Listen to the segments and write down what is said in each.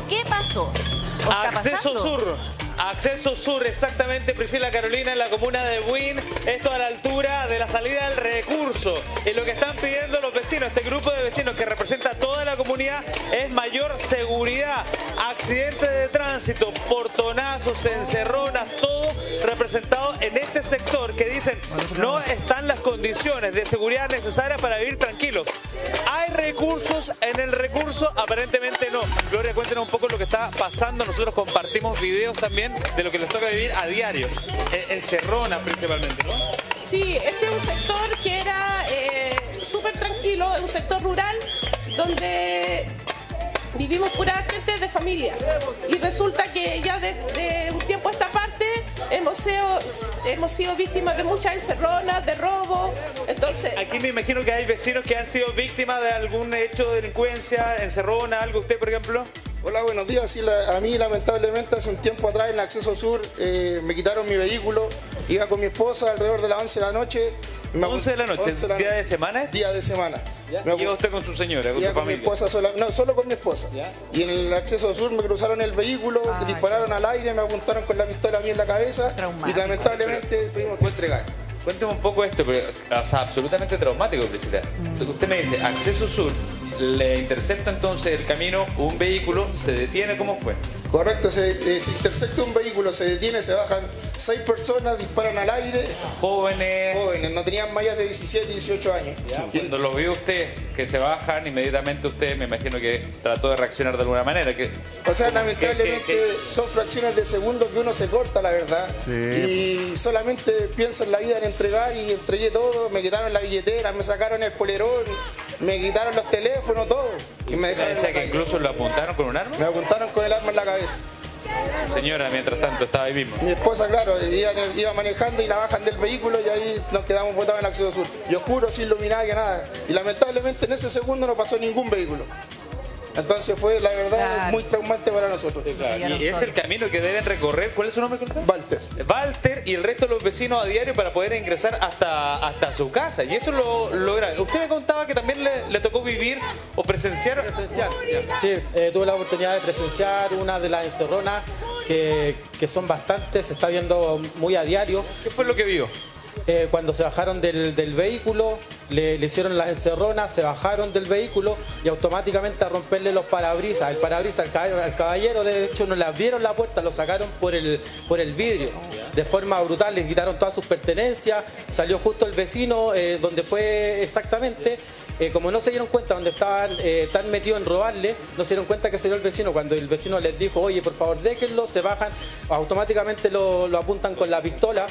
pasó? ¿Qué pasó? ¿O está Acceso pasando? Sur. Acceso Sur, exactamente, Priscila Carolina, en la comuna de Buin. Esto a la altura de la salida del recurso. Y lo que están pidiendo los vecinos, este grupo de vecinos que representa toda la comunidad, es mayor seguridad. Accidentes de tránsito, portonazos, encerronas, todo representado en este sector que dicen no están las condiciones de seguridad necesarias para vivir tranquilos. ¿Hay recursos en el recurso? Aparentemente no. Gloria, cuéntenos un poco lo que está pasando. Nosotros compartimos videos también de lo que les toca vivir a diario. En, Cerrona principalmente, ¿no? Sí, este es un sector que era eh, súper tranquilo, es un sector rural donde vivimos pura gente de familia. Y resulta que ya desde un tiempo hemos sido, hemos sido víctimas de muchas encerronas, de robo. Entonces, Aquí me imagino que hay vecinos que han sido víctimas de algún hecho de delincuencia, encerrona, algo usted, por ejemplo. Hola, buenos días. Sí, la- a mí lamentablemente hace un tiempo atrás en el acceso sur eh, me quitaron mi vehículo. Iba con mi esposa alrededor de las 11 de la noche. Me 11 de la noche, 11 día de semana. Día de semana. Me Iba usted con su señora, con Iba su con mi familia. esposa sola, no, solo con mi esposa. Ya. Y en el acceso sur me cruzaron el vehículo, Ay, dispararon al aire, me apuntaron con la pistola a mí en la cabeza Traumático. y lamentablemente tuvimos que entregar. Cuénteme un poco esto, pero, o sea, absolutamente traumático, Priscila. Usted me dice, acceso sur, le intercepta entonces el camino un vehículo, se detiene, ¿cómo fue? Correcto, se, eh, se intersecta un vehículo, se detiene, se bajan seis personas, disparan al aire, Jóvenes, jóvenes, no tenían mayas de 17, 18 años. Y- cuando lo vio usted, que se bajan, inmediatamente usted, me imagino que trató de reaccionar de alguna manera. Que, O sea, ¿Qué- lamentablemente son fracciones de segundo que uno se corta, la verdad. Y solamente pienso en la vida en entregar y entregué todo. Me quitaron la billetera, me sacaron el polerón, me quitaron los teléfonos, todo. Y me me dejaron decía que calle. incluso lo apuntaron con un arma? Me apuntaron con el arma en la cabeza. Señora, mientras tanto, estaba ahí mismo. Mi esposa, claro, iba, manejando y la bajan del vehículo y ahí nos quedamos botados en el acceso sur. Y oscuro, sin luminaria, nada. Y lamentablemente en ese segundo no pasó ningún vehículo. Entonces fue, la verdad, Claro. muy traumante para nosotros. Y este es el camino que deben recorrer. ¿Cuál es su nombre? Walter. Walter y el resto de los vecinos a diario para poder ingresar hasta, hasta su casa. Y eso lo, lo grave. Usted me contaba que también le, le tocó vivir o presenciar. Presencial. Sí, eh, tuve la oportunidad de presenciar una de las encerronas que, que son bastantes, se está viendo muy a diario. ¿Qué fue lo que vio? Eh, cuando se bajaron del, vehículo, le, hicieron las encerronas, se bajaron del vehículo y automáticamente a romperle los parabrisas. El parabrisas al caballero, al caballero, de hecho, no le abrieron la puerta, lo sacaron por el, por el vidrio. De forma brutal, le quitaron todas sus pertenencias, salió justo el vecino eh, donde fue exactamente. Eh, como no se dieron cuenta donde estaban eh, tan metidos en robarle, no se dieron cuenta que salió el vecino. Cuando el vecino les dijo, oye, por favor, déjenlo, se bajan, automáticamente lo, lo apuntan con la pistola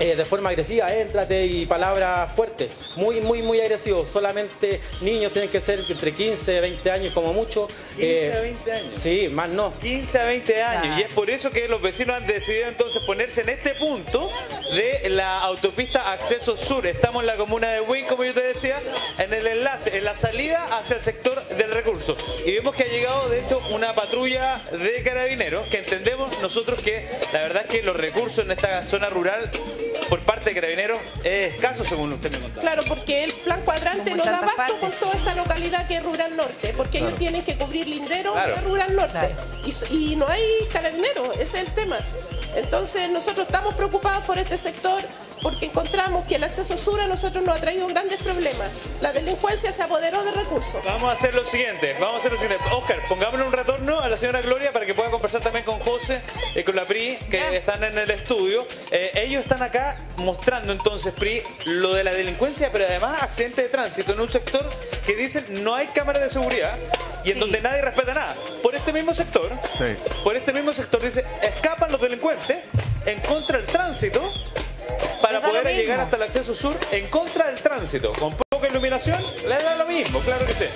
eh, de forma agresiva, éntrate y palabras fuertes, muy, muy, muy agresivos. Solamente niños tienen que ser entre 15, 20 años como mucho. 15 a 20 años. Sí, más no. 15 a 20 años. Y es por eso que los vecinos han decidido entonces ponerse en este punto de la autopista Acceso Sur. Estamos en la comuna de Wynn, como yo te decía, en el enlace, en la salida hacia el sector del recurso. Y vemos que ha llegado, de hecho, una patrulla de carabineros, que entendemos nosotros que la verdad es que los recursos en esta zona rural por parte de carabineros es escaso, según usted me contaba. Claro, porque el plan cuadrante no da abasto con toda esta localidad que es Rural Norte, porque ellos tienen que cubrir Lindero Claro. Rural Norte. Claro. Y Y, no hay carabineros, ese es el tema. Entonces nosotros estamos preocupados por este sector porque encontramos que el acceso sur a nosotros nos ha traído grandes problemas. La delincuencia se apoderó de recursos. Vamos a hacer lo siguiente, vamos a hacer lo siguiente. Oscar, pongámosle un retorno a la señora Gloria para que pueda conversar también con José y con la PRI, que Ya. están en el estudio. Eh, ellos están acá mostrando entonces, PRI, lo de la delincuencia, pero además accidentes de tránsito en un sector que dicen no hay cámaras de seguridad y en Sí. donde nadie respeta nada. Por este mismo sector, por este mismo sector dice, escapan los delincuentes en contra del tránsito para poder llegar hasta el acceso sur en contra del tránsito. Con poca iluminación, le da lo mismo, claro que sí.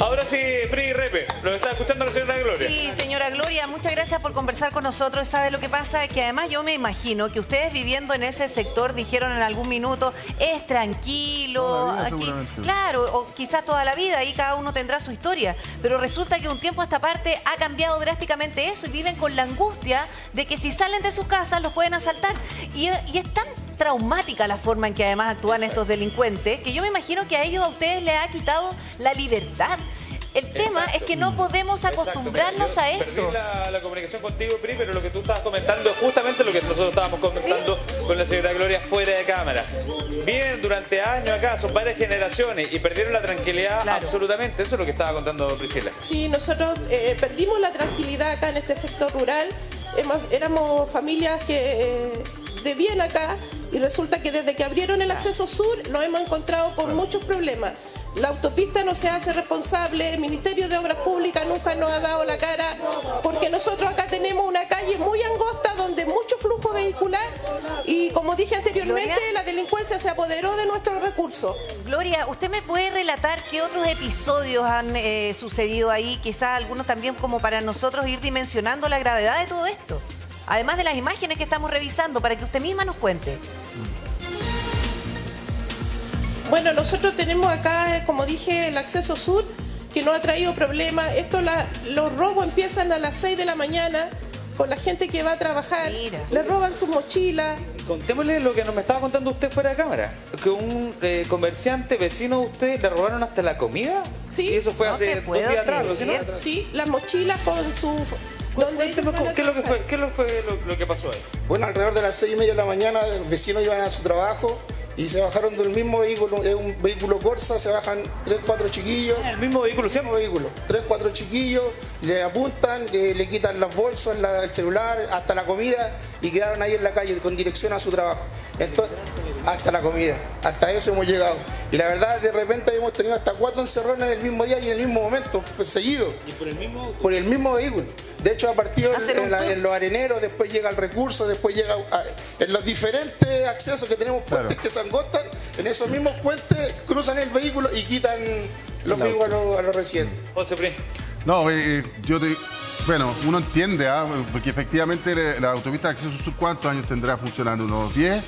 Ahora sí, Pri y Repe, lo está escuchando la señora Gloria. Sí, señora Gloria, muchas gracias por conversar con nosotros. ¿Sabe lo que pasa? Es que además yo me imagino que ustedes viviendo en ese sector dijeron en algún minuto, es tranquilo. Toda la vida, aquí". seguramente. Claro, o quizás toda la vida, ahí cada uno tendrá su historia. Pero resulta que un tiempo a esta parte ha cambiado drásticamente eso y viven con la angustia de que si salen de sus casas los pueden asaltar. Y, y es tan traumática la forma en que además actúan estos delincuentes que yo me imagino que a ellos a ustedes les ha quitado la libertad. El tema Exacto. es que no podemos Exacto, acostumbrarnos mira, a esto. Perdí la, la comunicación contigo, Pri, pero lo que tú estabas comentando es justamente lo que nosotros estábamos comentando con la señora Gloria fuera de cámara. Bien, durante años acá, son varias generaciones y perdieron la tranquilidad Claro. absolutamente. Eso es lo que estaba contando Priscila. Sí, nosotros eh, perdimos la tranquilidad acá en este sector rural. Hemos- éramos familias que eh, de bien acá y resulta que desde que abrieron el acceso sur nos hemos encontrado con muchos problemas. La autopista no se hace responsable, el Ministerio de Obras Públicas nunca nos ha dado la cara, porque nosotros acá tenemos una calle muy angosta donde mucho flujo vehicular y como dije anteriormente, Gloria. la delincuencia se apoderó de nuestros recursos. Gloria, ¿usted me puede relatar qué otros episodios han eh, sucedido ahí? Quizás algunos también como para nosotros ir dimensionando la gravedad de todo esto. Además de las imágenes que estamos revisando, para que usted misma nos cuente. Bueno, nosotros tenemos acá, como dije, el acceso sur, que no ha traído problemas. Esto, la- los robos empiezan a las 6 de la mañana con la gente que va a trabajar. Mira. Le roban sus mochilas. Contémosle lo que nos me estaba contando usted fuera de cámara. Que un eh, comerciante vecino de usted le robaron hasta la comida. Sí. Y eso fue No hace dos días atrás, ¿no? ¿Sí, las mochilas con su... a ¿qué es lo que fue, qué es lo, que fue lo, lo que pasó ahí? Bueno, alrededor de las seis y media de la mañana, los vecinos iban a su trabajo y se bajaron del mismo vehículo, es un vehículo Corsa, se bajan tres, cuatro chiquillos, El mismo vehículo siempre. mismo vehículo, tres, cuatro chiquillos, le apuntan, le, le quitan las bolsas, la- el celular, hasta la comida y quedaron ahí en la calle con dirección a su trabajo. Entonces, hasta la comida, hasta eso hemos llegado. Y la verdad, de repente hemos tenido hasta cuatro encerrones en el mismo día y en el mismo momento, pues, seguido. ¿Y por el mismo? Por el mismo vehículo. De hecho, ha partido en, la- tour. en los areneros, después llega el recurso, después llega a- en los diferentes accesos que tenemos, puentes que se angostan, en esos mismos puentes cruzan el vehículo y quitan los vehículos a los, a los residentes. José Pri. No, eh, eh, yo te. Bueno, uno entiende, ¿ah? porque efectivamente la, la autopista de acceso sur, ¿cuántos años tendrá funcionando? ¿Unos 10?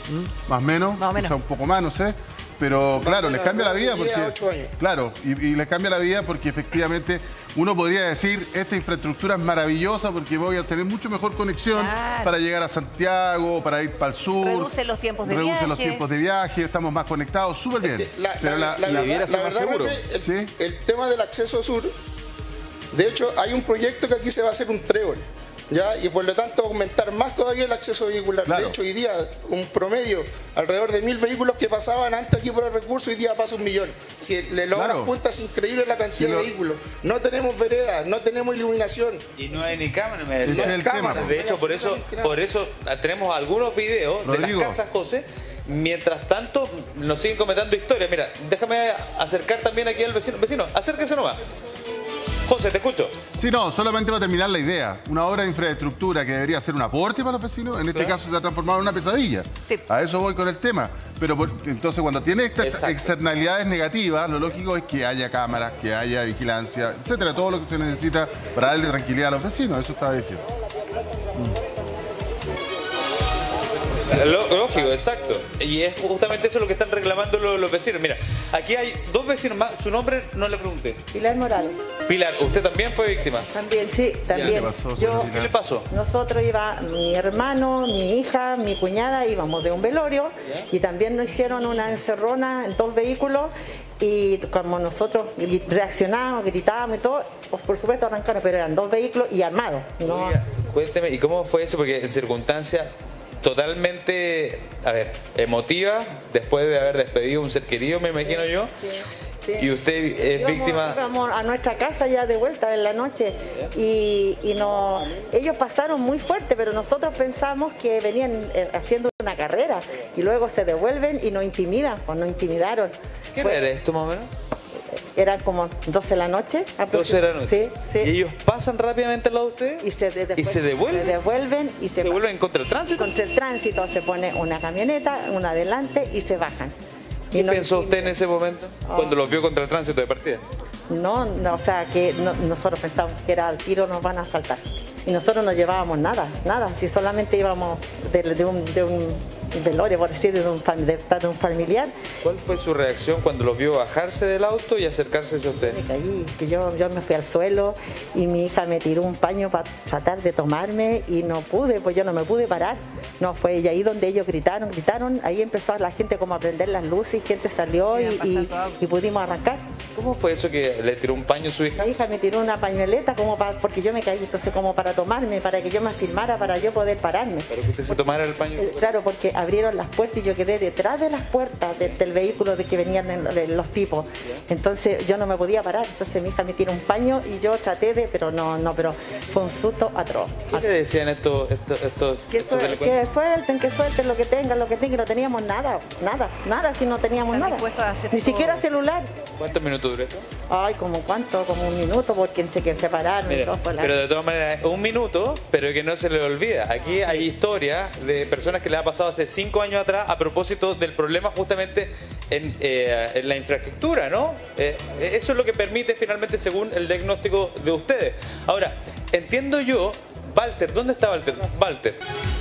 Más o menos. Más o menos. Quizá un poco más, no sé. Pero claro, les cambia la vida 10 porque. a 8 años. Claro, y, y les cambia la vida porque efectivamente uno podría decir, esta infraestructura es maravillosa porque voy a tener mucho mejor conexión Claro. para llegar a Santiago, para ir para el sur. Reduce los tiempos de Reduce los viaje. tiempos de viaje, estamos más conectados, súper bien. La, Pero la- la- la la- verdad, la verdad, Pepe, el, Sí. el tema del acceso sur, de hecho, hay un proyecto que aquí se va a hacer un trébol. ¿Ya? Y por lo tanto aumentar más todavía el acceso vehicular. Claro. De hecho, hoy día un promedio alrededor de mil vehículos que pasaban antes aquí por el recurso, hoy día pasa un millón. Si le logran Claro. puntas, es increíble la cantidad de vehículos. No tenemos veredas, no tenemos iluminación. Y no hay ni cámara, me decía. es el tema. cámara. De hecho, por eso, por eso tenemos algunos videos Rodrigo. de las casas, José. Mientras tanto, nos siguen comentando historias. Mira, déjame acercar también aquí al vecino. Vecino, acérquese nomás. José, te escucho. Sí, no, solamente va a terminar la idea. Una obra de infraestructura que debería ser un aporte para los vecinos, en este Claro. caso se ha transformado en una pesadilla. Sí. A eso voy con el tema. Pero por- entonces cuando tiene estas externalidades negativas, lo lógico es que haya cámaras, que haya vigilancia, etcétera, todo lo que se necesita para darle tranquilidad a los vecinos, eso estaba diciendo. Lo- lógico, exacto. Y es justamente eso lo que están reclamando los, los vecinos. Mira, aquí hay dos vecinos más. Su nombre no le pregunté. Pilar Morales. Pilar, usted también fue víctima. También, sí, también. ¿Qué pasó, Yo? ¿Qué le pasó? nosotros iba mi hermano, mi hija, mi cuñada, íbamos de un velorio y también nos hicieron una encerrona en dos vehículos y como nosotros reaccionábamos, gritábamos y todo, pues por supuesto arrancaron, pero eran dos vehículos y armados. No, Oiga, Cuénteme, ¿y cómo fue eso? Porque en circunstancias totalmente, a ver, emotiva, después de haber despedido a un ser querido, me imagino yo, Sí. y usted es Íbamos- víctima... íbamos a nuestra casa ya de vuelta en la noche y, y no, ellos pasaron muy fuerte, pero nosotros pensamos que venían eh, haciendo una carrera y luego se devuelven y nos intimidan, pues nos intimidaron. ¿Qué hora era esto más o menos? Eran como 12 de la noche. 12 de la noche. Sí, sí. ¿Y ellos pasan rápidamente al lado de ustedes? Y se, de- después se devuelven? Se devuelven y se, ¿Se va- vuelven contra el tránsito? Contra el tránsito se pone una camioneta, una adelante y se bajan. ¿Qué Y nos pensó usted en ese momento? Cuando los vio contra el tránsito de partida. No, no, o sea, que no- nosotros pensamos que era al tiro nos van a asaltar. Y nosotros no llevábamos nada, nada. Si solamente íbamos de, de un, de un velorio, por decir, de un, fam- de, de un familiar. ¿Cuál fue su reacción cuando lo vio bajarse del auto y acercarse hacia usted? Me caí, que yo, yo me fui al suelo y mi hija me tiró un paño para tratar de tomarme y no pude, pues yo no me pude parar. No fue, y ahí donde ellos gritaron, gritaron, ahí empezó la gente como a prender las luces y gente salió y, y- y pudimos arrancar. ¿Cómo fue eso que le tiró un paño a su hija? Mi hija me tiró una pañueleta como para, porque yo me caí, entonces como para tomarme, para que yo me filmara, para yo poder pararme. Para que usted se tomara el paño. Eh, Claro, porque abrieron las puertas y yo quedé detrás de las puertas de- del vehículo de que venían en- en los tipos. Entonces yo no me podía parar. Entonces mi hija me tiró un paño y yo traté de, pero no, no, pero fue un susto atroz. ¿Qué le decían estos, estos, estos, Que, estos suel- que suelten, que suelten lo que tengan, lo que tengan, no teníamos nada, nada, nada, si no teníamos Están nada. dispuestos a hacer Ni todo. siquiera celular. ¿Cuántos minutos duró esto? Ay, como cuánto, como un minuto, porque entre que se pararon y Mire, todo fue la- pero de todas maneras, un minuto, pero que no se le olvida. Aquí hay historias de personas que le ha pasado hace cinco años atrás a propósito del problema justamente en, eh, en la infraestructura, ¿no? Eh, eso es lo que permite finalmente según el diagnóstico de ustedes. Ahora, entiendo yo, Walter, ¿dónde está Walter? Walter,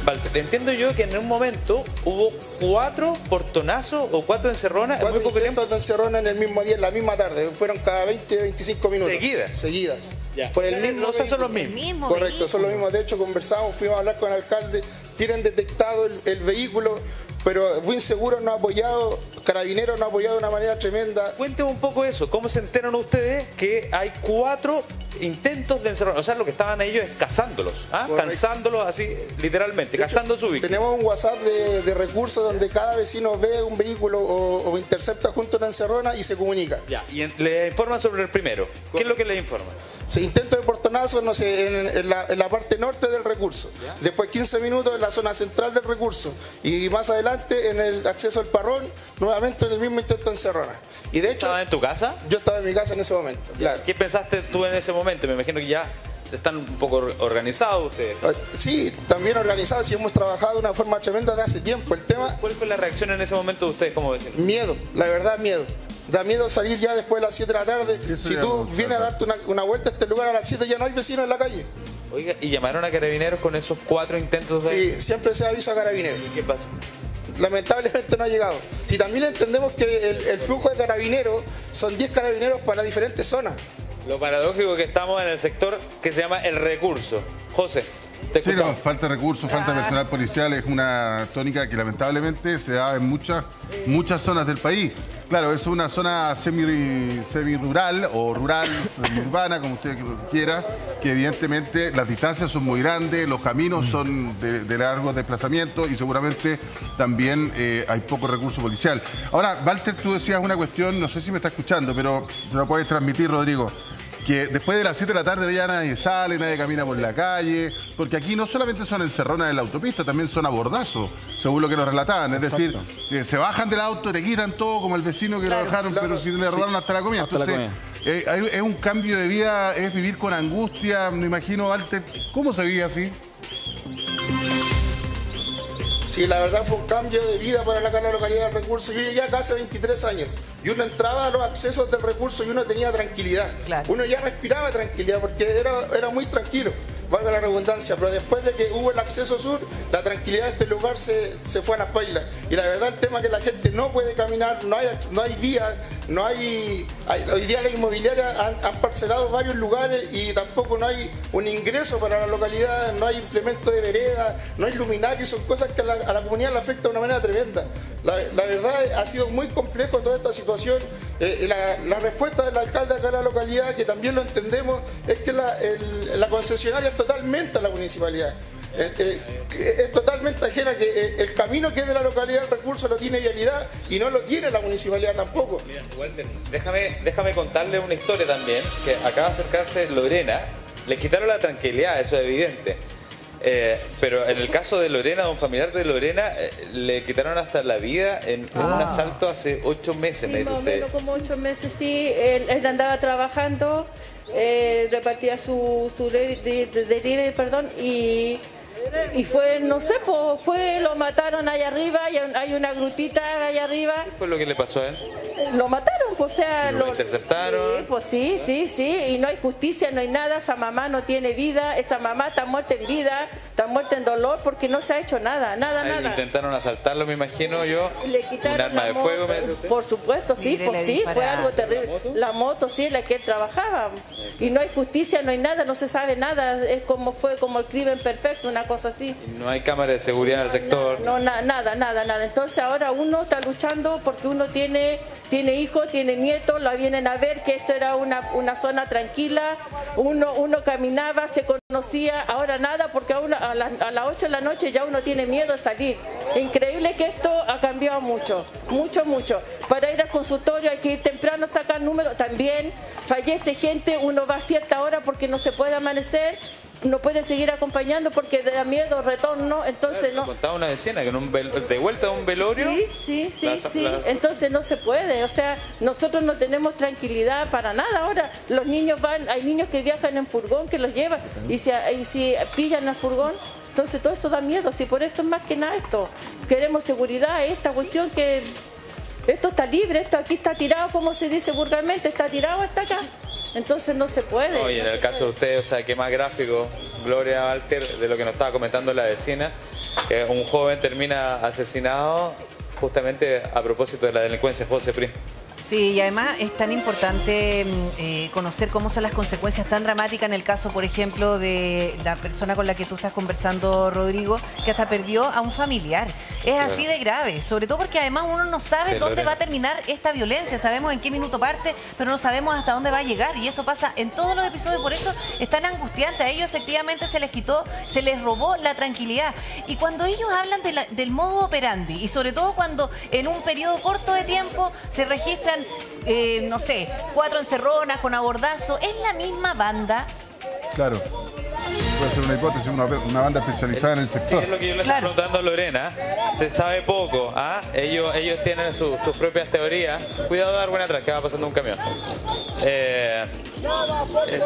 Walter, entiendo yo que en un momento hubo cuatro portonazos o cuatro encerronas en muy Cuatro poco tiempo. de encerrona en el mismo día, en la misma tarde. Fueron cada 20, 25 minutos. ¿Seguidas? Seguidas. Ya. Por el mismo O sea, son los mismos. Mismo Correcto, son los mismos. De hecho, conversamos, fuimos a hablar con el alcalde, tienen detectado el, el vehículo, pero Win Seguro nos ha apoyado, Carabineros nos ha apoyado de una manera tremenda. Cuénteme un poco eso. ¿Cómo se enteran ustedes que hay cuatro intentos de encerrar? O sea, lo que estaban ellos es cazándolos, ¿ah? Cazándolos así, literalmente, cazando su víctima. Tenemos un WhatsApp de, de recursos donde cada vecino ve un vehículo o, o intercepta junto a una encerrona y se comunica. Ya, y en- le informan sobre el primero. ¿Qué es lo que le informan? Se intento de no sé, en, en la, en la parte norte del recurso. Después 15 minutos en la zona central del recurso. Y más adelante en el acceso al parrón, nuevamente en el mismo intento de encerrona. Y de hecho, ¿Estabas en tu casa? yo estaba en mi casa en ese momento. Claro. ¿Qué pensaste tú en ese momento? Me imagino que ya se están un poco or- organizados ustedes. Ah, Sí, también organizados y hemos trabajado de una forma tremenda de hace tiempo. El tema, ¿Cuál fue la reacción en ese momento de ustedes como vecinos? miedo, la verdad, miedo. Da miedo salir ya después de las 7 de la tarde. Eso Si tú vienes a darte una, una vuelta a este lugar a las 7 ya no hay vecinos en la calle. Oiga, ¿y llamaron a carabineros con esos cuatro intentos de... Sí, siempre se avisa a carabineros. ¿Qué pasó? lamentablemente no ha llegado. Si también entendemos que el, el flujo de carabineros son 10 carabineros para diferentes zonas. Lo paradójico es que estamos en el sector que se llama el recurso. José, te Sí, no, falta de recursos, falta de personal policial, es una tónica que lamentablemente se da en muchas, muchas zonas del país. Claro, es una zona semi, semi-rural o rural, urbana, como usted quiera, que evidentemente las distancias son muy grandes, los caminos son de, de largo desplazamiento y seguramente también eh, hay poco recurso policial. Ahora, Walter, tú decías una cuestión, no sé si me está escuchando, pero te lo puedes transmitir, Rodrigo que después de las 7 de la tarde ya nadie sale, nadie camina por la calle, porque aquí no solamente son encerronas en la autopista, también son abordazos, según lo que nos relataban. Es decir, eh, se bajan del auto, te quitan todo, como el vecino que lo dejaron, claro. pero si le robaron hasta la comida. Hasta la Entonces, eh, hay- es un cambio de vida, es vivir con angustia, me imagino, Walter, ¿cómo se vive así? Sí, la verdad fue un cambio de vida para la, la localidad del recurso. Yo llegué acá hace 23 años y uno entraba a los accesos del recurso y uno tenía tranquilidad. Claro. Uno ya respiraba tranquilidad porque era, era muy tranquilo, valga la redundancia. Pero después de que hubo el acceso sur, la tranquilidad de este lugar se, se fue a las bailas. Y la verdad el tema es que la gente no puede caminar, no hay, no hay vías, no hay, hay- Hoy día las inmobiliarias han, han parcelado varios lugares y tampoco no hay un ingreso para la localidad, no hay implemento de vereda, no hay luminarios, son cosas que a la, a la comunidad le afecta de una manera tremenda. La, la verdad ha sido muy complejo toda esta situación. Eh, la, respuesta del alcalde acá en la localidad, que también lo entendemos, es que la, concesionaria es totalmente a la municipalidad. Eh, eh, es totalmente ajena que el camino que es de la localidad el recurso lo tiene vialidad y no lo tiene la municipalidad tampoco. Walter, déjame, déjame contarle una historia también, que acaba de acercarse Lorena, le quitaron la tranquilidad, eso es evidente. Eh, pero en el caso de Lorena, un familiar de Lorena, eh, le quitaron hasta la vida en, en un asalto hace ocho meses, me Sí, dice más usted. menos como ocho meses, sí. Él, él andaba trabajando, eh, repartía su, su de- de- de- delivery, perdón, y, y fue, no sé, pues fue, lo mataron allá arriba, y hay una grutita allá arriba, ¿Qué fue lo que le pasó a él? Lo mataron. pues, o sea... Lo interceptaron. Sí, pues sí, sí, sí, y no hay justicia, no hay nada, esa mamá no tiene vida, esa mamá está muerta en vida, está muerta en dolor porque no se ha hecho nada, nada, Ahí nada. Intentaron asaltarlo, me imagino yo. Le Un quitaron arma la de moto. fuego, me. Por supuesto, sí, Mire, pues sí, fue algo terrible. La moto, sí, en la que él trabajaba. Y no hay justicia, no hay nada, no se sabe nada. Es como fue como el crimen perfecto, una cosa así. No hay cámara de seguridad en el sector. No, na- nada, nada, nada. Entonces ahora uno está luchando porque uno tiene, tiene hijos, tiene nietos, la vienen a ver que esto era una, una zona tranquila, uno, uno caminaba, se conocía, ahora nada porque a, una- a, las- a las 8 de la noche ya uno tiene miedo de salir. Increíble que esto ha cambiado mucho, mucho, mucho. Para ir al consultorio hay que ir temprano, sacar números, también fallece gente, uno va a cierta hora porque no se puede amanecer. No puede seguir acompañando porque da miedo, retorno, entonces no. Contaba una vecina que en un de vuelta a un velorio. Sí, sí, sí, sí. Entonces no se puede, o sea, nosotros no tenemos tranquilidad para nada. Ahora los niños van, hay niños que viajan en furgón que los llevan y si, y si pillan al furgón, entonces todo eso da miedo. Si por eso es más que nada esto, queremos seguridad, esta cuestión que esto está libre, esto aquí está tirado, como se dice vulgarmente, está tirado hasta acá. Entonces no se puede. Oye, en el caso de usted, o sea, qué más gráfico, Gloria Walter, de lo que nos estaba comentando la vecina, que un joven termina asesinado justamente a propósito de la delincuencia, José Pri. Sí, y además es tan importante mm, eh, conocer cómo son las consecuencias tan dramáticas en el caso, por ejemplo, de la persona con la que tú estás conversando, Rodrigo, que hasta perdió a un familiar. Es así de grave, sobre todo porque además uno no sabe dónde va a terminar esta violencia. Sabemos en qué minuto parte, pero no sabemos hasta dónde va a llegar. Y eso pasa en todos los episodios, por eso es tan angustiante. A ellos efectivamente se les quitó, se les robó la tranquilidad. Y cuando ellos hablan de la- del modo operandi, y sobre todo cuando en un periodo corto de tiempo se eh, no sé, cuatro encerronas con abordazo, es la misma banda. Claro. Puede ser una hipótesis, una, una banda especializada en el Sí, sector. es lo que yo le Claro. estoy preguntando a Lorena. Se sabe poco, ¿ah? Ellos, ellos tienen su- sus propias teorías. Cuidado de dar buena atrás, que va pasando un camión. Eh,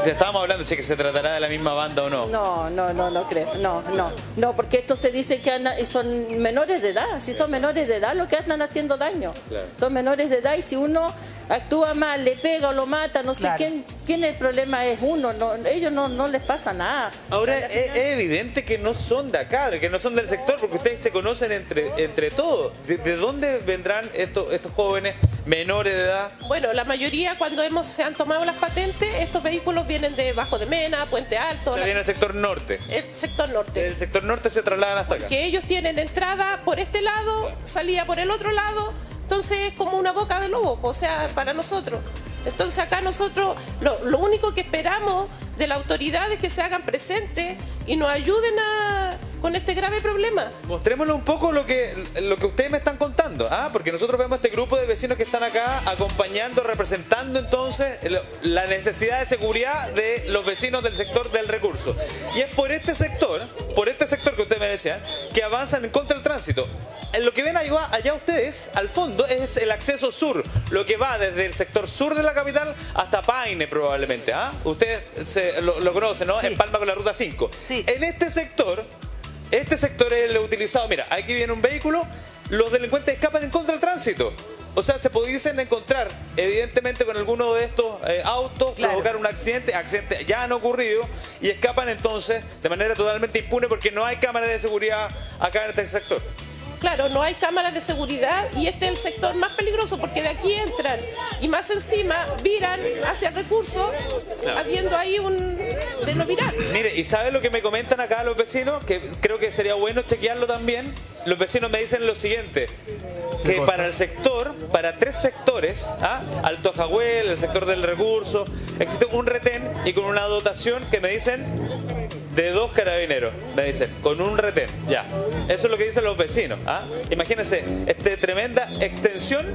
te estábamos hablando si que se tratará de la misma banda o no. No, no, no, no creo. No, no. No, porque esto se dice que andan, son menores de edad. Si son menores de edad, lo que andan haciendo daño. Claro. Son menores de edad y si uno actúa mal, le pega o lo mata, no sé Claro. quién, quién el problema es uno. No, ellos no, no les pasa nada. Ahora, O sea, es, es evidente que no son de acá, que no son del sector, porque ustedes se conocen entre, entre todos. ¿De, de dónde vendrán estos, estos jóvenes menores de edad? Bueno, la mayoría cuando hemos se han tomado las patentes, estos vehículos vienen de Bajo de Mena, Puente Alto, O sea, la- vienen del sector norte. el sector norte. Del sector norte se trasladan hasta acá. que ellos tienen entrada por este lado, salida por el otro lado, entonces es como una boca de lobo, o sea, para nosotros. Entonces acá nosotros lo, único que esperamos de la autoridad es que se hagan presentes y nos ayuden a, con este grave problema. Mostrémosle un poco lo que, lo que ustedes me están contando, ¿ah? porque nosotros vemos este grupo de vecinos que están acá acompañando, representando entonces la necesidad de seguridad de los vecinos del sector del recurso. Y es por este sector, por este sector que ustedes me decían, que avanzan en contra del tránsito. En Lo que ven allá, allá ustedes, al fondo, es el acceso sur, lo que va desde el sector sur de la capital hasta Paine probablemente. ¿ah? Ustedes se- lo, lo conocen, ¿no? Sí. En Palma con la ruta 5. Sí. En este sector, este sector es el utilizado. Mira, aquí viene un vehículo, los delincuentes escapan en contra del tránsito. O sea, se pudiesen encontrar, evidentemente, con alguno de estos eh, autos, Claro. provocar un accidente, accidentes ya han ocurrido, y escapan entonces de manera totalmente impune porque no hay cámaras de seguridad acá en este sector. Claro, no hay cámaras de seguridad y este es el sector más peligroso porque de aquí entran y más encima viran hacia el recurso, habiendo ahí un de no virar. Mire, ¿y sabe lo que me comentan acá los vecinos? Que creo que sería bueno chequearlo también. Los vecinos me dicen lo siguiente. Que para el sector, para tres sectores, ¿ah? Alto Jahuel, el sector del recurso, existe un retén y con una dotación que me dicen de dos carabineros, me dicen, con un retén, ya. Eso es lo que dicen los vecinos. ¿ah? Imagínense, este tremenda extensión,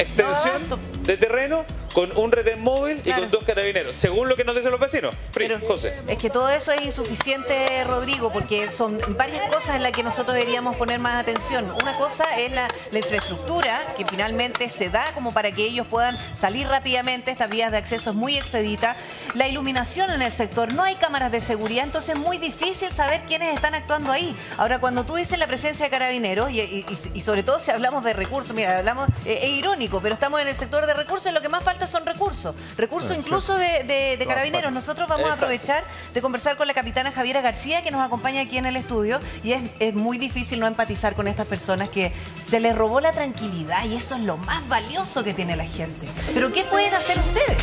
extensión de terreno con un retén móvil y con dos carabineros, según lo que nos dicen los vecinos. Pri, Pero José. Es que todo eso es insuficiente, Rodrigo, porque son varias cosas en las que nosotros deberíamos poner más atención. Una cosa es la, la infraestructura, que finalmente se da como para que ellos puedan salir rápidamente. Estas vías de acceso es muy expedita. La iluminación en el sector, no hay cámaras de seguridad, entonces es muy difícil saber quiénes están actuando ahí. Ahora, cuando tú dices la presencia de carabineros, y, y- y sobre todo si hablamos de recursos, mira, hablamos, eh, es irónico, pero estamos en el sector de recursos, lo que más falta son recursos. Recursos incluso de, carabineros. Nosotros vamos a aprovechar de conversar con la capitana Javiera García, que nos acompaña aquí en el estudio, y es, es muy difícil no empatizar con estas personas que se les robó la tranquilidad y eso es lo más valioso que tiene la gente. Pero ¿qué pueden hacer ustedes?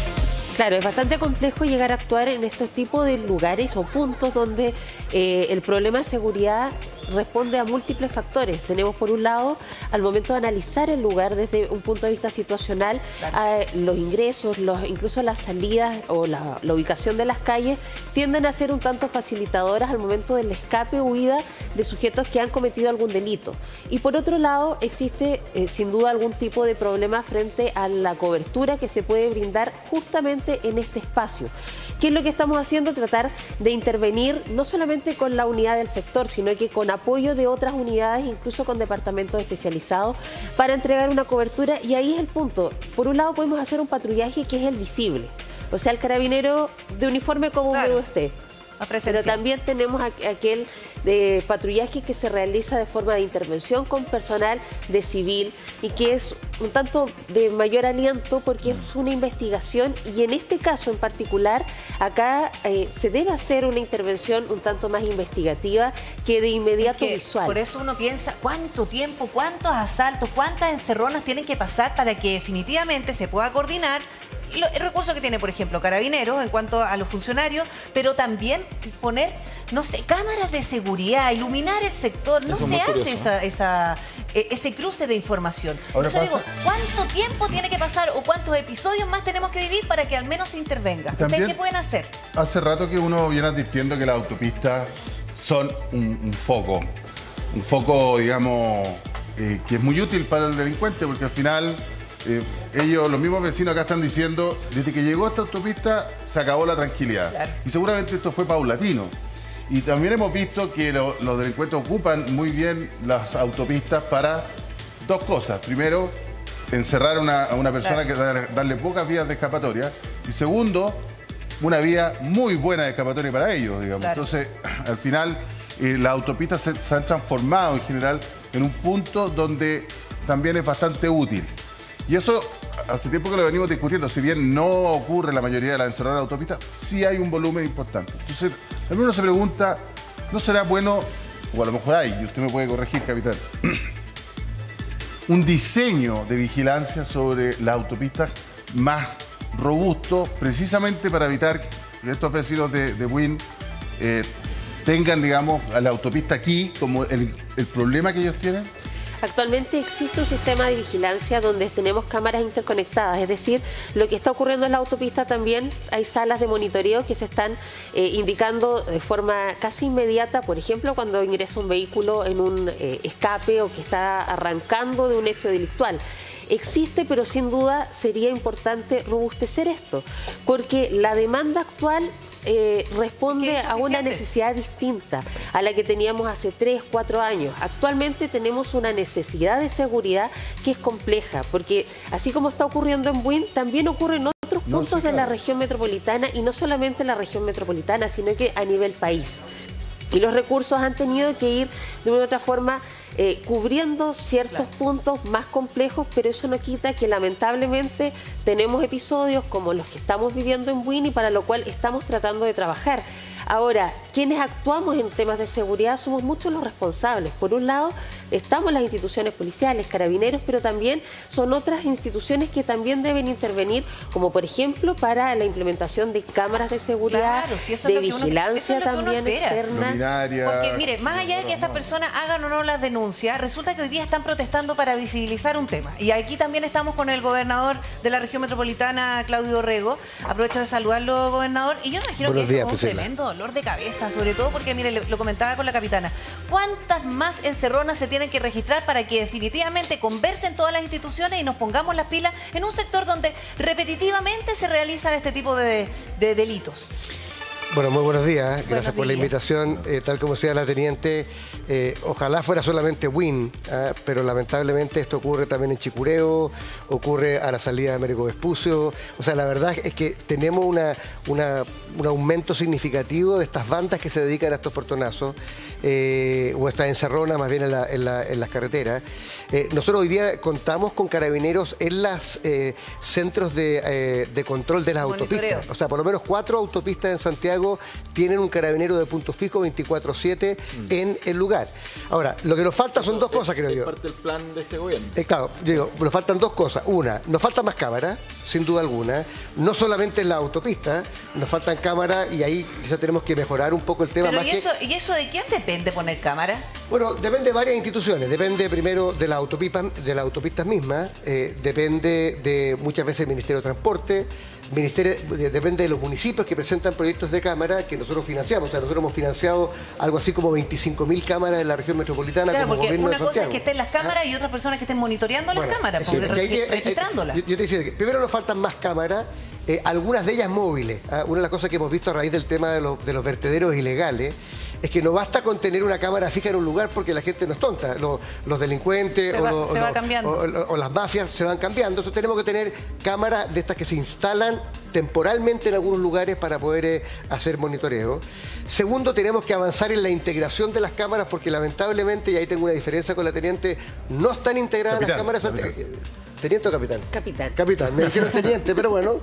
Claro, es bastante complejo llegar a actuar en estos tipos de lugares o puntos donde eh, el problema de seguridad responde a múltiples factores. Tenemos por un lado, al momento de analizar el lugar desde un punto de vista situacional, los ingresos, los, incluso las salidas o la, ubicación de las calles tienden a ser un tanto facilitadoras al momento del escape o huida de sujetos que han cometido algún delito. Y por otro lado, existe eh, sin duda algún tipo de problema frente a la cobertura que se puede brindar justamente en este espacio. ¿Qué es lo que estamos haciendo? Tratar de intervenir no solamente con la unidad del sector, sino que con apoyo de otras unidades, incluso con departamentos especializados, para entregar una cobertura. Y ahí es el punto. Por un lado podemos hacer un patrullaje que es el visible. O sea, el carabinero de uniforme como claro. usted. Pero también tenemos aquel de patrullaje que se realiza de forma de intervención con personal de civil y que es un tanto de mayor aliento porque es una investigación y en este caso en particular acá eh, se debe hacer una intervención un tanto más investigativa que de inmediato visual. Por eso uno piensa cuánto tiempo, cuántos asaltos, cuántas encerronas tienen que pasar para que definitivamente se pueda coordinar el recurso que tiene, por ejemplo, Carabineros en cuanto a los funcionarios, pero también poner, no sé, cámaras de seguridad, iluminar el sector. No se hace esa, e, ese cruce de información. Yo digo, ¿cuánto tiempo tiene que pasar o cuántos episodios más tenemos que vivir para que al menos se intervenga? ¿Ustedes qué pueden hacer? Hace rato que uno viene advirtiendo que las autopistas son un, foco, un foco, digamos, eh, que es muy útil para el delincuente porque al final eh, ellos, los mismos vecinos acá están diciendo, desde que llegó esta autopista se acabó la tranquilidad. Y seguramente esto fue paulatino. Y también hemos visto que los delincuentes ocupan muy bien las autopistas para dos cosas. Primero, encerrar a una persona que darle pocas vías de escapatoria. Y segundo, una vía muy buena de escapatoria para ellos, digamos. Entonces, al final, eh, las autopistas se han transformado en general en un punto donde también es bastante útil. Y eso hace tiempo que lo venimos discutiendo. Si bien no ocurre la mayoría de la encerrada de autopista, sí hay un volumen importante. Entonces, uno se pregunta, ¿no será bueno, o a lo mejor hay, y usted me puede corregir, capitán, un diseño de vigilancia sobre las autopistas más robusto, precisamente para evitar que estos vecinos de, de Win eh, tengan, digamos, a la autopista aquí como el problema que ellos tienen? Actualmente existe un sistema de vigilancia donde tenemos cámaras interconectadas, es decir, lo que está ocurriendo en la autopista también hay salas de monitoreo que se están eh, indicando de forma casi inmediata, por ejemplo, cuando ingresa un vehículo en un eh, escape o que está arrancando de un hecho delictual. Existe, pero sin duda sería importante robustecer esto, porque la demanda actual eh, responde a una necesidad distinta a la que teníamos hace 3, 4 años. Actualmente tenemos una necesidad de seguridad que es compleja, porque así como está ocurriendo en Buin, también ocurre en otros puntos de la región metropolitana y no solamente en la región metropolitana, sino que a nivel país. Y los recursos han tenido que ir de una u otra forma eh, cubriendo ciertos puntos más complejos, pero eso no quita que lamentablemente tenemos episodios como los que estamos viviendo en Winnie para lo cual estamos tratando de trabajar. Ahora, quienes actuamos en temas de seguridad somos muchos los responsables. Por un lado, estamos las instituciones policiales, carabineros, pero también son otras instituciones que también deben intervenir, como por ejemplo para la implementación de cámaras de seguridad, de vigilancia también externa. Porque mire, más allá de que estas personas hagan o no las denuncias, resulta que hoy día están protestando para visibilizar un tema. Y aquí también estamos con el gobernador de la región metropolitana, Claudio Rego. Aprovecho de saludarlo, gobernador. Y yo imagino que es un tremendo dolor de cabeza, sobre todo porque, mire, lo comentaba con la capitana. ¿Cuántas más encerronas se tienen que registrar para que definitivamente conversen todas las instituciones y nos pongamos las pilas en un sector donde repetitivamente se realizan este tipo de, delitos? Bueno, muy buenos días. Gracias por la invitación. Eh, tal como decía la teniente, eh, ojalá fuera solamente Win, ah, pero lamentablemente esto ocurre también en Chicureo, ocurre a la salida de Américo Vespucio. O sea, la verdad es que tenemos una, una- un aumento significativo de estas bandas que se dedican a estos portonazos, eh, o estas encerronas más bien en, la- en la- en las carreteras. Eh, nosotros hoy día contamos con carabineros en los centros de, eh, de control de las Monitoreo. autopistas. O sea, por lo menos cuatro autopistas en Santiago tienen un carabinero de punto fijo 24-7 en el lugar. Ahora, lo que nos falta son dos cosas, creo Es yo. parte del plan de este gobierno. Eh, claro, digo, nos faltan dos cosas. Una, nos faltan más cámaras, sin duda alguna. No solamente en la autopista, nos faltan cámaras y ahí quizás tenemos que mejorar un poco el tema Pero más ¿y que- eso, ¿y eso de quién depende poner cámara? bueno, depende de varias instituciones. Depende primero de las autopistas, de las autopistas mismas, eh, depende de muchas veces el Ministerio de Transporte, ministerio, de- depende de los municipios que presentan proyectos de cámara que nosotros financiamos. O sea, nosotros hemos financiado algo así como 25.000 cámaras en la región metropolitana Claro, como porque una cosa es que estén las cámaras y otras personas que estén monitoreando Bueno, las cámaras, sí, porque que- registrándolas. Yo, yo te decía que primero nos faltan más cámaras, eh, algunas de ellas móviles. Ah, Una de las cosas que hemos visto a raíz del tema de, los- de los vertederos ilegales es que no basta con tener una cámara fija en un lugar porque la gente no es tonta. Los, los delincuentes o, va- las mafias se van cambiando. Entonces tenemos que tener cámaras de estas que se instalan temporalmente en algunos lugares para poder eh, hacer monitoreo. Segundo, tenemos que avanzar en la integración de las cámaras porque lamentablemente, y ahí tengo una diferencia con la teniente, no están integradas las cámaras. capitán. eh, ¿Teniente o capitán? Capitán. Capitán, me dijeron teniente, pero bueno.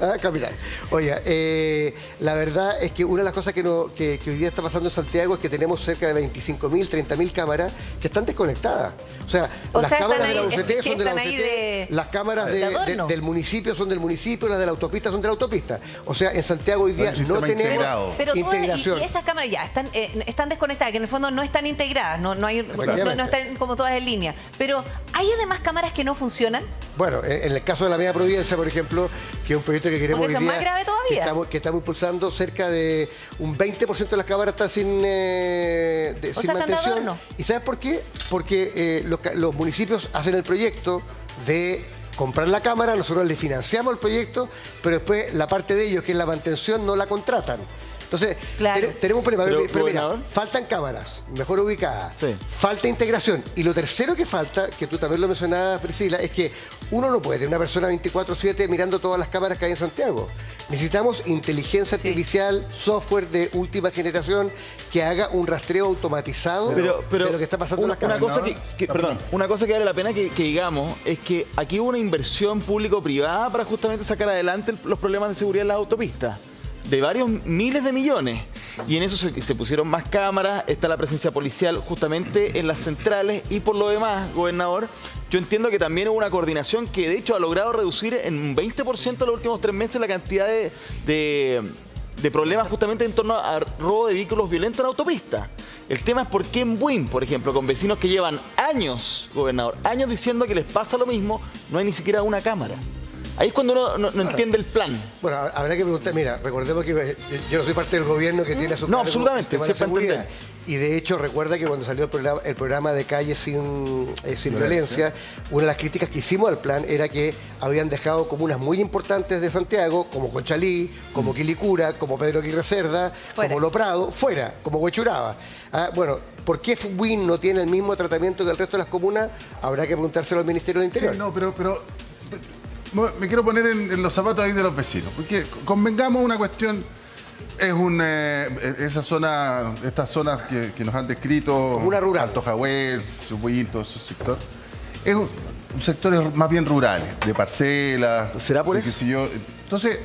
Ah, capitán. Oiga, eh, la verdad es que una de las cosas que, no- que- que hoy día está pasando en Santiago es que tenemos cerca de 25.000, 30.000 cámaras que están desconectadas. O sea, O las sea, cámaras de la UCT es son de la UCT, de- las cámaras de de- de- adorno. del municipio son del municipio, las de la autopista son de la autopista. O sea, en Santiago hoy día no tenemos integrado. Pero todas, y, integración. y esas cámaras ya están, eh, están desconectadas, que en el fondo no están integradas, no, no, hay, no, están como todas en línea. Pero ¿hay además cámaras que no funcionan? Bueno, en en el caso de la Media Providencia, por ejemplo, que es un proyecto que queremos Porque hoy eso es día, más grave todavía. Que estamos, que estamos impulsando, cerca de un 20% de las cámaras están sin, eh, de- sin sea, de mantención. ¿Y sabes por qué? Porque eh, los, los municipios hacen el proyecto de comprar la cámara, nosotros les financiamos el proyecto, pero después la parte de ellos, que es la mantención, no la contratan. Entonces, Claro. ten- tenemos un problema. Pero, Pero mira, faltan cámaras, mejor ubicadas, Sí. falta integración. Y lo tercero que falta, que tú también lo mencionabas, Priscila, es que uno no puede tener una persona 24-7 mirando todas las cámaras que hay en Santiago. Necesitamos inteligencia Sí. artificial, software de última generación que haga un rastreo automatizado Pero, pero de lo que está pasando una, en las una cámaras. cosa que, que- perdón, una cosa que vale la pena que, que digamos es que aquí hubo una inversión público-privada para justamente sacar adelante el- los problemas de seguridad en las autopistas de varios miles de millones y en eso se, pusieron más cámaras, está la presencia policial justamente en las centrales y por lo demás, gobernador, yo entiendo que también hubo una coordinación que de hecho ha logrado reducir en un 20% en los últimos tres meses la cantidad de- de de problemas justamente en torno a robo de vehículos violentos en autopista. El tema es por qué en Buin, por ejemplo, con vecinos que llevan años, gobernador, años diciendo que les pasa lo mismo, no hay ni siquiera una cámara. Ahí es cuando uno no, no entiende el plan. Bueno, hab- habrá que preguntar, mira, recordemos que yo no soy parte del gobierno que tiene a su No, absolutamente, de seguridad. Y de hecho, recuerda que cuando salió el programa, el programa de calle sin, eh, sin violencia, una de las críticas que hicimos al plan era que habían dejado comunas muy importantes de Santiago, como Conchalí, como Quilicura, como Pedro Aguirre Cerda, Fuera. como Lo Prado, fuera, como Huechuraba. Ah, bueno, ¿por qué Win no tiene el mismo tratamiento que el resto de las comunas? Habrá que preguntárselo al Ministerio del Interior. Sí, no, pero, pero me quiero poner en, en los zapatos ahí de los vecinos, porque convengamos una cuestión, es un, eh, esa zona, estas zonas que, que nos han descrito, Comuna rural. Alto Jahuel, Subuín, todo ese sector, es un, un sector más bien rural, de parcelas, ¿Será por eso? yo. Entonces,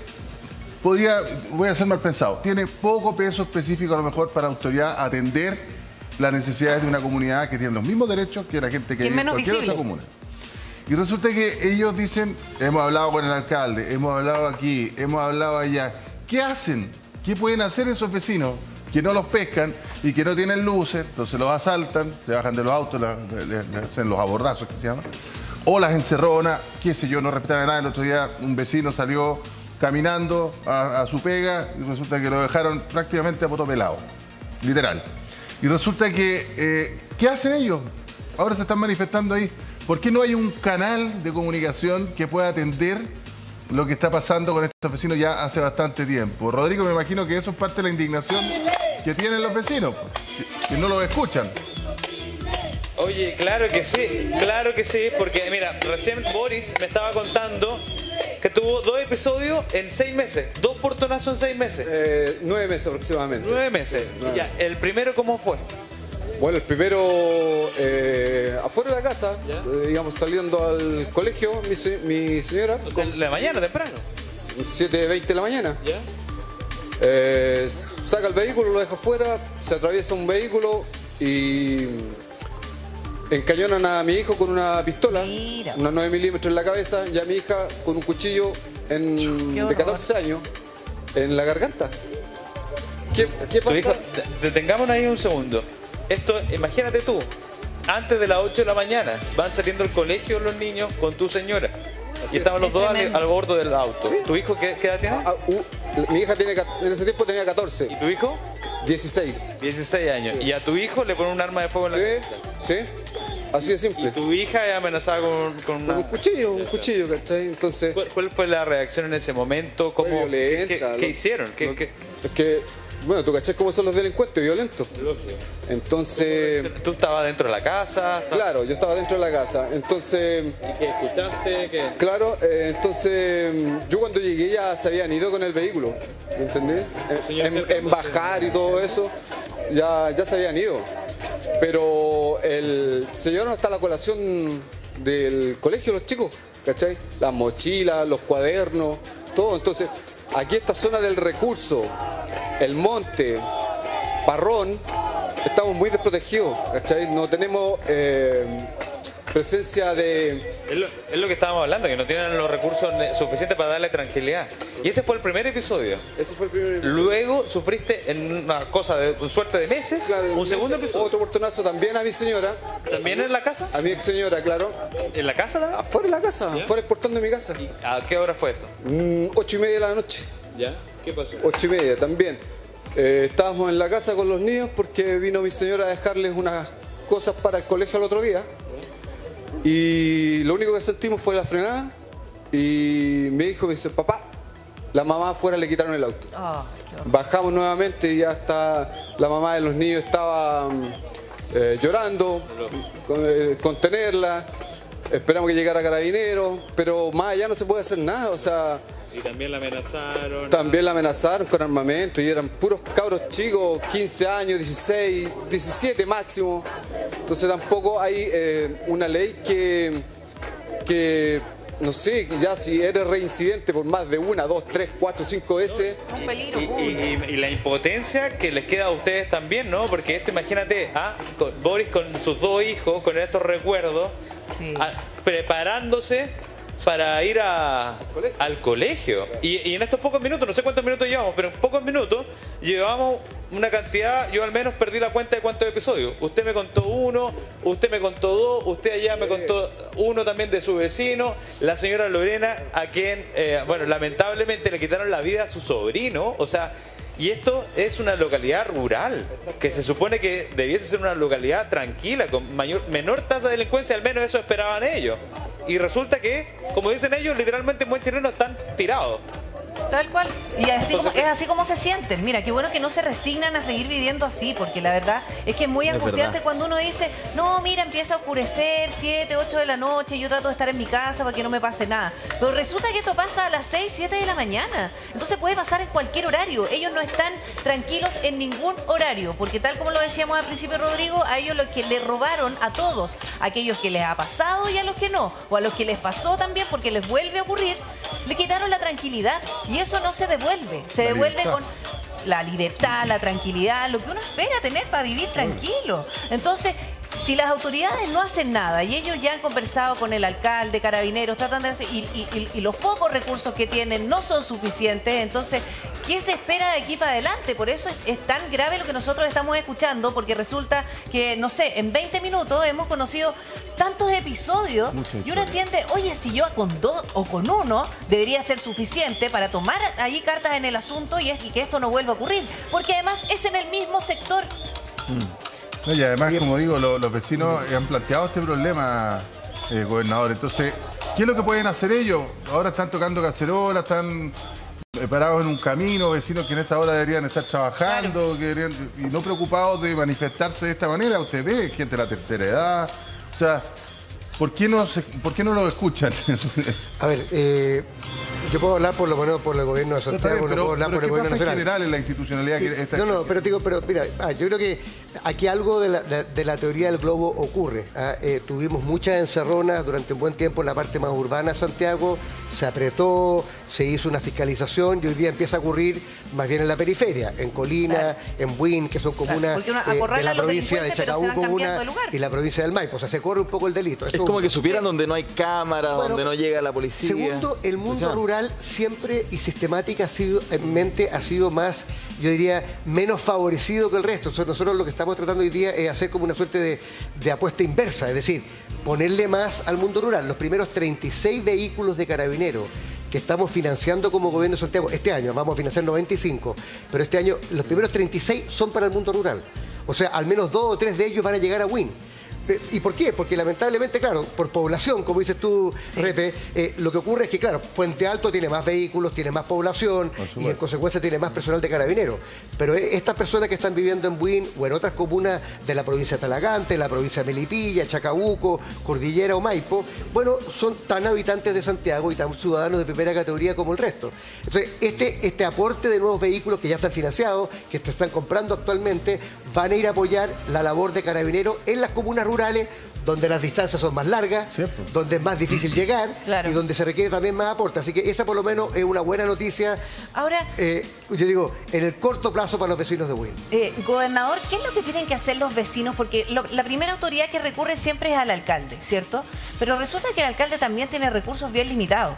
podría, voy a ser mal pensado, tiene poco peso específico a lo mejor para autoridad atender las necesidades de una comunidad que tiene los mismos derechos que la gente que Que vive en menos cualquier otra visible. comuna. Y resulta que ellos dicen, hemos hablado con el alcalde, hemos hablado aquí, hemos hablado allá. ¿Qué hacen? ¿Qué pueden hacer esos vecinos que no los pescan y que no tienen luces? Entonces los asaltan, se bajan de los autos, le, hacen los abordazos que se llaman. O las encerronas, qué sé yo, no respetan nada. El otro día un vecino salió caminando a, su pega y resulta que lo dejaron prácticamente a poto pelado. Literal. Y resulta que, eh, ¿qué hacen ellos? Ahora se están manifestando ahí. ¿Por qué no hay un canal de comunicación que pueda atender lo que está pasando con estos vecinos ya hace bastante tiempo. Rodrigo, me imagino que eso es parte de la indignación que tienen los vecinos, que, que no los escuchan. Oye, claro que sí, claro que sí, porque mira, recién Boris me estaba contando que tuvo dos episodios en seis meses, dos portonazos en seis meses. Eh, nueve meses aproximadamente. Nueve meses. Nueve Ya, el primero cómo fue? Bueno, el primero eh, afuera de la casa, eh, digamos saliendo al colegio, mi, se- mi señora, O sea, en la mañana, temprano. 7.20 de la mañana, ¿Ya? eh, saca el vehículo, lo deja afuera, se atraviesa un vehículo y encañonan a mi hijo con una pistola, Mira. una 9 milímetros en la cabeza, y a mi hija con un cuchillo en- Qué de horror. 14 años en la garganta. ¿Qué, qué Tu pasa? hijo, de- detengámonos ahí un segundo. Esto, imagínate tú, antes de las 8 de la mañana, van saliendo del colegio los niños con tu señora. y estaban los Es dos al, al bordo del auto. ¿Tu hijo qué, qué edad tiene? Ah, uh, mi hija tiene, en ese tiempo tenía 14, ¿Y tu hijo? 16. 16 años. Y a tu hijo le ponen un arma de fuego en la ¿Sí? cabeza. ¿Sí? Así de simple. Y tu hija es amenazada con, con Con un una... cuchillo, un cuchillo, ¿cachai? Entonces, ¿Cuál, cuál fue la reacción en ese momento? ¿Cómo, violenta, ¿Qué, qué lo- hicieron? ¿Qué- lo- qué- es que, bueno, tú cachai cómo son los delincuentes, violentos. Entonces, ¿Tú estabas dentro de la casa? claro, yo estaba dentro de la casa. Entonces, ¿Qué escuchaste? ¿Qué? claro, eh, entonces, yo cuando llegué ya se habían ido con el vehículo, ¿me entendés? En, en- en bajar y todo eso, ya, ya se habían ido. Pero el, se llevaron hasta la colación del colegio los chicos, ¿cachai? Las mochilas, los cuadernos, todo. Entonces, aquí esta zona del recurso, el monte, Parrón, estamos muy desprotegidos, ¿cachai? No tenemos eh, presencia de... Es lo, es lo que estábamos hablando, que no tienen los recursos suficientes para darle tranquilidad. Y ese fue el primer episodio. Ese fue el primer Luego sufriste en una cosa de un suerte de meses, Claro, un segundo episodio. Otro portonazo también a mi señora, ¿También en la casa? a mi ex señora, claro. ¿En la casa también? Afuera de la casa, afuera del portón de mi casa. ¿A qué hora fue esto? Mm, ocho y media de la noche. ¿Ya? ¿Qué pasó? Ocho y media también. Eh, estábamos en la casa con los niños porque vino mi señora a dejarles unas cosas para el colegio al otro día. Y lo único que sentimos fue la frenada. Y me dijo, me dice, papá, la mamá afuera le quitaron el auto. Oh, horror. Bajamos nuevamente y ya está, la mamá de los niños estaba mm, eh, llorando, con- eh, contenerla. Esperamos que llegara carabinero, pero más allá no se puede hacer nada. O sea, Y también la amenazaron. también la amenazaron con armamento y eran puros cabros chicos, 15 años, 16, 17 máximo. Entonces tampoco hay eh, una ley que, que, no sé, ya si eres reincidente por más de una, dos, tres, cuatro, cinco veces, Un peligro. Y, y- y la impotencia que les queda a ustedes también, ¿no? Porque esto, imagínate, ah, con- Boris con sus dos hijos, con estos recuerdos, Sí. preparándose para ir a- al colegio. Y, y en estos pocos minutos, no sé cuántos minutos llevamos, pero en pocos minutos llevamos una cantidad, yo al menos perdí la cuenta de cuántos episodios. Usted me contó uno, usted me contó dos, usted allá me contó uno también de su vecino, la señora Lorena, a quien, eh, bueno, lamentablemente le quitaron la vida a su sobrino, o sea... Y esto es una localidad rural, que se supone que debiese ser una localidad tranquila, con mayor, menor tasa de delincuencia, al menos eso esperaban ellos. Y resulta que, como dicen ellos, literalmente en buen chileno están tirados. Tal cual. Y así como- es así como se sienten. Mira, qué bueno que no se resignan a seguir viviendo así, porque la verdad es que es muy angustiante cuando uno dice, no, mira, empieza a oscurecer, 7, 8 de la noche, yo trato de estar en mi casa para que no me pase nada. Pero resulta que esto pasa a las 6, 7 de la mañana. Entonces puede pasar en cualquier horario. Ellos no están tranquilos en ningún horario, porque tal como lo decíamos al principio, Rodrigo, a ellos lo que le robaron a todos, a aquellos que les ha pasado y a los que no, o a los que les pasó también porque les vuelve a ocurrir, le quitaron la tranquilidad. Y eso no se devuelve. Se La devuelve libertad. con la libertad, la tranquilidad, lo que uno espera tener para vivir tranquilo. Entonces, si las autoridades no hacen nada y ellos ya han conversado con el alcalde, carabineros, tratan de hacer, y, y- y- y los pocos recursos que tienen no son suficientes, entonces, ¿qué se espera de aquí para adelante? Por eso es, es tan grave lo que nosotros estamos escuchando, porque resulta que, no sé, en 20 minutos hemos conocido tantos episodios y uno entiende, oye, si yo con dos o con uno debería ser suficiente para tomar allí cartas en el asunto y, es, y que esto no vuelva a ocurrir, porque además es en el mismo sector. No, y además, como digo, lo- los vecinos han planteado este problema, eh, gobernador. Entonces, ¿Qué es lo que pueden hacer ellos? Ahora están tocando cacerolas, están eh, parados en un camino, vecinos que en esta hora deberían estar trabajando que deberían- y no preocupados de manifestarse de esta manera. Usted ve gente de la tercera edad. O sea, ¿por qué no, se- por qué no lo escuchan? A ver, eh, yo puedo hablar por lo menos por el gobierno de Está Santiago, no pero, puedo hablar pero por el ¿qué gobierno en nacional. general en la institucionalidad? que esta- No, no, pero digo, pero mira, ah, yo creo que aquí algo de la, de- de la teoría del globo ocurre. ah, eh, tuvimos muchas encerronas durante un buen tiempo en la parte más urbana de Santiago, se apretó, se hizo una fiscalización y hoy día empieza a ocurrir más bien en la periferia, en Colina, en Buin, que son comunas uno eh, de la provincia de Chacabuco lugar. y la provincia del Maipo. O sea, se corre un poco el delito. Es como que supieran donde no hay cámara, Bueno, donde no llega la policía. Segundo, el mundo rural siempre y sistemáticamente ha sido más, yo diría, menos favorecido que el resto. Entonces, nosotros lo que estamos tratando hoy día es hacer como una suerte de, de apuesta inversa, es decir, ponerle más al mundo rural. Los primeros 36 vehículos de carabineros que estamos financiando como gobierno de Santiago, este año vamos a financiar 95, pero este año los primeros 36 son para el mundo rural. O sea, al menos dos o tres de ellos van a llegar a WIN. ¿Y por qué? Porque lamentablemente, claro, por población, como dices tú, Repe, eh, lo que ocurre es que, claro, Puente Alto tiene más vehículos, tiene más población y en consecuencia tiene más personal de carabineros. Pero eh, estas personas que están viviendo en Buin o en otras comunas de la provincia de Talagante, la provincia de Melipilla, Chacabuco, Cordillera o Maipo, bueno, son tan habitantes de Santiago y tan ciudadanos de primera categoría como el resto. Entonces, este, este aporte de nuevos vehículos que ya están financiados, que se están comprando actualmente, van a ir a apoyar la labor de carabineros en las comunas rurales donde las distancias son más largas, donde es más difícil llegar y donde se requiere también más aporte. Así que esa por lo menos es una buena noticia, Ahora, eh, yo digo, en el corto plazo para los vecinos de Win. Eh, gobernador, ¿qué es lo que tienen que hacer los vecinos? Porque lo- la primera autoridad que recurre siempre es al alcalde, ¿cierto? Pero resulta que el alcalde también tiene recursos bien limitados.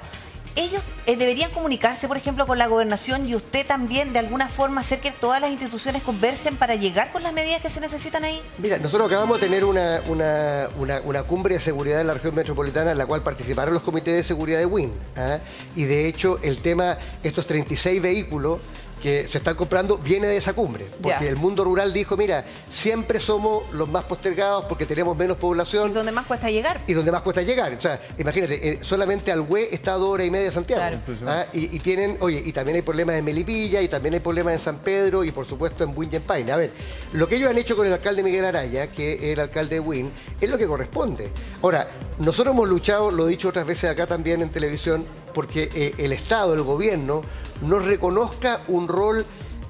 Ellos eh, deberían comunicarse, por ejemplo, con la gobernación y usted también, de alguna forma, hacer que todas las instituciones conversen para llegar con las medidas que se necesitan ahí. Mira, nosotros acabamos de tener una, una, una- una cumbre de seguridad en la región metropolitana en la cual participaron los comités de seguridad de WIN. ¿ah? Y de hecho, el tema, estos 36 vehículos que se están comprando, viene de esa cumbre. Porque el mundo rural dijo, mira, siempre somos los más postergados porque tenemos menos población. Y donde más cuesta llegar. Y donde más cuesta llegar. O sea, imagínate, eh, solamente al GUE está a dos horas y media de Santiago. ¿ah? Y, y tienen, oye, y también hay problemas en Melipilla, y también hay problemas en San Pedro, y por supuesto en Buin y en Paine. A ver, lo que ellos han hecho con el alcalde Miguel Araya, que es el alcalde de Buin, es lo que corresponde. Ahora, nosotros hemos luchado, lo he dicho otras veces acá también en televisión, porque eh, el Estado, el gobierno, nos reconozca un rol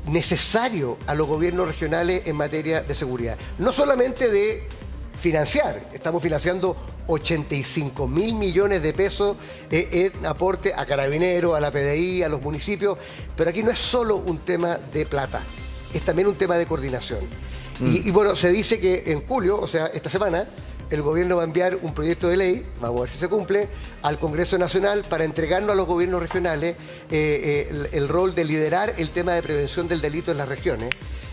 necesario a los gobiernos regionales en materia de seguridad. No solamente de financiar, estamos financiando 85 mil millones de pesos eh, en aporte a Carabineros, a la PDI, a los municipios, pero aquí no es solo un tema de plata, es también un tema de coordinación. Y, y bueno, se dice que en julio, o sea, esta semana, el gobierno va a enviar un proyecto de ley, vamos a ver si se cumple, al Congreso Nacional para entregarnos a los gobiernos regionales eh, eh, el, el rol de liderar el tema de prevención del delito en las regiones.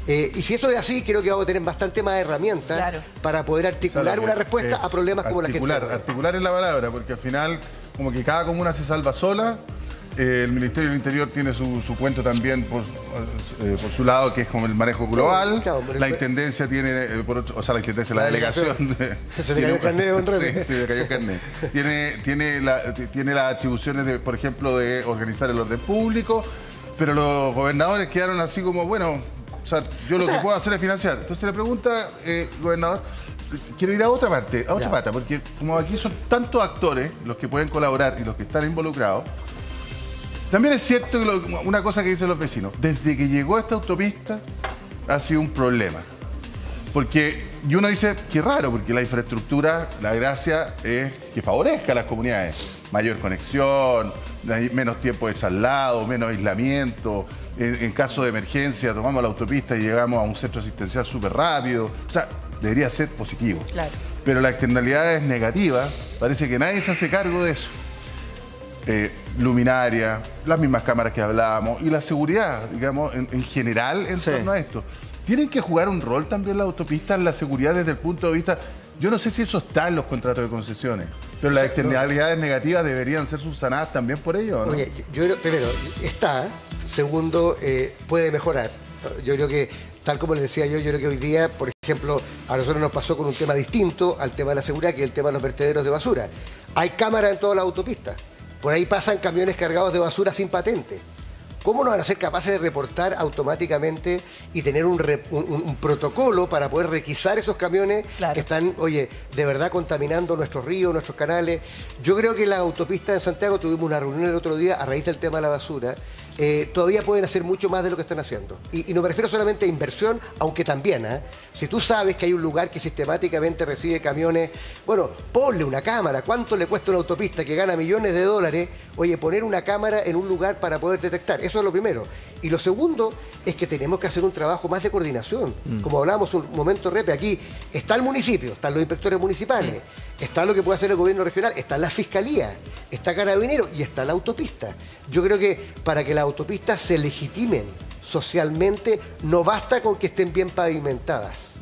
Eh, y si eso es así, creo que vamos a tener bastante más herramientas para poder articular O sea, lo una respuesta es a problemas como la que articular, Articular es la palabra, porque al final, como que cada comuna se salva sola. Eh, el Ministerio del Interior tiene su, su cuento también por, eh, por su lado, que es como el manejo global. Claro, la Intendencia tiene, eh, por otro- o sea, la Intendencia, la, La delegación. Se le cayó carnet, don René. Sí, sí, le cayó carnet. Tiene, tiene, la- tiene las atribuciones, de, por ejemplo, de organizar el orden público, pero los gobernadores quedaron así como, bueno, o sea, yo lo sea- que puedo hacer es financiar. Entonces le pregunta, eh, gobernador, quiero ir a otra parte, a otra Ya. pata, porque como aquí son tantos actores los que pueden colaborar y los que están involucrados, también es cierto que lo- una cosa que dicen los vecinos, desde que llegó esta autopista ha sido un problema. Porque, y uno dice, qué raro, porque la infraestructura, la gracia es que favorezca a las comunidades. Mayor conexión, menos tiempo de traslado, menos aislamiento. En, en caso de emergencia, tomamos la autopista y llegamos a un centro asistencial súper rápido. O sea, debería ser positivo. Claro. Pero la externalidad es negativa. Parece que nadie se hace cargo de eso. Eh, luminaria, las mismas cámaras que hablábamos y la seguridad, digamos, en, en general en torno a esto. Tienen que jugar un rol también las autopistas en la seguridad desde el punto de vista. Yo no sé si eso está en los contratos de concesiones, pero las externalidades negativas deberían ser subsanadas también por ello. ¿o ¿no? Oye, yo creo, primero, está. Segundo, eh, puede mejorar. Yo creo que tal como les decía yo, yo creo que hoy día, por ejemplo, a nosotros nos pasó con un tema distinto al tema de la seguridad, que es el tema de los vertederos de basura. Hay cámaras en toda la autopista. Por ahí pasan camiones cargados de basura sin patente. ¿Cómo no van a ser capaces de reportar automáticamente y tener un, re- un- protocolo para poder requisar esos camiones que están, oye, de verdad contaminando nuestros ríos, nuestros canales? Yo creo que la autopista en Santiago, tuvimos una reunión el otro día a raíz del tema de la basura, eh, todavía pueden hacer mucho más de lo que están haciendo. Y, y no me refiero solamente a inversión, aunque también, ¿ah? si tú sabes que hay un lugar que sistemáticamente recibe camiones, bueno, ponle una cámara. ¿Cuánto le cuesta una autopista que gana millones de dólares? Oye, poner una cámara en un lugar para poder detectar. Eso es lo primero. Y lo segundo es que tenemos que hacer un trabajo más de coordinación. Como hablábamos un momento, Repe, aquí está el municipio, están los inspectores municipales, está lo que puede hacer el gobierno regional, está la fiscalía, está Carabineros y está la autopista. Yo creo que para que las autopistas se legitimen socialmente, no basta con que estén bien pavimentadas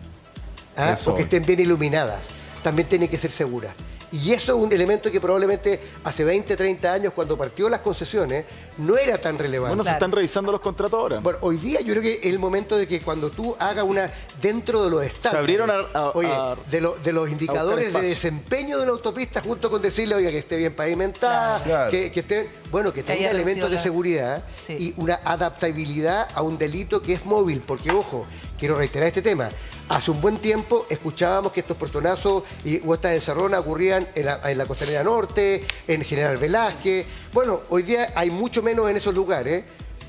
¿ah? O que estén bien iluminadas, también tienen que ser seguras. Y eso es un elemento que probablemente hace 20, 30 años, cuando partió las concesiones, no era tan relevante. Bueno, se están revisando los contratos ahora. Bueno, hoy día yo creo que es el momento de que cuando tú hagas una dentro de los estados. abrieron a- a- oye, a- de, lo- de los indicadores de desempeño de una autopista, junto con decirle, oiga, que esté bien pavimentada, Claro. que, que esté, bueno, que tenga elementos de seguridad Sí. y una adaptabilidad a un delito que es móvil, porque ojo, quiero reiterar este tema. Hace un buen tiempo escuchábamos que estos portonazos y, o estas encerronas ocurrían en la, en la costanera norte, en General Velázquez. Bueno, hoy día hay mucho menos en esos lugares,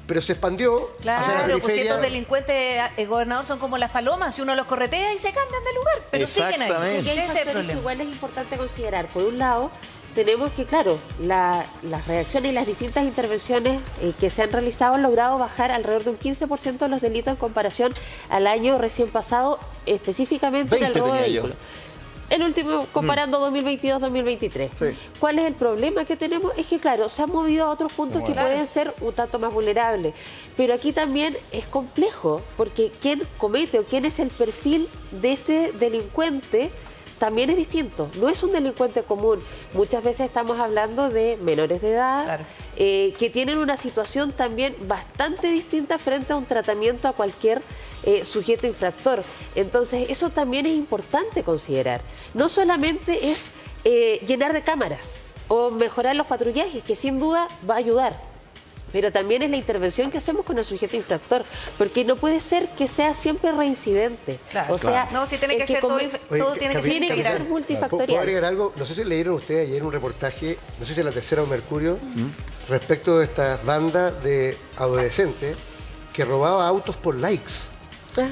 pero se expandió hacia la Claro, pues periferia. estos delincuentes, eh, gobernador, son como las palomas, si uno los corretea y se cambian de lugar, pero siguen ahí. El igual es importante considerar. Por un lado, tenemos que, claro, la- las reacciones y las distintas intervenciones eh, que se han realizado han logrado bajar alrededor de un 15% de los delitos en comparación al año recién pasado, específicamente en el 20 robo de vehículos. El último, comparando 2022-2023. Sí. ¿Cuál es el problema que tenemos? Es que, claro, se han movido a otros puntos que pueden ser un tanto más vulnerables. Pero aquí también es complejo, porque quién comete o quién es el perfil de este delincuente también es distinto. No es un delincuente común. Muchas veces estamos hablando de menores de edad Claro. eh, que tienen una situación también bastante distinta frente a un tratamiento a cualquier eh, sujeto infractor. Entonces, eso también es importante considerar. No solamente es eh, llenar de cámaras o mejorar los patrullajes, que sin duda va a ayudar. Pero también es la intervención que hacemos con el sujeto infractor, porque no puede ser que sea siempre reincidente. Claro. o sea, No, si tiene que ser todo, come- inf- Oye, todo tiene que ser Tiene que integral. ser ¿Puedo- multifactorial. ¿Puedo agregar algo? No sé si leyeron ustedes ayer un reportaje, no sé si en la tercera o Mercurio, respecto de estas bandas de adolescentes que robaban autos por likes. Ah,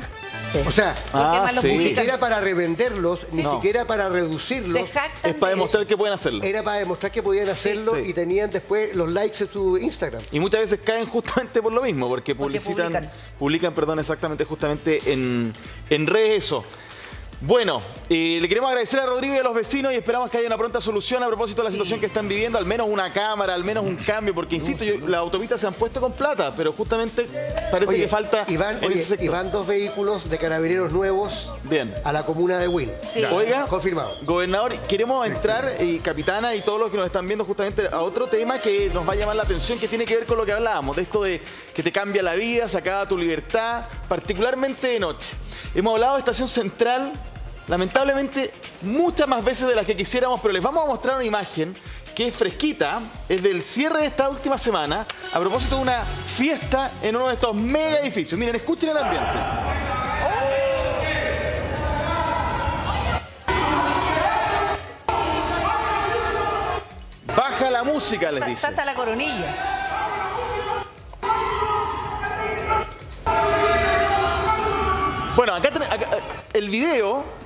sí. O sea, Ah, sí. ni siquiera para revenderlos, ni No. siquiera para reducirlos. Se Es para de demostrar que pueden hacerlo. Era para demostrar que podían hacerlo Sí. y tenían después los likes en su Instagram. Y muchas veces caen justamente por lo mismo, porque Porque publicitan, publican. publican, perdón, exactamente justamente en, en redes eso. Bueno, eh, le queremos agradecer a Rodrigo y a los vecinos y esperamos que haya una pronta solución a propósito de la Sí. situación que están viviendo, al menos una cámara, al menos un cambio, porque insisto, yo- las autopistas se han puesto con plata, pero justamente parece Oye, que falta van, oye, y van dos vehículos de carabineros nuevos Bien. a la comuna de Win. Sí. Oiga, Confirmado. Gobernador, queremos entrar, y capitana y todos los que nos están viendo justamente a otro tema que nos va a llamar la atención, que tiene que ver con lo que hablábamos, de esto de que te cambia la vida, se acaba tu libertad, particularmente de noche. Hemos hablado de Estación Central, lamentablemente muchas más veces de las que quisiéramos, pero les vamos a mostrar una imagen que es fresquita, es del cierre de esta última semana, a propósito de una fiesta en uno de estos mega edificios. Miren, escuchen el ambiente. Baja la música, les dice. está hasta la coronilla. Bueno, acá, acá, el video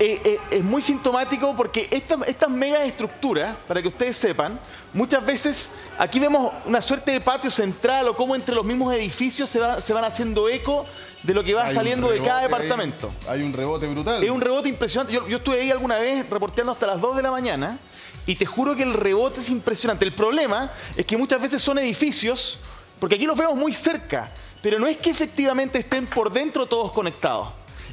eh, eh, es muy sintomático porque esta- estas mega estructuras, para que ustedes sepan, muchas veces aquí vemos una suerte de patio central o cómo entre los mismos edificios se, va- se van haciendo eco de lo que va Hay saliendo de cada departamento. Hay un rebote brutal. Es un rebote impresionante. Yo, yo estuve ahí alguna vez reporteando hasta las 2 de la mañana y te juro que el rebote es impresionante. El problema es que muchas veces son edificios, porque aquí los vemos muy cerca, pero no es que efectivamente estén por dentro todos conectados.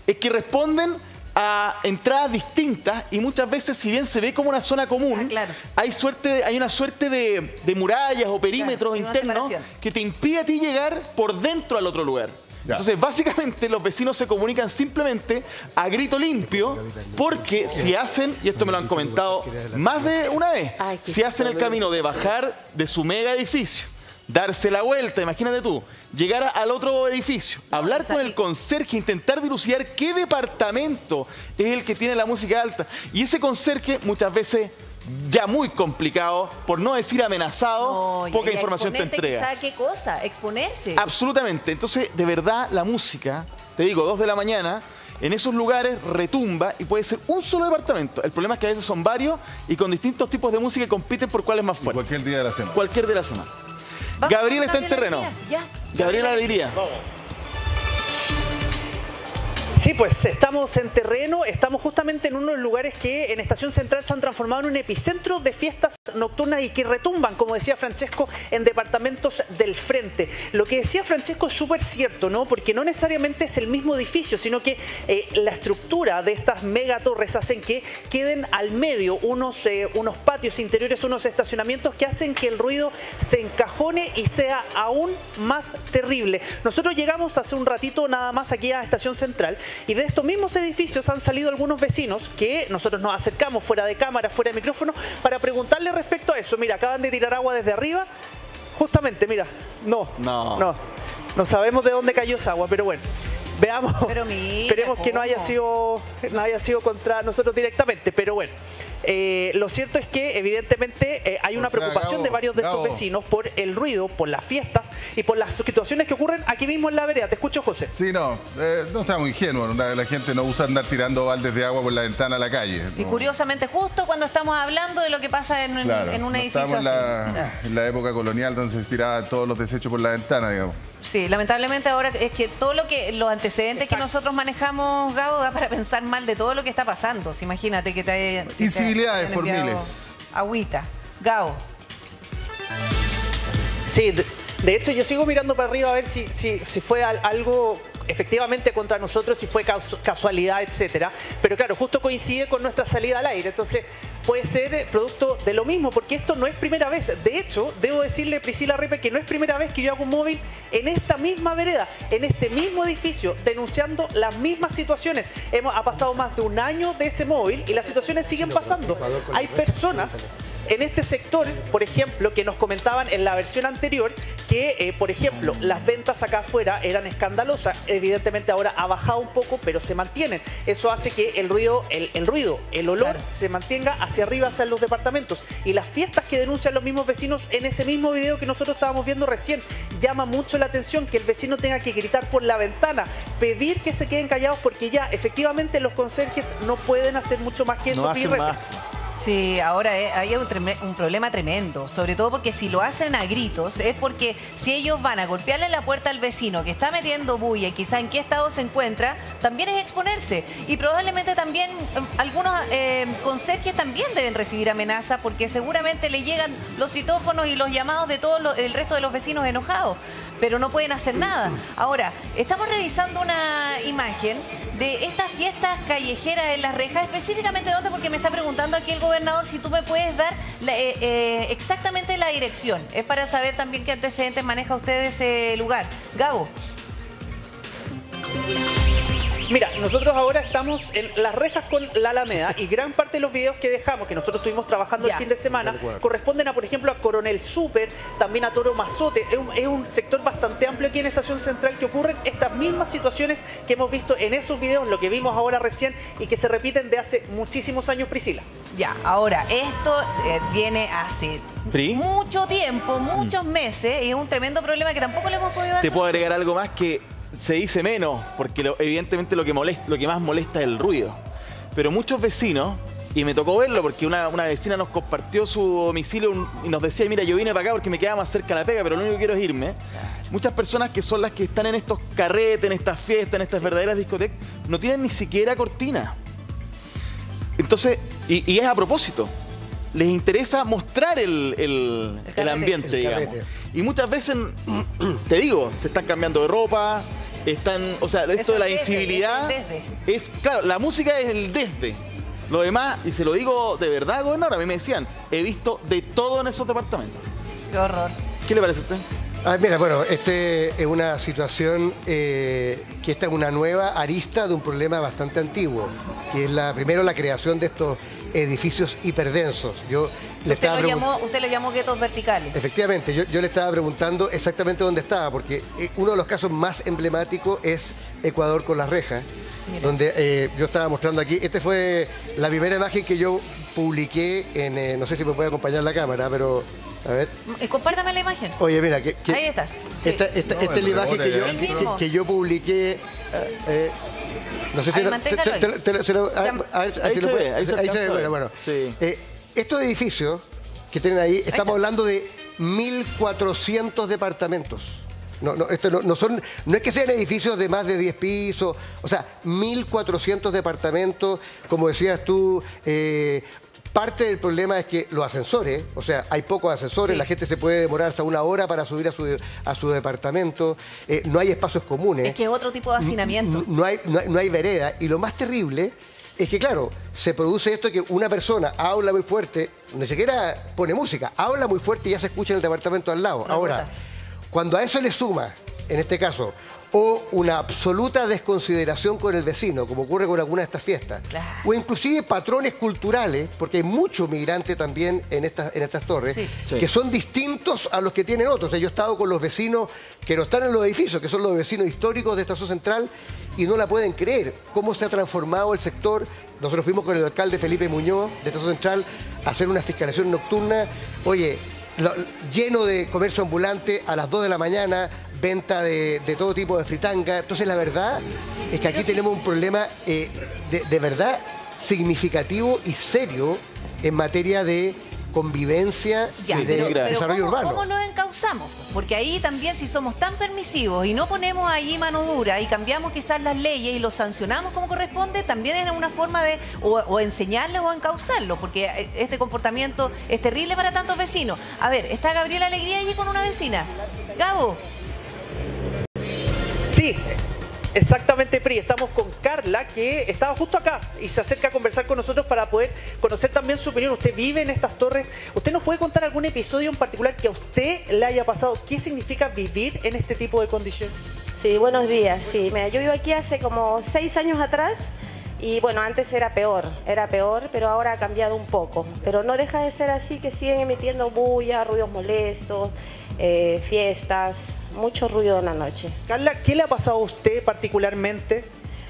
Es que responden a entradas distintas y muchas veces, si bien se ve como una zona común, Ah, claro. hay, suerte, hay una suerte de, de murallas o perímetros internos que te impide a ti llegar por dentro al otro lugar. Entonces, básicamente, los vecinos se comunican simplemente a grito limpio, porque si hacen, y esto me lo han comentado más de una vez, si hacen el camino de bajar de su mega edificio, darse la vuelta, imagínate tú, llegar a- al otro edificio, hablar con el conserje, intentar dilucidar qué departamento es el que tiene la música alta. Y ese conserje muchas veces ya muy complicado, por no decir amenazado, No, poca información te entrega. quizá qué cosa, exponerse. Absolutamente. Entonces, de verdad, la música, te digo, dos de la mañana, en esos lugares retumba y puede ser un solo departamento. El problema es que a veces son varios y con distintos tipos de música compiten por cuál es más fuerte. Cualquier día de la semana. Cualquier de la semana. Gabriel está en terreno. Gabriela Alegría. Sí, pues estamos en terreno, estamos justamente en uno de los lugares que en Estación Central se han transformado en un epicentro de fiestas nocturnas y que retumban, como decía Francesco, en departamentos del frente. Lo que decía Francesco es súper cierto, ¿no? Porque no necesariamente es el mismo edificio, sino que eh, la estructura de estas megatorres hacen que queden al medio unos, eh, unos patios interiores, unos estacionamientos que hacen que el ruido se encajone y sea aún más terrible. Nosotros llegamos hace un ratito nada más aquí a Estación Central y de estos mismos edificios han salido algunos vecinos que nosotros nos acercamos fuera de cámara, fuera de micrófono, para preguntarle respecto a eso. Mira, acaban de tirar agua desde arriba. Justamente, mira, no, No. no, no sabemos de dónde cayó esa agua, pero bueno. Veamos, Pero mira, esperemos que no haya sido no haya sido contra nosotros directamente, pero bueno. Eh, lo cierto es que evidentemente eh, hay una O sea, preocupación Gabo, de varios de estos vecinos por el ruido, por las fiestas y por las situaciones que ocurren aquí mismo en la vereda. Te escucho, José. Sí, no, eh, no seamos ingenuos, la, la gente no usa andar tirando baldes de agua por la ventana a la calle. Y no. curiosamente, justo cuando estamos hablando de lo que pasa en, en- Claro, en un no edificio estamos en así. la, O sea, en la época colonial donde se tiraban todos los desechos por la ventana, digamos. Sí, lamentablemente ahora es que todo lo que, los antecedentes que nosotros manejamos, Gabo, da para pensar mal de todo lo que está pasando. Si imagínate que te haya- que te Incivilidades hayan por miles. Agüita. Gabo. Sí, de, hecho yo sigo mirando para arriba a ver si, si, si fue al- algo efectivamente contra nosotros, si fue casualidad, etcétera. Pero claro, justo coincide con nuestra salida al aire, entonces puede ser eh, producto de lo mismo, porque esto no es primera vez. De hecho, debo decirle Priscila Repe que no es primera vez que yo hago un móvil en esta misma vereda, en este mismo edificio, denunciando las mismas situaciones. Hemos, ha pasado más de un año de ese móvil y las situaciones siguen pasando. Hay personas en este sector, por ejemplo, que nos comentaban en la versión anterior que, eh, por ejemplo, las ventas acá afuera eran escandalosas. Evidentemente ahora ha bajado un poco, pero se mantienen. Eso hace que el ruido, el, el ruido, el olor Claro. se mantenga hacia arriba, hacia los departamentos. Y las fiestas que denuncian los mismos vecinos en ese mismo video que nosotros estábamos viendo recién, llama mucho la atención que el vecino tenga que gritar por la ventana, pedir que se queden callados porque ya efectivamente los conserjes no pueden hacer mucho más que eso. No. Sí, ahora eh, hay un, problema tremendo, sobre todo porque si lo hacen a gritos es porque si ellos van a golpearle la puerta al vecino que está metiendo bulla y quizá en qué estado se encuentra, también es exponerse. Y probablemente también eh, algunos eh, conserjes también deben recibir amenazas porque seguramente le llegan los citófonos y los llamados de todo el resto de los vecinos enojados, pero no pueden hacer nada. Ahora, estamos revisando una imagen de estas fiestas callejeras en las rejas, específicamente dónde, porque me está preguntando aquí el gobernador si tú me puedes dar eh, eh, exactamente la dirección. Es para saber también qué antecedentes maneja usted de ese lugar. Gabo. Mira, nosotros ahora estamos en las rejas con la Alameda y gran parte de los videos que dejamos, que nosotros estuvimos trabajando Ya. el fin de semana, corresponden a, por ejemplo, a Coronel Super, también a Toro Mazote. Es un, es un sector bastante amplio aquí en Estación Central que ocurren estas mismas situaciones que hemos visto en esos videos, lo que vimos ahora recién y que se repiten de hace muchísimos años, Priscila. Ya, ahora, esto eh, viene hace ¿Pri? mucho tiempo, muchos meses, y es un tremendo problema que tampoco le hemos podido dar Te puedo agregar algo más que se dice menos, porque lo- evidentemente lo que, molesta, lo que más molesta es el ruido. Pero muchos vecinos, y me tocó verlo porque una, una vecina nos compartió su domicilio un- y nos decía, mira, yo vine para acá porque me quedaba más cerca la pega, pero lo único que quiero es irme. Muchas personas que son las que están en estos carretes, en estas fiestas, en estas verdaderas discotecas, no tienen ni siquiera cortina. Entonces, y, y es a propósito. Les interesa mostrar el, el- el carrete. ambiente, El digamos. carrete. Y muchas veces, te digo, se están cambiando de ropa, están, o sea, esto Eso de la es desde, incivilidad es el es, claro, la música es el desde. Lo demás, y se lo digo de verdad, gobernador, a mí me decían, he visto de todo en esos departamentos. Qué horror. ¿Qué le parece a usted? Ah, mira, bueno, este es una situación eh, que está en una nueva arista de un problema bastante antiguo, que es la primero la creación de estos edificios hiperdensos. Yo le Usted estaba lo, llamó, usted lo llamó guetos verticales. Efectivamente, yo, yo le estaba preguntando exactamente dónde estaba, porque eh, uno de los casos más emblemáticos es Ecuador con las rejas, donde eh, yo estaba mostrando aquí, esta fue la primera imagen que yo publiqué en, eh, no sé si me puede acompañar la cámara, pero a ver. Eh, Compártame la imagen. Oye, mira, que, que- Ahí está. Sí. esta, esta- No, esta es la imagen que yo, que, yo publiqué. eh, no sé si Ahí, lo- manténgalo te- te- ahí. te lo- se lo- a- Ya. a ver, Ahí si se lo puede- ve, ahí se ahí ve, bueno, bueno. Sí. Eh, estos edificios que tienen ahí, estamos hablando de 1.400 departamentos. No, no, esto no, no son, no es que sean edificios de más de 10 pisos, o sea, 1.400 departamentos, como decías tú, eh, parte del problema es que los ascensores, o sea, hay pocos ascensores, Sí. la gente se puede demorar hasta una hora para subir a su, a su departamento, eh, no hay espacios comunes. Es que otro tipo de hacinamiento. No hay, no, hay, no hay vereda. Y lo más terrible es que, claro, se produce esto que una persona habla muy fuerte, ni siquiera pone música, habla muy fuerte y ya se escucha en el departamento al lado. Ahora, cuando a eso le suma, en este caso, o una absoluta desconsideración con el vecino, como ocurre con algunas de estas fiestas, Claro. o inclusive patrones culturales, porque hay muchos migrantes también en estas, en estas torres, Sí. Sí. que son distintos a los que tienen otros. O sea, yo he estado con los vecinos que no están en los edificios, que son los vecinos históricos de Estación Central, y no la pueden creer cómo se ha transformado el sector. Nosotros fuimos con el alcalde Felipe Muñoz de Estación Central a hacer una fiscalización nocturna. Oye, lo- lleno de comercio ambulante a las 2 de la mañana, venta de, de todo tipo de fritanga. Entonces, la verdad es que aquí tenemos un problema eh, de, de verdad significativo y serio en materia de convivencia Ya, y de pero, pero desarrollo ¿cómo, urbano. ¿cómo lo encauzamos? Porque ahí también si somos tan permisivos y no ponemos allí mano dura y cambiamos quizás las leyes y los sancionamos como corresponde, también es una forma de o, o enseñarles o encauzarlo, porque este comportamiento es terrible para tantos vecinos. A ver, está Gabriela Alegría allí con una vecina. Gabo, Sí, exactamente, Pri. Estamos con Carla, que estaba justo acá y se acerca a conversar con nosotros para poder conocer también su opinión. Usted vive en estas torres. ¿Usted nos puede contar algún episodio en particular que a usted le haya pasado? ¿Qué significa vivir en este tipo de condiciones? Sí, buenos días. Sí, mira, yo vivo aquí hace como seis años atrás y bueno, antes era peor, era peor, pero ahora ha cambiado un poco. Pero no deja de ser así que siguen emitiendo bulla, ruidos molestos, eh, fiestas, mucho ruido en la noche. Carla, ¿qué le ha pasado a usted particularmente?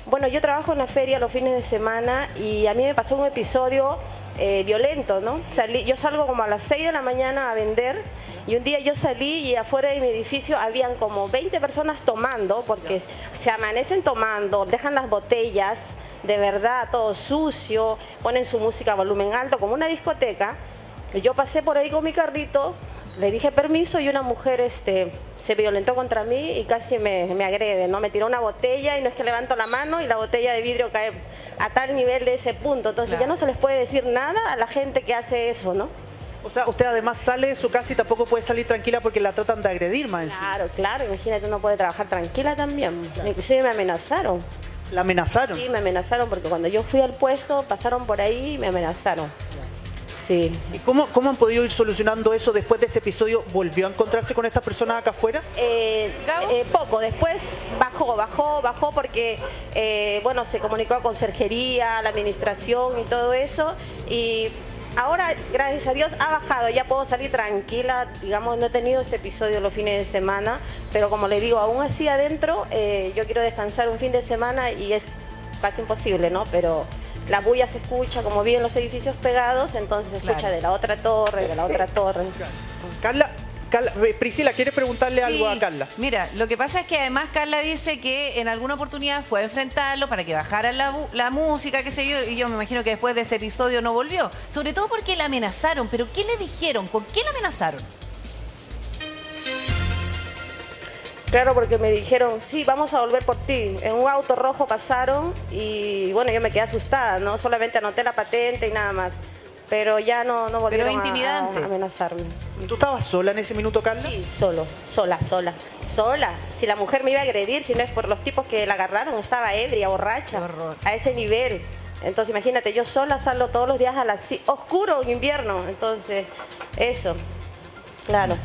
Bueno, yo trabajo en la feria los fines de semana y a mí me pasó un episodio eh, violento, ¿no? Salí, yo salgo como a las 6 de la mañana a vender y un día yo salí y afuera de mi edificio habían como 20 personas tomando porque se amanecen tomando, dejan las botellas, de verdad, todo sucio, ponen su música a volumen alto como una discoteca. Y yo pasé por ahí con mi carrito, le dije permiso y una mujer este, se violentó contra mí y casi me, me agrede, ¿no? Me tiró una botella y no es que levanto la mano y la botella de vidrio cae a tal nivel de ese punto. Entonces ya no se les puede decir nada a la gente que hace eso, ¿no? O sea, usted además sale de su casa y tampoco puede salir tranquila porque la tratan de agredir más. encima. Claro, claro, imagínate, uno puede trabajar tranquila también. Inclusive me amenazaron. ¿La amenazaron? Sí, me amenazaron porque cuando yo fui al puesto pasaron por ahí y me amenazaron. Sí. ¿Y cómo, cómo han podido ir solucionando eso después de ese episodio? ¿Volvió a encontrarse con estas personas acá afuera? Eh, eh, poco, después bajó, bajó, bajó porque, eh, bueno, se comunicó a conserjería, a la administración y todo eso. Y ahora, gracias a Dios, ha bajado. Ya puedo salir tranquila. Digamos, no he tenido este episodio los fines de semana, pero como le digo, aún así adentro, eh, yo quiero descansar un fin de semana y es casi imposible, ¿no? Pero la bulla se escucha, como viven los edificios pegados, entonces se escucha Claro. de la otra torre, de la otra torre. Carla, Carla, Priscila, ¿quieres preguntarle algo a Carla? Mira, lo que pasa es que además Carla dice que en alguna oportunidad fue a enfrentarlo para que bajara la, la música, qué sé yo, y yo me imagino que después de ese episodio no volvió. Sobre todo porque la amenazaron. ¿Pero qué le dijeron? ¿Con qué la amenazaron? Claro, porque me dijeron, sí, vamos a volver por ti. En un auto rojo pasaron y bueno, yo me quedé asustada, ¿no? Solamente anoté la patente y nada más. Pero ya no, no volvieron a- intimidante. a, amenazarme. ¿Tú estabas sola en ese minuto, Carla? Sí, solo, sola, sola, sola. Si la mujer me iba a agredir, si no es por los tipos que la agarraron, estaba ebria, borracha, a ese nivel. Entonces imagínate, yo sola salgo todos los días a las... Oscuro en invierno, entonces, eso, claro.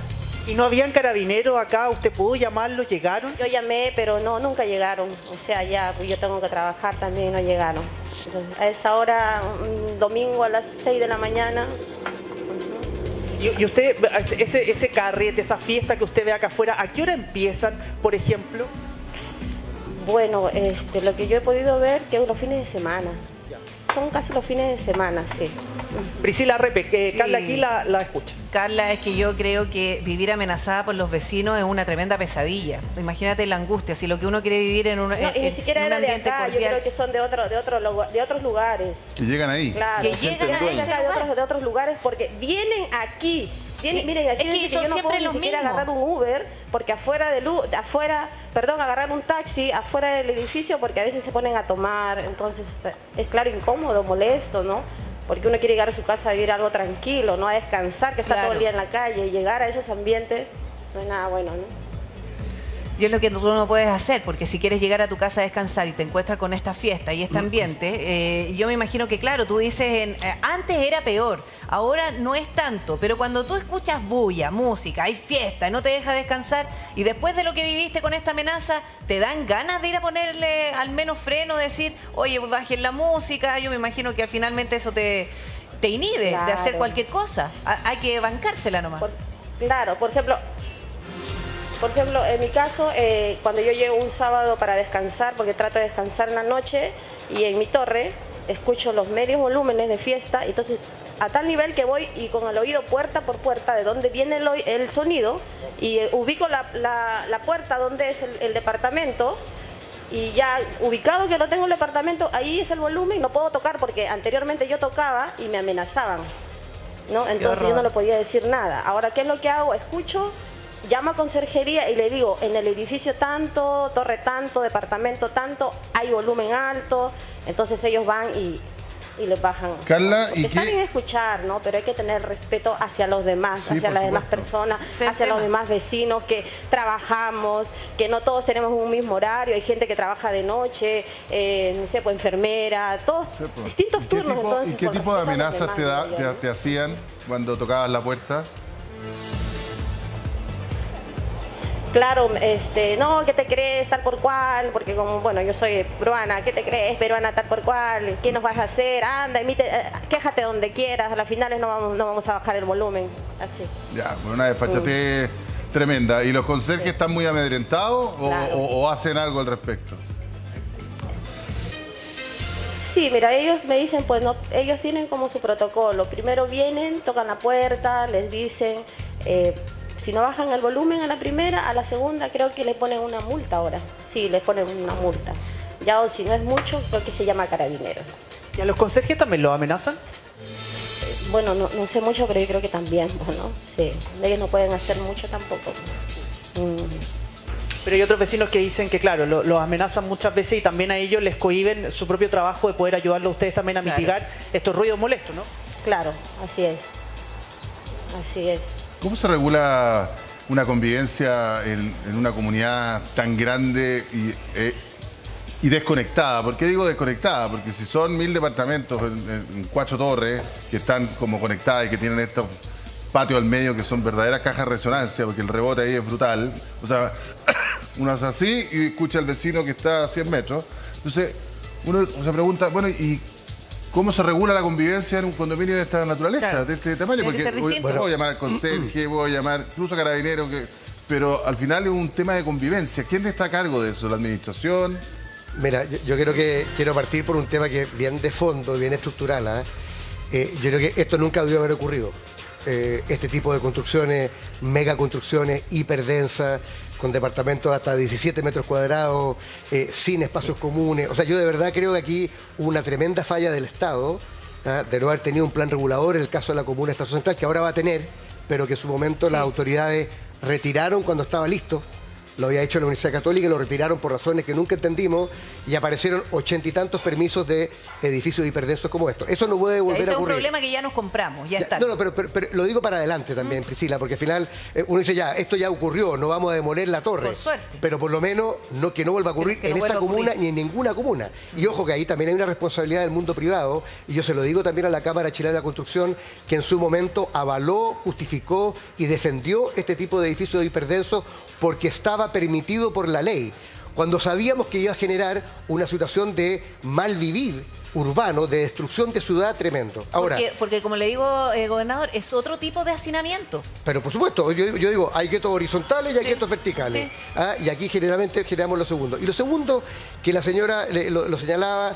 ¿Y no habían carabineros acá? ¿Usted pudo llamarlos? ¿Llegaron? Yo llamé, pero no, nunca llegaron. O sea, ya pues, yo tengo que trabajar también y no llegaron. Entonces, a esa hora, domingo a las 6 de la mañana, Y, usted, ese, ese carrete, esa fiesta que usted ve acá afuera, ¿a qué hora empiezan, por ejemplo? bueno, este, lo que yo he podido ver que es los fines de semana. Son casi los fines de semana, sí. Priscila Repe, que Sí. Carla aquí la, la escucha. Carla, es que yo creo que vivir amenazada por los vecinos es una tremenda pesadilla. Imagínate la angustia, si lo que uno quiere vivir en un, No, y en- ni siquiera en un era de ambiente acá, yo creo que son de, otro, de, otro, lugar- de otros lugares. Que llegan ahí. Claro, Que llegan Vienen a ese acá de otros, de otros lugares porque vienen aquí. Vienen, Y- miren, aquí es que son yo no siempre puedo ni los siquiera mismos. agarrar un Uber porque afuera del U- afuera, perdón, agarrar un taxi afuera del edificio porque a veces se ponen a tomar, entonces es claro incómodo, molesto, ¿no? Porque uno quiere llegar a su casa a vivir algo tranquilo, no a descansar, que está Claro. todo el día en la calle y llegar a esos ambientes no es nada bueno, ¿no? Y es lo que tú no puedes hacer, porque si quieres llegar a tu casa a descansar y te encuentras con esta fiesta y este ambiente, eh, yo me imagino que, claro, tú dices, en- eh, antes era peor, ahora no es tanto, pero cuando tú escuchas bulla, música, hay fiesta, no te deja descansar, y después de lo que viviste con esta amenaza, te dan ganas de ir a ponerle al menos freno, decir, oye, bajen la música, yo me imagino que finalmente eso te, te inhibe de hacer cualquier cosa, Ha- hay que bancársela nomás. Por- claro, por ejemplo, por ejemplo, en mi caso, eh, cuando yo llego un sábado para descansar, porque trato de descansar en la noche, y en mi torre escucho los medios volúmenes de fiesta, entonces a tal nivel que voy y con el oído puerta por puerta de dónde viene el, sonido, y eh, ubico la, la- la puerta donde es el, el departamento, y ya ubicado que lo tengo en el departamento, ahí es el volumen y no puedo tocar porque anteriormente yo tocaba y me amenazaban. ¿no? Entonces yo no le podía decir nada. Ahora, ¿qué es lo que hago? Escucho, llamo a conserjería y le digo, en el edificio tanto, torre tanto, departamento tanto, hay volumen alto, entonces ellos van y, y les bajan. Carla, Porque ¿y está qué- bien escuchar, ¿no? Pero hay que tener respeto hacia los demás, Sí, hacia las demás personas, hacia los demás vecinos que trabajamos, que no todos tenemos un mismo horario, hay gente que trabaja de noche, eh, no sé, pues enfermera, todos Sí, pues. distintos ¿Y qué turnos tipo- entonces. ¿Y qué tipo de a los amenazas te hacían cuando tocabas la puerta? Claro, este, no, ¿qué te crees tal por cual? Porque como, bueno, yo soy peruana, ¿qué te crees peruana tal por cual? ¿Qué nos vas a hacer? Anda, emite, eh, quéjate donde quieras, a las finales no vamos, no vamos a bajar el volumen, así. Ya, bueno, una desfachatez tremenda. ¿Y los conserjes están muy amedrentados o, Claro. o- o hacen algo al respecto? Sí, mira, ellos me dicen, pues no, ellos tienen como su protocolo. Primero vienen, tocan la puerta, les dicen, eh, si no bajan el volumen a la primera, a la segunda creo que le ponen una multa ahora. Sí, les ponen una multa. Ya o si no es mucho, creo que se llama carabineros. ¿Y a los conserjes también los amenazan? Bueno, no, no sé mucho, pero yo creo que también, bueno, sí. Ellos no pueden hacer mucho tampoco. Mm. Pero hay otros vecinos que dicen que, claro, lo- los amenazan muchas veces y también a ellos les cohiben su propio trabajo de poder ayudarlos a ustedes también a Claro. mitigar estos ruidos molestos, ¿no? Claro, así es. Así es. ¿Cómo se regula una convivencia en, una comunidad tan grande y, eh, y desconectada? ¿Por qué digo desconectada? Porque si son mil departamentos en, en- en cuatro torres que están como conectadas y que tienen estos patios al medio que son verdaderas cajas de resonancia, porque el rebote ahí es brutal. O sea, uno hace así y escucha al vecino que está a 100 metros. Entonces, uno se pregunta, bueno, ¿y cómo se regula la convivencia en un condominio de esta naturaleza, Claro. de este tamaño? Porque distinto. puedo llamar al conserje, puedo llamar incluso a carabineros, que, pero al final es un tema de convivencia. ¿Quién está a cargo de eso? ¿La administración? Mira, yo, yo creo que quiero partir por un tema que es bien de fondo, bien estructural. ¿ah? Eh, yo creo que esto nunca debió haber ocurrido. Eh, este tipo de construcciones, megaconstrucciones, hiperdensas, con departamentos hasta 17 metros cuadrados, eh, sin espacios comunes. O sea, yo de verdad creo que aquí hubo una tremenda falla del Estado ¿ah? de no haber tenido un plan regulador en el caso de la comuna Estación Central, que ahora va a tener, pero que en su momento las autoridades retiraron cuando estaba listo. Lo había hecho la Universidad Católica y lo retiraron por razones que nunca entendimos y aparecieron ochenta y tantos permisos de edificios hiperdensos como estos. Eso no puede volver Ese a es un ocurrir. problema que ya nos compramos, ya, está. No, no, pero, pero- pero lo digo para adelante también, Priscila, porque al final eh, uno dice ya, esto ya ocurrió, no vamos a demoler la torre. Por suerte. Pero por lo menos no, que no vuelva a ocurrir no en esta comuna ocurrir. ni en ninguna comuna. Y ojo que ahí también hay una responsabilidad del mundo privado, y yo se lo digo también a la Cámara Chilena de la Construcción, que en su momento avaló, justificó y defendió este tipo de edificios hiperdensos porque estaba permitido por la ley. Cuando sabíamos que iba a generar una situación de mal vivir urbano, de destrucción de ciudad tremendo. Ahora, porque, porque, como le digo, eh, gobernador, es otro tipo de hacinamiento. pero por supuesto, yo, yo digo, hay guetos horizontales y hay guetos verticales. sí. Ah, Y aquí generalmente generamos lo segundo. Y lo segundo que la señora le- lo, lo señalaba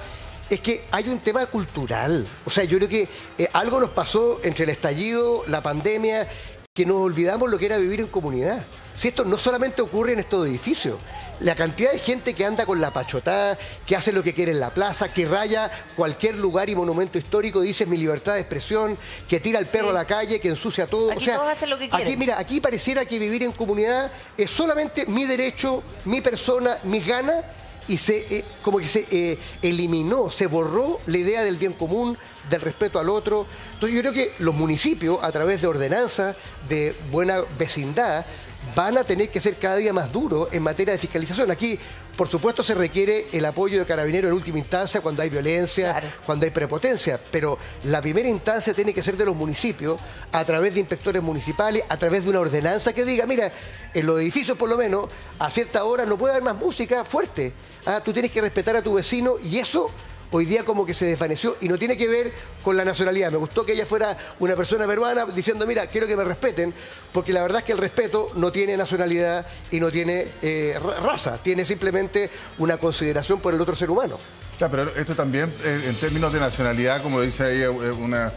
es que hay un tema cultural. O sea, yo creo que eh, algo nos pasó entre el estallido, la pandemia, que nos olvidamos lo que era vivir en comunidad. Si esto no solamente ocurre en estos edificios, la cantidad de gente que anda con la pachotada, que hace lo que quiere en la plaza, que raya cualquier lugar y monumento histórico, dice mi libertad de expresión, que tira el perro Sí. a la calle, que ensucia todo. Aquí o sea, todos hacen lo que quieren. Aquí, mira, aquí pareciera que vivir en comunidad es solamente mi derecho, mi persona, mis ganas, y se eh, como que se eh, eliminó, se borró la idea del bien común, del respeto al otro. Entonces yo creo que los municipios, a través de ordenanzas de buena vecindad, van a tener que ser cada día más duros en materia de fiscalización. Aquí, por supuesto, se requiere el apoyo de carabineros en última instancia cuando hay violencia, cuando hay prepotencia, pero la primera instancia tiene que ser de los municipios, a través de inspectores municipales, a través de una ordenanza que diga, mira, en los edificios por lo menos, a cierta hora no puede haber más música fuerte. Ah, tú tienes que respetar a tu vecino y eso hoy día como que se desvaneció y no tiene que ver con la nacionalidad. Me gustó que ella fuera una persona peruana diciendo, mira, quiero que me respeten, porque la verdad es que el respeto no tiene nacionalidad y no tiene eh, ra- raza, tiene simplemente una consideración por el otro ser humano. Ya, pero esto también, eh, en términos de nacionalidad, como dice ahí, eh, una,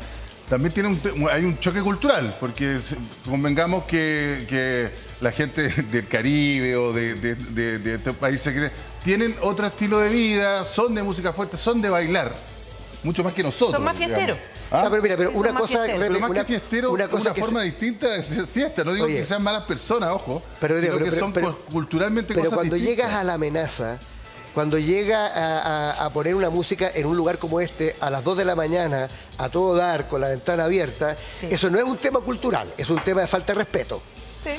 también tiene un, hay un choque cultural, porque convengamos que, que la gente del Caribe o de, de- de- de estos países que tienen otro estilo de vida, son de música fuerte, son de bailar, mucho más que nosotros. Son más fiesteros. ¿Ah? Pero mira, pero una más cosa, fiesteros. Pero más una- que fiestero, una una, que forma se- distinta de hacer fiesta. No digo Oye. que sean malas personas, ojo, Pero, sino pero- que pero- son pero- cu- culturalmente Pero cosas cuando distintas. llegas a la amenaza, cuando llega a, a- a poner una música en un lugar como este a las 2 de la mañana, a todo dar, con la ventana abierta, eso no es un tema cultural, es un tema de falta de respeto.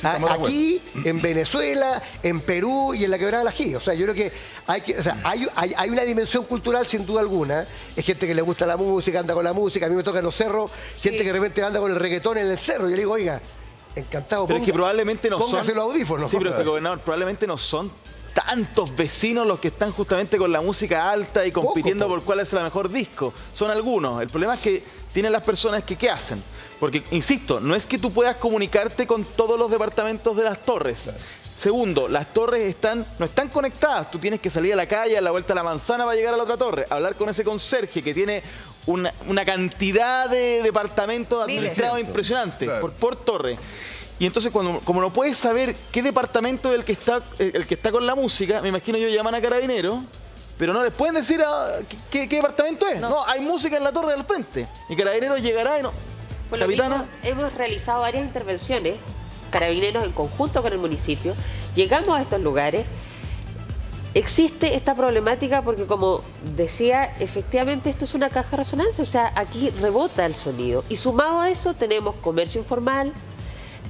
Ah, aquí, en Venezuela, en Perú y en la quebrada de la Ají. O sea, yo creo que hay que, o sea, hay, hay- hay una dimensión cultural sin duda alguna. Es gente que le gusta la música, anda con la música. A mí me toca en los cerros, gente que de repente anda con el reggaetón en el cerro. Yo le digo, oiga, encantado. Pero es que probablemente no póngase son. los audífonos. Sí, pero es que, gobernador, probablemente no son tantos vecinos los que están justamente con la música alta y compitiendo po. por cuál es el mejor disco. Son algunos. El problema es que tienen las personas que ¿qué hacen? Porque, insisto, no es que tú puedas comunicarte con todos los departamentos de las torres. Segundo, las torres están, no están conectadas. Tú tienes que salir a la calle, a la vuelta a la manzana para llegar a la otra torre. Hablar con ese conserje que tiene una, una cantidad de departamentos administrados impresionante por, por torre. Y entonces, cuando, como no puedes saber qué departamento es el que está eh, el que está con la música, me imagino yo llaman a carabineros, pero no les pueden decir ah, qué, qué departamento es. No. hay música en la torre del frente. Y carabineros llegará y no. Por lo mismo, hemos realizado varias intervenciones, carabineros en conjunto con el municipio. Llegamos a estos lugares. Existe esta problemática porque, como decía, efectivamente esto es una caja de resonancia, o sea, aquí rebota el sonido. Y sumado a eso tenemos comercio informal,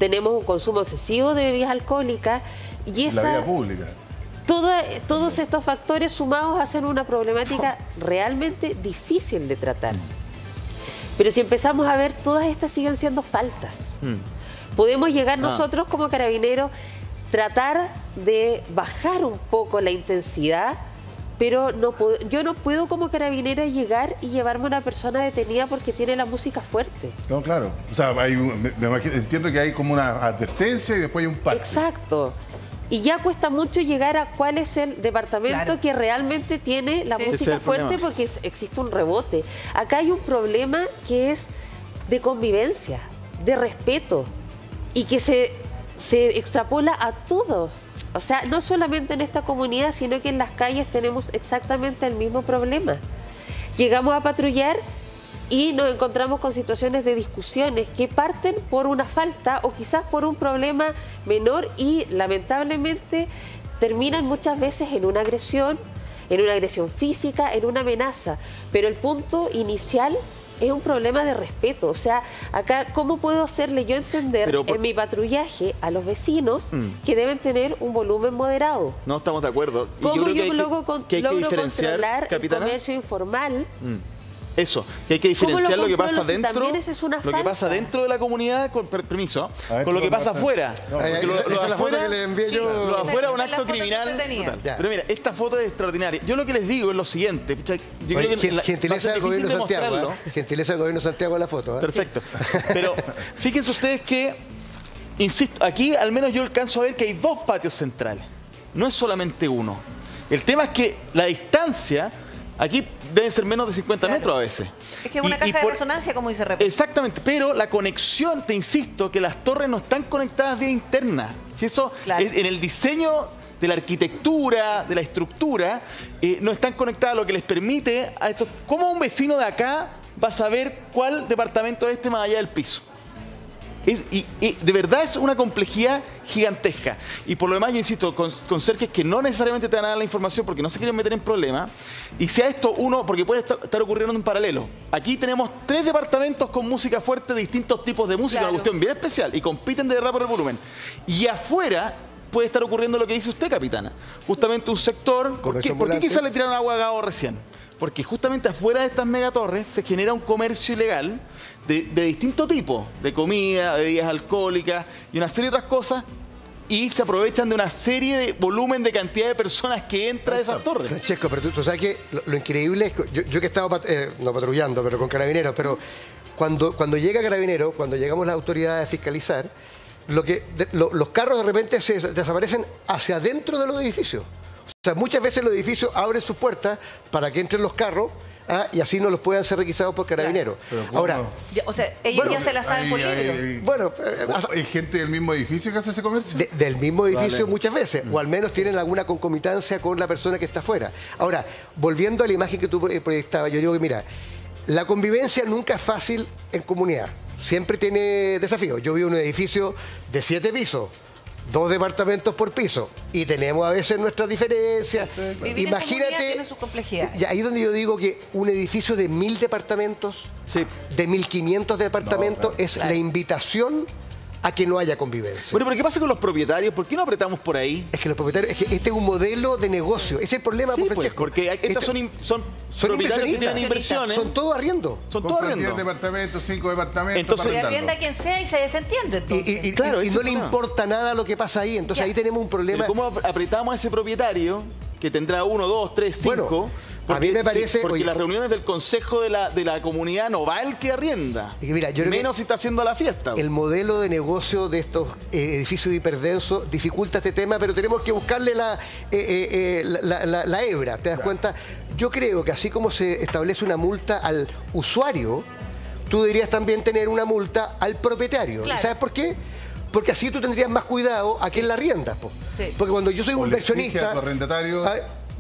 tenemos un consumo excesivo de bebidas alcohólicas y La esa, vida pública. Todos estos factores sumados hacen una problemática realmente difícil de tratar. Pero si empezamos a ver, todas estas siguen siendo faltas. Podemos llegar Ah. nosotros como carabineros, tratar de bajar un poco la intensidad, pero no puedo- yo no puedo como carabinera llegar y llevarme a una persona detenida porque tiene la música fuerte. No, claro. O sea, hay un- me- me imagino- entiendo que hay como una advertencia y después hay un parche. Exacto. Y ya cuesta mucho llegar a cuál es el departamento Claro. que realmente tiene la música fuerte problema. porque es- existe un rebote. Acá hay un problema que es de convivencia, de respeto y que se, se extrapola a todos. O sea, no solamente en esta comunidad, sino que en las calles tenemos exactamente el mismo problema. Llegamos a patrullar y nos encontramos con situaciones de discusiones que parten por una falta o quizás por un problema menor y lamentablemente terminan muchas veces en una agresión, en una agresión física, en una amenaza. Pero el punto inicial es un problema de respeto. O sea, acá, ¿cómo puedo hacerle yo entender Pero por- en mi patrullaje a los vecinos Mm. que deben tener un volumen moderado? No estamos de acuerdo. ¿Cómo yo, hay que- logro, que que controlar el comercio informal? Mm. Eso, que hay que ¿Cómo lo diferenciar lo, que pasa si dentro, es lo que pasa dentro de la comunidad, con per- permiso, ver, con lo que pasa no, afuera. no, lo- afuera- que le envié yo. Lo de afuera es un acto criminal. Pero mira, esta foto es extraordinaria. Yo lo que les digo es lo siguiente. Oye, que la- gentileza del gobierno de Santiago. ¿eh? Gentileza del gobierno de Santiago en la foto. ¿eh? Perfecto. Pero fíjense ustedes que, insisto, aquí al menos yo alcanzo a ver que hay dos patios centrales. No es solamente uno. El tema es que la distancia aquí debe ser menos de 50 Claro. metros a veces. Es que es una y caja de por- resonancia, como dice Repo. Exactamente, pero la conexión, te insisto, que las torres no están conectadas vía interna. Si eso, Claro. en el diseño de la arquitectura, de la estructura, eh, no están conectadas, lo que les permite a estos. ¿Cómo un vecino de acá va a saber cuál departamento es este más allá del piso? Es- y, y de verdad es una complejidad gigantesca. Y por lo demás, yo insisto, con, con Sergio que no necesariamente te van a dar la información porque no se quieren meter en problemas. Y sea esto uno, porque puede estar, estar ocurriendo en paralelo. Aquí tenemos tres departamentos con música fuerte de distintos tipos de música, Claro. una cuestión bien especial, y compiten de verdad por el volumen. Y afuera puede estar ocurriendo lo que dice usted, capitana. Justamente un sector. ¿Por qué, por qué quizás le tiraron agua a recién? Porque justamente afuera de estas megatorres se genera un comercio ilegal de, de distinto tipo, de comida, de bebidas alcohólicas y una serie de otras cosas, y se aprovechan de una serie de volumen de cantidad de personas que entra a esas torres. Francesco, pero tú, tú sabes que lo, lo increíble es que yo, yo que he estado, pat- eh, no patrullando, pero con carabineros, pero cuando, cuando llega carabinero, cuando llegamos las autoridades a fiscalizar, lo que, de- lo- los carros de repente se des- desaparecen hacia adentro de los edificios. O sea, muchas veces los edificios abren sus puertas para que entren los carros ah, y así no los puedan ser requisados por carabineros. Pero ¿cómo? Ahora, Ya, O sea, ellos ya se la saben por hay- bueno, eh, ¿Hay gente del mismo edificio que hace ese comercio? de- del mismo edificio Vale. muchas veces, o al menos tienen alguna concomitancia con la persona que está afuera. Ahora, volviendo a la imagen que tú eh, proyectabas, yo digo que mira, la convivencia nunca es fácil en comunidad, siempre tiene desafíos. Yo vivo en un edificio de siete pisos. Dos departamentos por piso y tenemos a veces nuestras diferencias. Imagínate, tiene y ahí es donde yo digo que un edificio de mil departamentos, Sí. de mil quinientos departamentos, es la invitación a que no haya convivencia. Bueno, pero ¿qué pasa con los propietarios? ¿Por qué no apretamos por ahí? Es que los propietarios, es que este es un modelo de negocio. Ese es el problema, Sí, pues, pues, porque hay- estas Este- son, in- son, son propietarios que tienen inversionistas. inversiones. Son todos arriendo. Son todos Compran 10 arriendo. departamentos, 5 departamentos. Entonces- arrendarlo. arrienda a quien sea y se desentiende. Y, Entonces. y- y- Claro, y no le importa nada lo que pasa ahí. Entonces Ya. ahí tenemos un problema. Pero ¿Cómo ap- apretamos a ese propietario que tendrá uno, dos, tres, Bueno, a mí me parece- porque oye- las reuniones del consejo de la, de la comunidad no va el que arrienda. Y que mira, yo creo que Menos si está haciendo la fiesta. El modelo de negocio de estos eh, edificios hiperdensos dificulta este tema, pero tenemos que buscarle la, eh, eh, eh, la, la- la- la hebra. ¿Te das cuenta? Yo creo que así como se establece una multa al usuario, tú deberías también tener una multa al propietario. Claro. ¿Sabes por qué? Porque así tú tendrías más cuidado a quién la arriendas. po. Sí. Porque cuando yo soy un O le exige inversionista.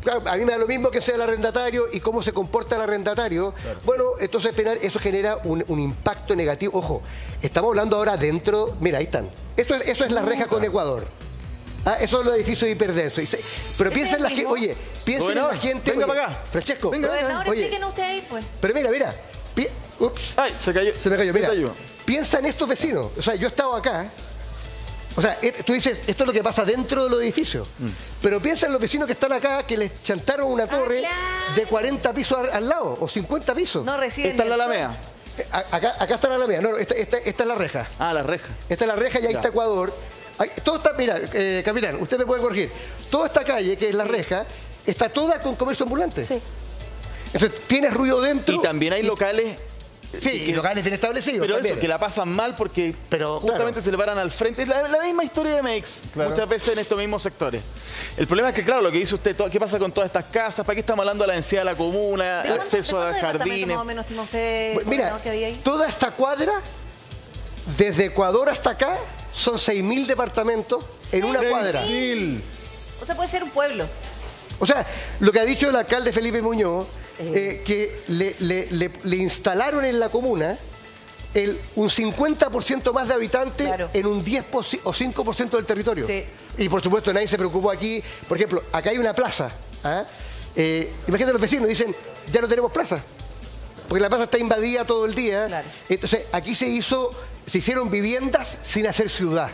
A claro, mí me da lo mismo que sea el arrendatario y cómo se comporta el arrendatario. bueno, entonces al final eso genera un, un impacto negativo. Ojo, estamos hablando ahora dentro. Mira, ahí están. Eso es, eso es la reja con Ecuador. Ah, eso es los edificios hiperdensos. Pero ¿Ese piensa en la gente. Oye, piensa en la gente. venga oye, para acá. Francesco, Venga, Gobernador, oye, explíquenos usted ahí, pues. pero mira, mira. pi- ups. Ay, se cayó. Se me cayó, mira. Piensa en estos vecinos. O sea, yo he estado acá. O sea, tú dices, esto es lo que pasa dentro de los edificios. Mm. Pero piensa en los vecinos que están acá, que les chantaron una torre claro. de 40 pisos al, al lado, o 50 pisos. No reciben Esta es ni la. Alameda. Eh, Acá, acá está la Alameda. No, no, esta, esta- esta es la reja. Ah, la reja. Esta es la reja y ahí Ya. está Ecuador. Ahí- todo está, mira, eh, capitán, usted me puede corregir. Toda esta calle, que es la reja, está toda con comercio ambulante. Sí. Entonces, tienes ruido dentro. Y también hay y- locales. Sí, y locales bien establecidos. Pero también. eso, que la pasan mal porque Pero, justamente claro. se le paran al frente. Es la, la misma historia de Mex, Claro. muchas veces en estos mismos sectores. El problema es que, claro, lo que dice usted, ¿qué pasa con todas estas casas? ¿Para qué estamos hablando de la densidad de la comuna, ¿De cuántos- acceso de a jardines? más o menos estima usted, Mira, gobernador, que había ahí? toda esta cuadra, desde Ecuador hasta acá, son 6.000 departamentos en una cuadra. O sea, puede ser un pueblo. O sea, lo que ha dicho el alcalde Felipe Muñoz eh, que le, le- le- le instalaron en la comuna el, un 50% más de habitantes en un 10 posi- o 5% del territorio. Y por supuesto nadie se preocupó aquí. Por ejemplo, acá hay una plaza. ¿ah? Eh, imagínate los vecinos, dicen, ya no tenemos plaza. Porque la plaza está invadida todo el día. Entonces, aquí se hizo, se hicieron viviendas sin hacer ciudad.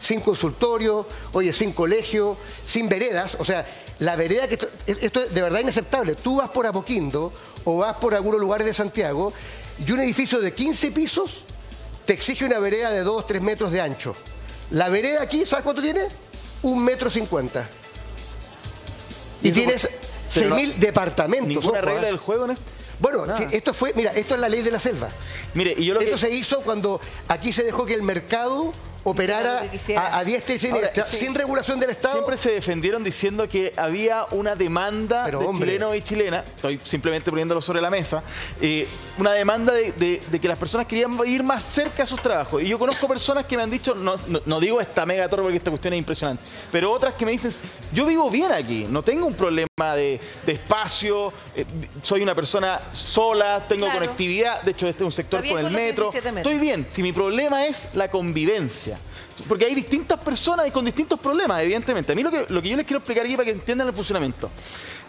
Sin consultorio, oye, sin colegio, sin veredas. O sea, la vereda que... Esto, esto es de verdad inaceptable. Tú vas por Apoquindo o vas por algunos lugares de Santiago y un edificio de 15 pisos te exige una vereda de 2, 3 metros de ancho. La vereda aquí, ¿sabes cuánto tiene? Un metro cincuenta. Y, ¿Y tienes por- pero no- 6.000 departamentos. ¿Ninguna ojo, regla ¿eh? del juego en esto? Bueno, Nada. esto fue, mira, esto es la ley de la selva. Mire, y yo lo esto que- se hizo cuando aquí se dejó que el mercado operara a, a diestra y siniestra, Ahora, sí. sin regulación del Estado. Siempre se defendieron diciendo que había una demanda de hombre. chilenos y chilenas, estoy simplemente poniéndolo sobre la mesa, eh, una demanda de, de- de que las personas querían ir más cerca a sus trabajos. Y yo conozco personas que me han dicho, no, no- no digo esta mega torre porque esta cuestión es impresionante, pero otras que me dicen, yo vivo bien aquí, no tengo un problema de, de espacio, eh, soy una persona sola, tengo Claro. conectividad, de hecho este es un sector con el metro, 17 metros. estoy bien, si mi problema es la convivencia. Porque hay distintas personas y con distintos problemas, evidentemente. A mí lo que, lo que yo les quiero explicar aquí para que entiendan el funcionamiento.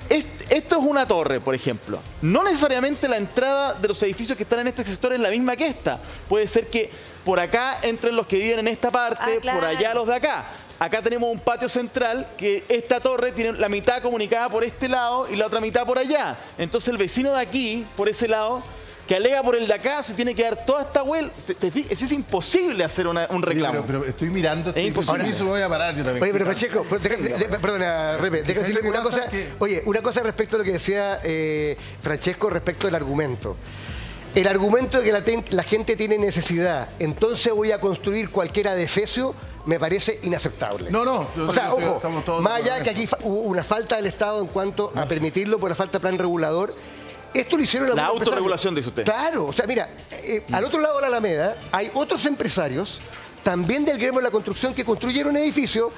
Est- esto es una torre, por ejemplo. No necesariamente la entrada de los edificios que están en este sector es la misma que esta. Puede ser que por acá entren los que viven en esta parte, Ah, claro. por allá los de acá. Acá tenemos un patio central que esta torre tiene la mitad comunicada por este lado y la otra mitad por allá. Entonces el vecino de aquí, por ese lado, que alega por el de acá, se tiene que dar toda esta vuelta. Te- te fijas, Es, imposible hacer una- un reclamo. pero, pero estoy mirando, estoy imposible. con permiso, me voy a parar yo también. Oye, pero Pacheco, pues, deja- de- de- perdona, Repe, déjame ¿Sabes decirle una cosa. Que- Oye, una cosa respecto a lo que decía eh, Francesco respecto del argumento. El argumento de que la, ten- la gente tiene necesidad, entonces voy a construir cualquier adefesio, me parece inaceptable. No, no, yo O sea, ojo, estamos todos más allá que aquí hubo una falta del Estado en cuanto a permitirlo por la falta de plan regulador, esto lo hicieron La autorregulación, dice usted. Claro, o sea, mira, eh, al otro lado de la Alameda hay otros empresarios, también del gremio de la construcción, que construyeron edificios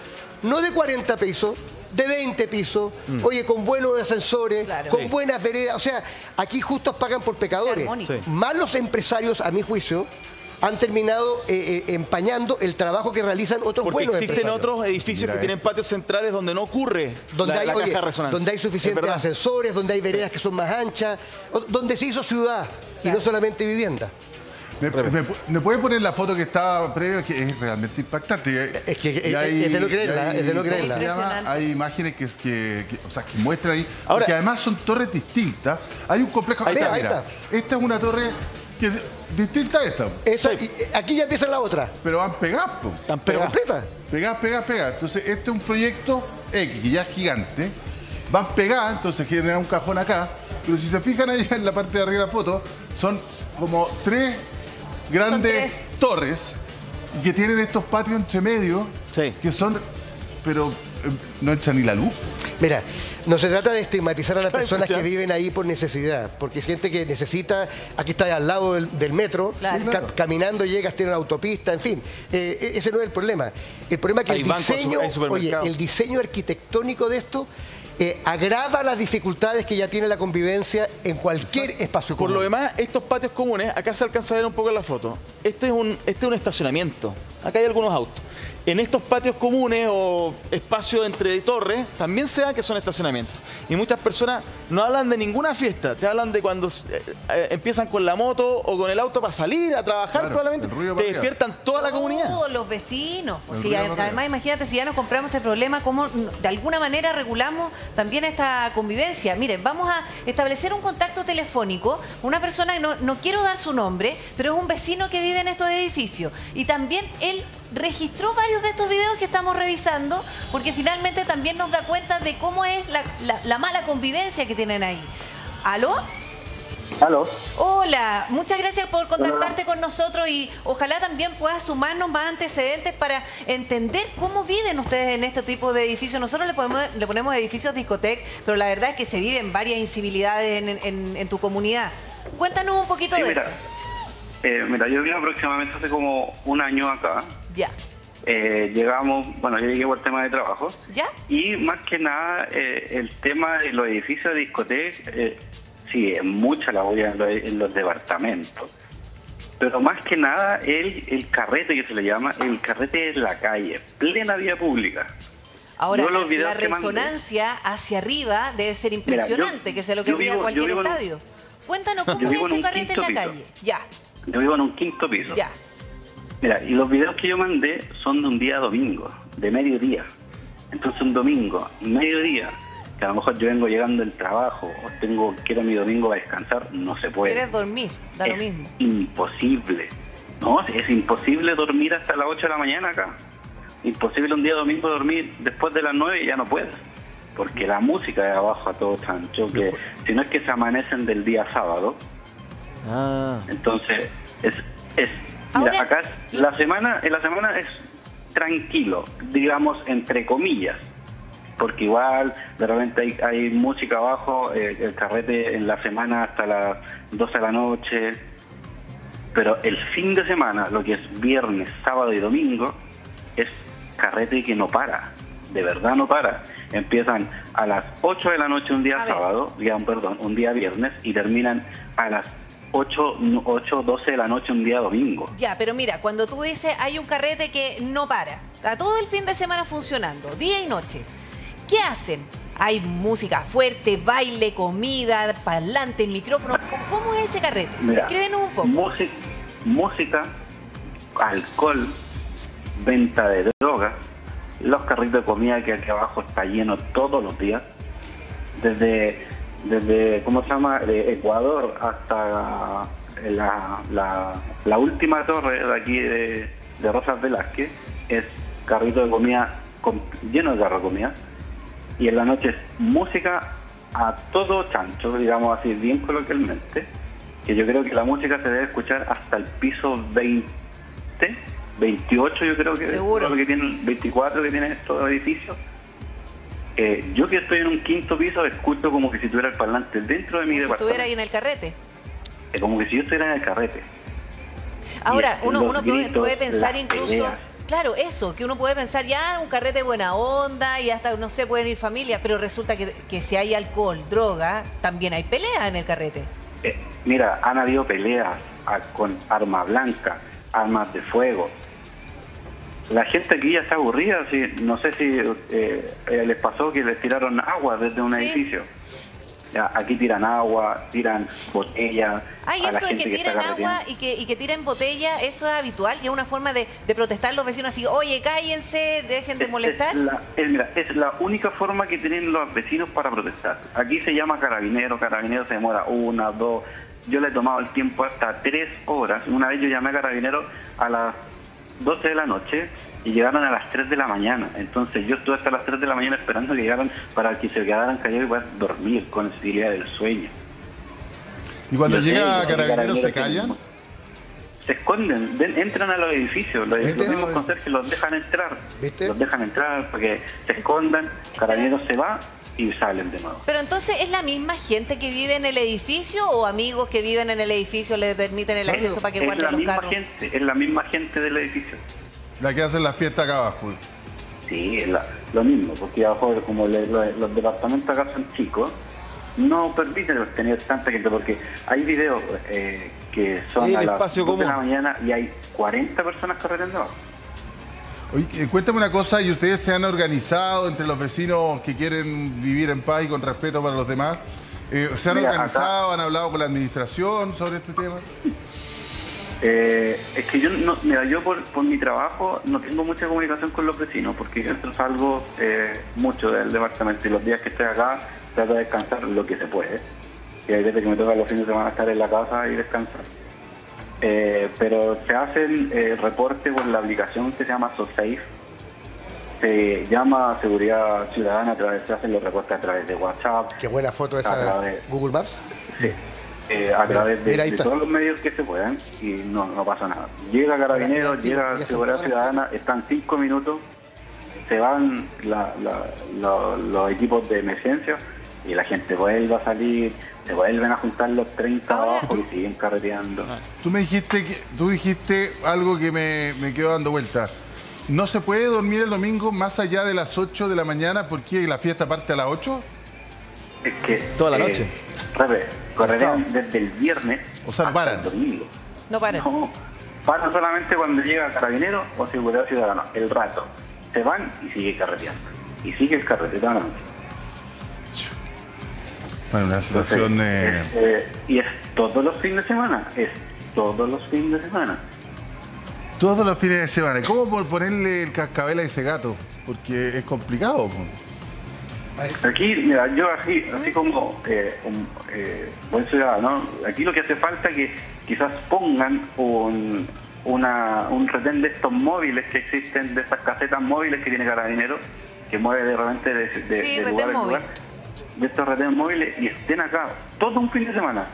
no de 40 pisos, de 20 pisos, oye, con buenos ascensores, con Sí. buenas veredas. O sea, aquí justos pagan por pecadores. Sí. Más los empresarios, a mi juicio, han terminado eh, eh, empañando el trabajo que realizan otros Porque buenos existen empresarios. otros edificios Mira, que tienen patios centrales donde no ocurre donde la, hay, la oye, caja de resonancia. donde hay Es suficientes ascensores, donde hay veredas que son más anchas, donde se hizo ciudad y no solamente vivienda. ¿Me, me, me puede poner la foto que estaba previo? Que es realmente impactante. Es que es- es de no creerla, hay- es de no ¿cómo creerla. se llama? Impresionante. Hay imágenes que, que, que- o sea, que muestran ahí. Ahora- porque además son torres distintas. Hay un complejo. Ahí Mira, está, ahí. Esta es una torre que es distinta a esta. Esa- y, aquí ya empieza la otra, Pero van pegadas, po. Están pero completa. Pegadas, pegadas, pegadas. Entonces, este es un proyecto X, que ya es gigante. Van pegadas, entonces genera un cajón acá. Pero si se fijan ahí en la parte de arriba de la foto, son como tres grandes tres. torres y que tienen estos patios entre medio Sí. que son, pero eh, no entra ni la luz. Mira, no se trata de estigmatizar a las personas que viven ahí por necesidad, porque gente que necesita, aquí está al lado del, del metro, Claro. ca- caminando llegas, tiene una autopista, en fin, eh, e- ese no es el problema. El problema es que Hay el diseño, oye, el diseño arquitectónico de esto eh, agrava las dificultades que ya tiene la convivencia en cualquier espacio Por común. lo demás, estos patios comunes, acá se alcanza a ver un poco en la foto. Este es un, este es un estacionamiento. Acá hay algunos autos. En estos patios comunes o espacios entre torres, también se da que son estacionamientos. Y muchas personas no hablan de ninguna fiesta, te hablan de cuando eh, eh, empiezan con la moto o con el auto para salir a trabajar, Claro, probablemente. Te despiertan toda la comunidad. Todos los vecinos. Pues además, imagínate, si ya nos compramos este problema, ¿cómo de alguna manera regulamos también esta convivencia? Miren, vamos a establecer un contacto telefónico. Una persona, que no, no quiero dar su nombre, pero es un vecino que vive en estos edificios. Y también él registró varios de estos videos que estamos revisando, porque finalmente también nos da cuenta de cómo es la, la- la mala convivencia que tienen ahí. ¿Aló? Aló. Hola, muchas gracias por contactarte con nosotros y ojalá también puedas sumarnos más antecedentes para entender cómo viven ustedes en este tipo de edificios. Nosotros le, podemos, le ponemos edificios discotec, pero la verdad es que se viven varias incivilidades en, en- en tu comunidad. Cuéntanos un poquito Sí, de mira, eso. eh, mira, yo vine aproximadamente hace como un año acá. Ya, Eh, llegamos, bueno, yo llegué por tema de trabajo. ¿ya? Y más que nada, eh, el tema de los edificios de discoteca, eh, sí, es mucha la bulla en los, en los departamentos. Pero más que nada, el, el carrete que se le llama, el carrete en la calle, plena vía pública. Ahora, los la resonancia hacia arriba debe ser impresionante, yo- que se lo que vivo- cualquier en estadio. Cuéntanos cómo es ese carrete en la piso. calle. Ya, Yo vivo en un quinto piso. ya. Mira, y los videos que yo mandé son de un día domingo, de mediodía. Entonces un domingo, mediodía, que a lo mejor yo vengo llegando del trabajo o tengo quiero mi domingo para descansar, no se puede. Quieres dormir, da lo mismo. imposible. No, es imposible dormir hasta las 8 de la mañana acá. Imposible un día domingo dormir después de las 9 ya no puedes. Porque la música de abajo a todo chancho, que si no es que se amanecen del día sábado, Ah. entonces es, es mira, acá es- la semana, en la semana es tranquilo, digamos entre comillas, porque igual de repente hay, hay música abajo, eh, el carrete en la semana hasta las 12 de la noche, pero el fin de semana, lo que es viernes, sábado y domingo, es carrete que no para, de verdad no para. Empiezan a las 8 de la noche un día sábado, ya, perdón, un día viernes y terminan a las 8, 8, 12 de la noche un día domingo. Ya, pero mira, cuando tú dices hay un carrete que no para, está todo el fin de semana funcionando, día y noche, ¿qué hacen? Hay música fuerte, baile, comida, parlantes, micrófonos. ¿Cómo es ese carrete? Mira, Descríbenos un poco. música, música, alcohol, venta de drogas, los carritos de comida que aquí abajo está lleno todos los días, desde, desde ¿cómo se llama?, de Ecuador hasta la, la, la última torre de aquí de, de Rosas Velázquez, es carrito de comida con- lleno de carro de comida, y en la noche es música a todo chancho, digamos así, bien coloquialmente, que yo creo que la música se debe escuchar hasta el piso 20, 28 yo creo que Seguro. que tiene, 24 que tiene estos edificios. Eh, yo que estoy en un quinto piso escucho como que si tuviera el parlante dentro de mi Si departamento, estuviera ahí en el carrete. Eh, como que si yo estuviera en el carrete. Ahora, uno, uno puede, gritos, puede pensar incluso, peleas. claro, eso, que uno puede pensar ya un carrete buena onda y hasta, no sé, pueden ir familias, pero resulta que, que si hay alcohol, droga, también hay peleas en el carrete. Eh, mira, han habido peleas a- con arma blanca, armas de fuego. La gente aquí ya está aburrida, sí, no sé si eh, eh, les pasó que les tiraron agua desde un Sí. edificio. Ya, aquí tiran agua, tiran botellas. Ay, a la eso de gente que carreteando. agua y que, y que tiren botella, eso es habitual, que es una forma de, de protestar los vecinos así, oye, cállense, dejen de molestar. Es la, es, mira, es la única forma que tienen los vecinos para protestar. Aquí se llama carabinero, carabinero se demora una, dos. Yo le he tomado el tiempo hasta tres horas. Una vez yo llamé a carabinero a las 12 de la noche y llegaron a las 3 de la mañana. Entonces yo estuve hasta las 3 de la mañana esperando que llegaran para que se quedaran callados y puedan dormir con sensibilidad del sueño. Y cuando Yo llega sé, Carabineros, ¿se callan? Se esconden, ven- entran a los edificios, los, los mismos conserjes los dejan entrar, los dejan entrar para que se escondan, Carabineros se va y salen de nuevo. Pero entonces, ¿es la misma gente que vive en el edificio o amigos que viven en el edificio le permiten el acceso para que es guarden los carros? gente, es la misma gente del edificio. La que hacen la fiesta acá abajo. Sí, es la- lo mismo, porque abajo como le- lo- los departamentos acá son chicos, no permiten tener tanta gente, porque hay videos eh, que son El a las espacio 2 de la mañana y hay 40 personas corriendo abajo. Oye, eh, cuéntame una cosa, ¿y ustedes se han organizado entre los vecinos que quieren vivir en paz y con respeto para los demás? Eh, ¿Se han Mira, organizado, han hablado con la administración sobre este tema? Eh, es que yo, no, mira, yo por, por mi trabajo no tengo mucha comunicación con los vecinos porque yo salgo eh, mucho del departamento y los días que estoy acá trato de descansar lo que se puede. Y hay veces que me toca los fines de semana estar en la casa y descansar. Eh, pero se hacen eh, reportes por la aplicación que se llama SoSafe. Se llama Seguridad Ciudadana, a través, se hacen los reportes a través de WhatsApp. Qué buena foto esa través- Google Maps. Sí. Eh, a Mira, través de, mira, todos los medios que se puedan y no, no pasa nada. Llega Carabineros, llega Seguridad. Ciudadana, están cinco minutos, se van la- la- lo- los equipos de emergencia y la gente vuelve a salir, se vuelven a juntar los 30 abajo y siguen carreteando. Tú me dijiste, que, tú dijiste algo que me, me quedó dando vuelta. ¿No se puede dormir el domingo más allá de las 8 de la mañana porque la fiesta parte a las 8? Es que... Toda la eh, noche. Repe, corretean desde el viernes O sea, no hasta paran. el domingo. No paran. No, paran solamente cuando llega carabinero o seguridad ciudadana. El rato. Se van y sigue carreteando. Y sigue el carrete toda la noche. Bueno, una situación... eh, Es, eh, y es todos los fines de semana. Es todos los fines de semana. Todos los fines de semana. ¿Cómo por ponerle el cascabel a ese gato? Porque es complicado. Aquí, mira, yo así, así como eh, un eh, buen ciudadano, aquí lo que hace falta es que quizás pongan un, una, un retén de estos móviles que existen, de estas casetas móviles que tiene Carabinero, que mueve de repente de, de- Sí, de retén lugar en móvil. lugar, de estos retenes móviles y estén acá todo un fin de semana.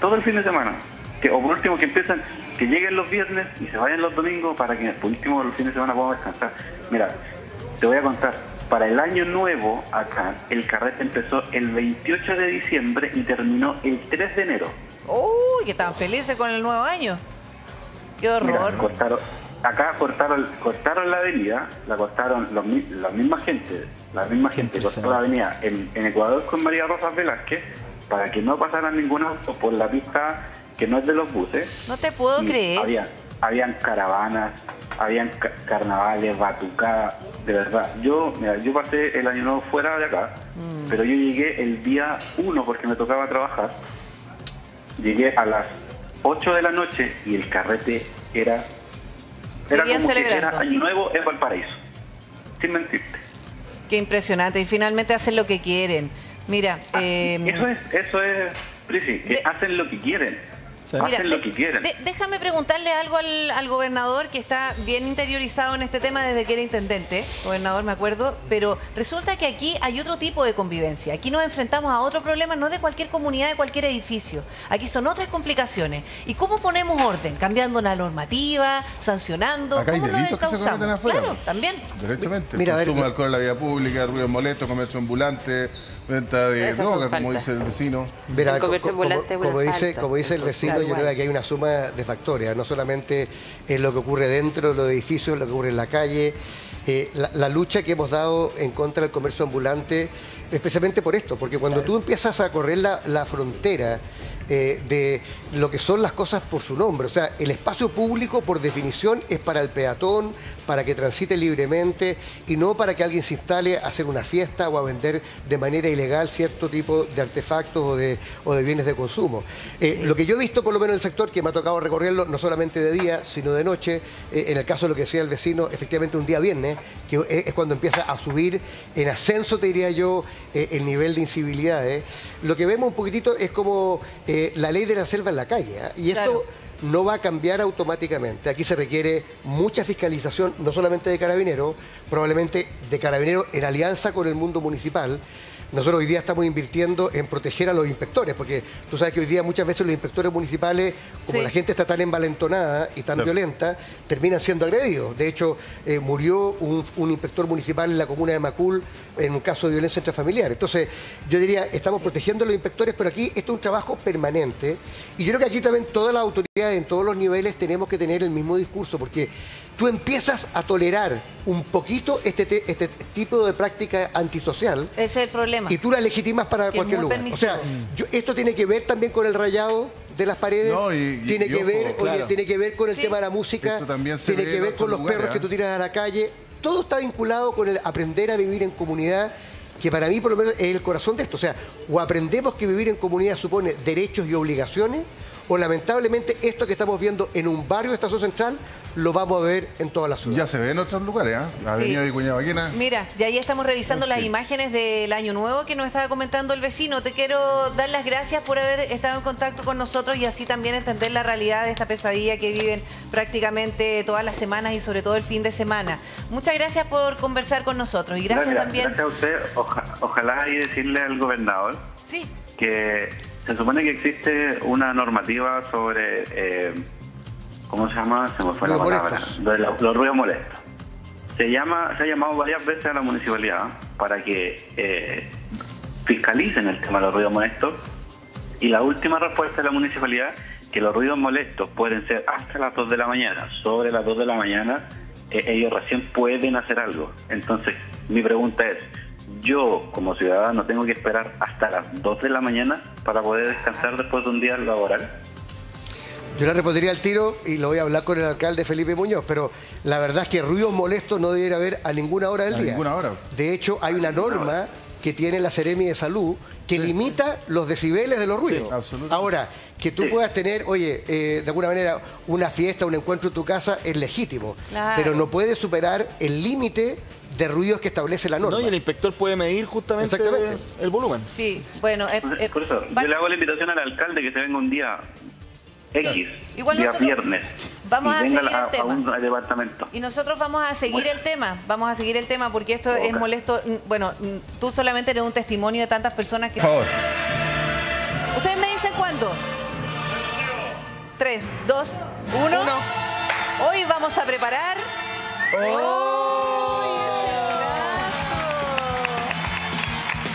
Todo el fin de semana. Que, o por último que empiezan, que lleguen los viernes y se vayan los domingos para que por último los fines de semana podamos descansar. Mira, te voy a contar, para el año nuevo acá, el carrete empezó el 28 de diciembre y terminó el 3 de enero. Uy, que tan felices con el nuevo año. Qué Mira, horror. Acá cortaron, cortaron la avenida, la cortaron los, la misma gente, la misma gente cortó la avenida en, en Ecuador con María Rosa Velázquez para que no pasaran ningún auto por la pista que no es de los buses. No te puedo Y creer. Había, habían caravanas, habían ca- carnavales, batucadas, de verdad. Yo, mira, yo pasé el año nuevo fuera de acá, Mm. pero yo llegué el día 1 porque me tocaba trabajar. Llegué a las 8 de la noche y el carrete era, era como que celebrando. era año nuevo en Valparaíso. Sin mentirte. Qué impresionante. Y finalmente hacen lo que quieren. Mira, eh, Eso es, eso es, Prisi, que hacen lo que quieren. Mira, Hacen lo que quieren. de- déjame preguntarle algo al, al gobernador que está bien interiorizado en este tema desde que era intendente, gobernador me acuerdo, pero resulta que aquí hay otro tipo de convivencia. Aquí nos enfrentamos a otro problema, no de cualquier comunidad, de cualquier edificio. Aquí son otras complicaciones. ¿Y cómo ponemos orden? Cambiando la normativa, sancionando. Acá hay ¿Cómo lo delitos que se encauzamos? cometen afuera. Claro, también. Derechamente. Mira, Consumo de alcohol en la vía pública, ruido molesto, comercio ambulante, venta de Esas droga, como dice el vecino. Comercio co- como, dice, falta. como dice el vecino, yo creo que aquí hay una suma de factores. No solamente es lo que ocurre dentro de los edificios, lo que ocurre en la calle. eh, la, la lucha que hemos dado en contra del comercio ambulante, especialmente por esto, porque cuando tú empiezas a correr la, la frontera eh, de lo que son las cosas por su nombre, o sea, el espacio público por definición es para el peatón, para que transite libremente y no para que alguien se instale a hacer una fiesta o a vender de manera ilegal cierto tipo de artefactos o de, o de bienes de consumo. Eh, Lo que yo he visto, por lo menos en el sector, que me ha tocado recorrerlo no solamente de día, sino de noche, eh, en el caso de lo que decía el vecino, efectivamente un día viernes, que es es cuando empieza a subir en ascenso, te diría yo, eh, el nivel de incivilidades. Lo que vemos un poquitito es como eh, la ley de la selva en la calle. ¿ah? Y esto Claro. No va a cambiar automáticamente. Aquí se requiere mucha fiscalización, no solamente de carabineros, probablemente de carabineros en alianza con el mundo municipal. Nosotros hoy día estamos invirtiendo en proteger a los inspectores, porque tú sabes que hoy día muchas veces los inspectores municipales, como Sí. la gente está tan envalentonada y tan violenta, terminan siendo agredidos. De hecho, eh, murió un, un inspector municipal en la comuna de Macul en un caso de violencia intrafamiliar. Entonces, yo diría, estamos protegiendo a los inspectores, pero aquí esto es un trabajo permanente. Y yo creo que aquí también todas las autoridades en todos los niveles tenemos que tener el mismo discurso, porque tú empiezas a tolerar un poquito este, te- este tipo de práctica antisocial Ese es el problema. y tú la legitimas para Que cualquier lugar. O sea, permisivo. yo- esto tiene que ver también con el rayado de las paredes, No, y- y- tiene y que ver, oye, tiene que ver con el Sí. tema de la música, Esto también se tiene que ver con los perros que tú tiras a la calle. Todo está vinculado con el aprender a vivir en comunidad, que para mí por lo menos es el corazón de esto. O sea, o aprendemos que vivir en comunidad supone derechos y obligaciones, o lamentablemente esto que estamos viendo en un barrio de Estación Central lo vamos a ver en toda la ciudad. Ya se ve en otros lugares, ¿ah? Avenida Sí. Vicuña. Mira, y ahí estamos revisando las imágenes del año nuevo que nos estaba comentando el vecino. Te quiero dar las gracias por haber estado en contacto con nosotros y así también entender la realidad de esta pesadilla que viven prácticamente todas las semanas y sobre todo el fin de semana. Muchas gracias por conversar con nosotros y gracias Gracias, también. gracias a usted. Oja- ojalá y decirle al gobernador Sí, que se supone que existe una normativa sobre, eh, ¿cómo se llama? Se me fue la palabra. la- los ruidos molestos. Se, llama, se ha llamado varias veces a la municipalidad para que eh, fiscalicen el tema de los ruidos molestos y la última respuesta de la municipalidad que los ruidos molestos pueden ser hasta las 2 de la mañana. Sobre las 2 de la mañana eh, ellos recién pueden hacer algo. Entonces, mi pregunta es, yo como ciudadano tengo que esperar hasta las 2 de la mañana para poder descansar después de un día laboral. Yo le respondería al tiro y lo voy a hablar con el alcalde Felipe Muñoz, pero la verdad es que ruidos molestos no debería haber a ninguna hora del A día. ninguna hora. De hecho, hay una norma que tiene la Seremi de Salud que limita los decibeles de los ruidos. Ahora, que tú puedas tener, oye, eh, de alguna manera, una fiesta, un encuentro en tu casa es legítimo, Claro. pero no puedes superar el límite de ruidos que establece la norma. No, y el inspector puede medir justamente Exactamente. el volumen. Sí, bueno, eh, eh, Por eso, yo le hago la invitación al alcalde que se venga un día X, Igual día nosotros viernes, vamos y a venga seguir a, el a tema. un departamento. Y nosotros vamos a seguir el tema, vamos a seguir el tema porque esto es molesto. Mm, Bueno, mm, tú solamente eres un testimonio de tantas personas que... Por favor. ¿Ustedes me dicen cuándo? Tres, dos, uno. Hoy vamos a preparar...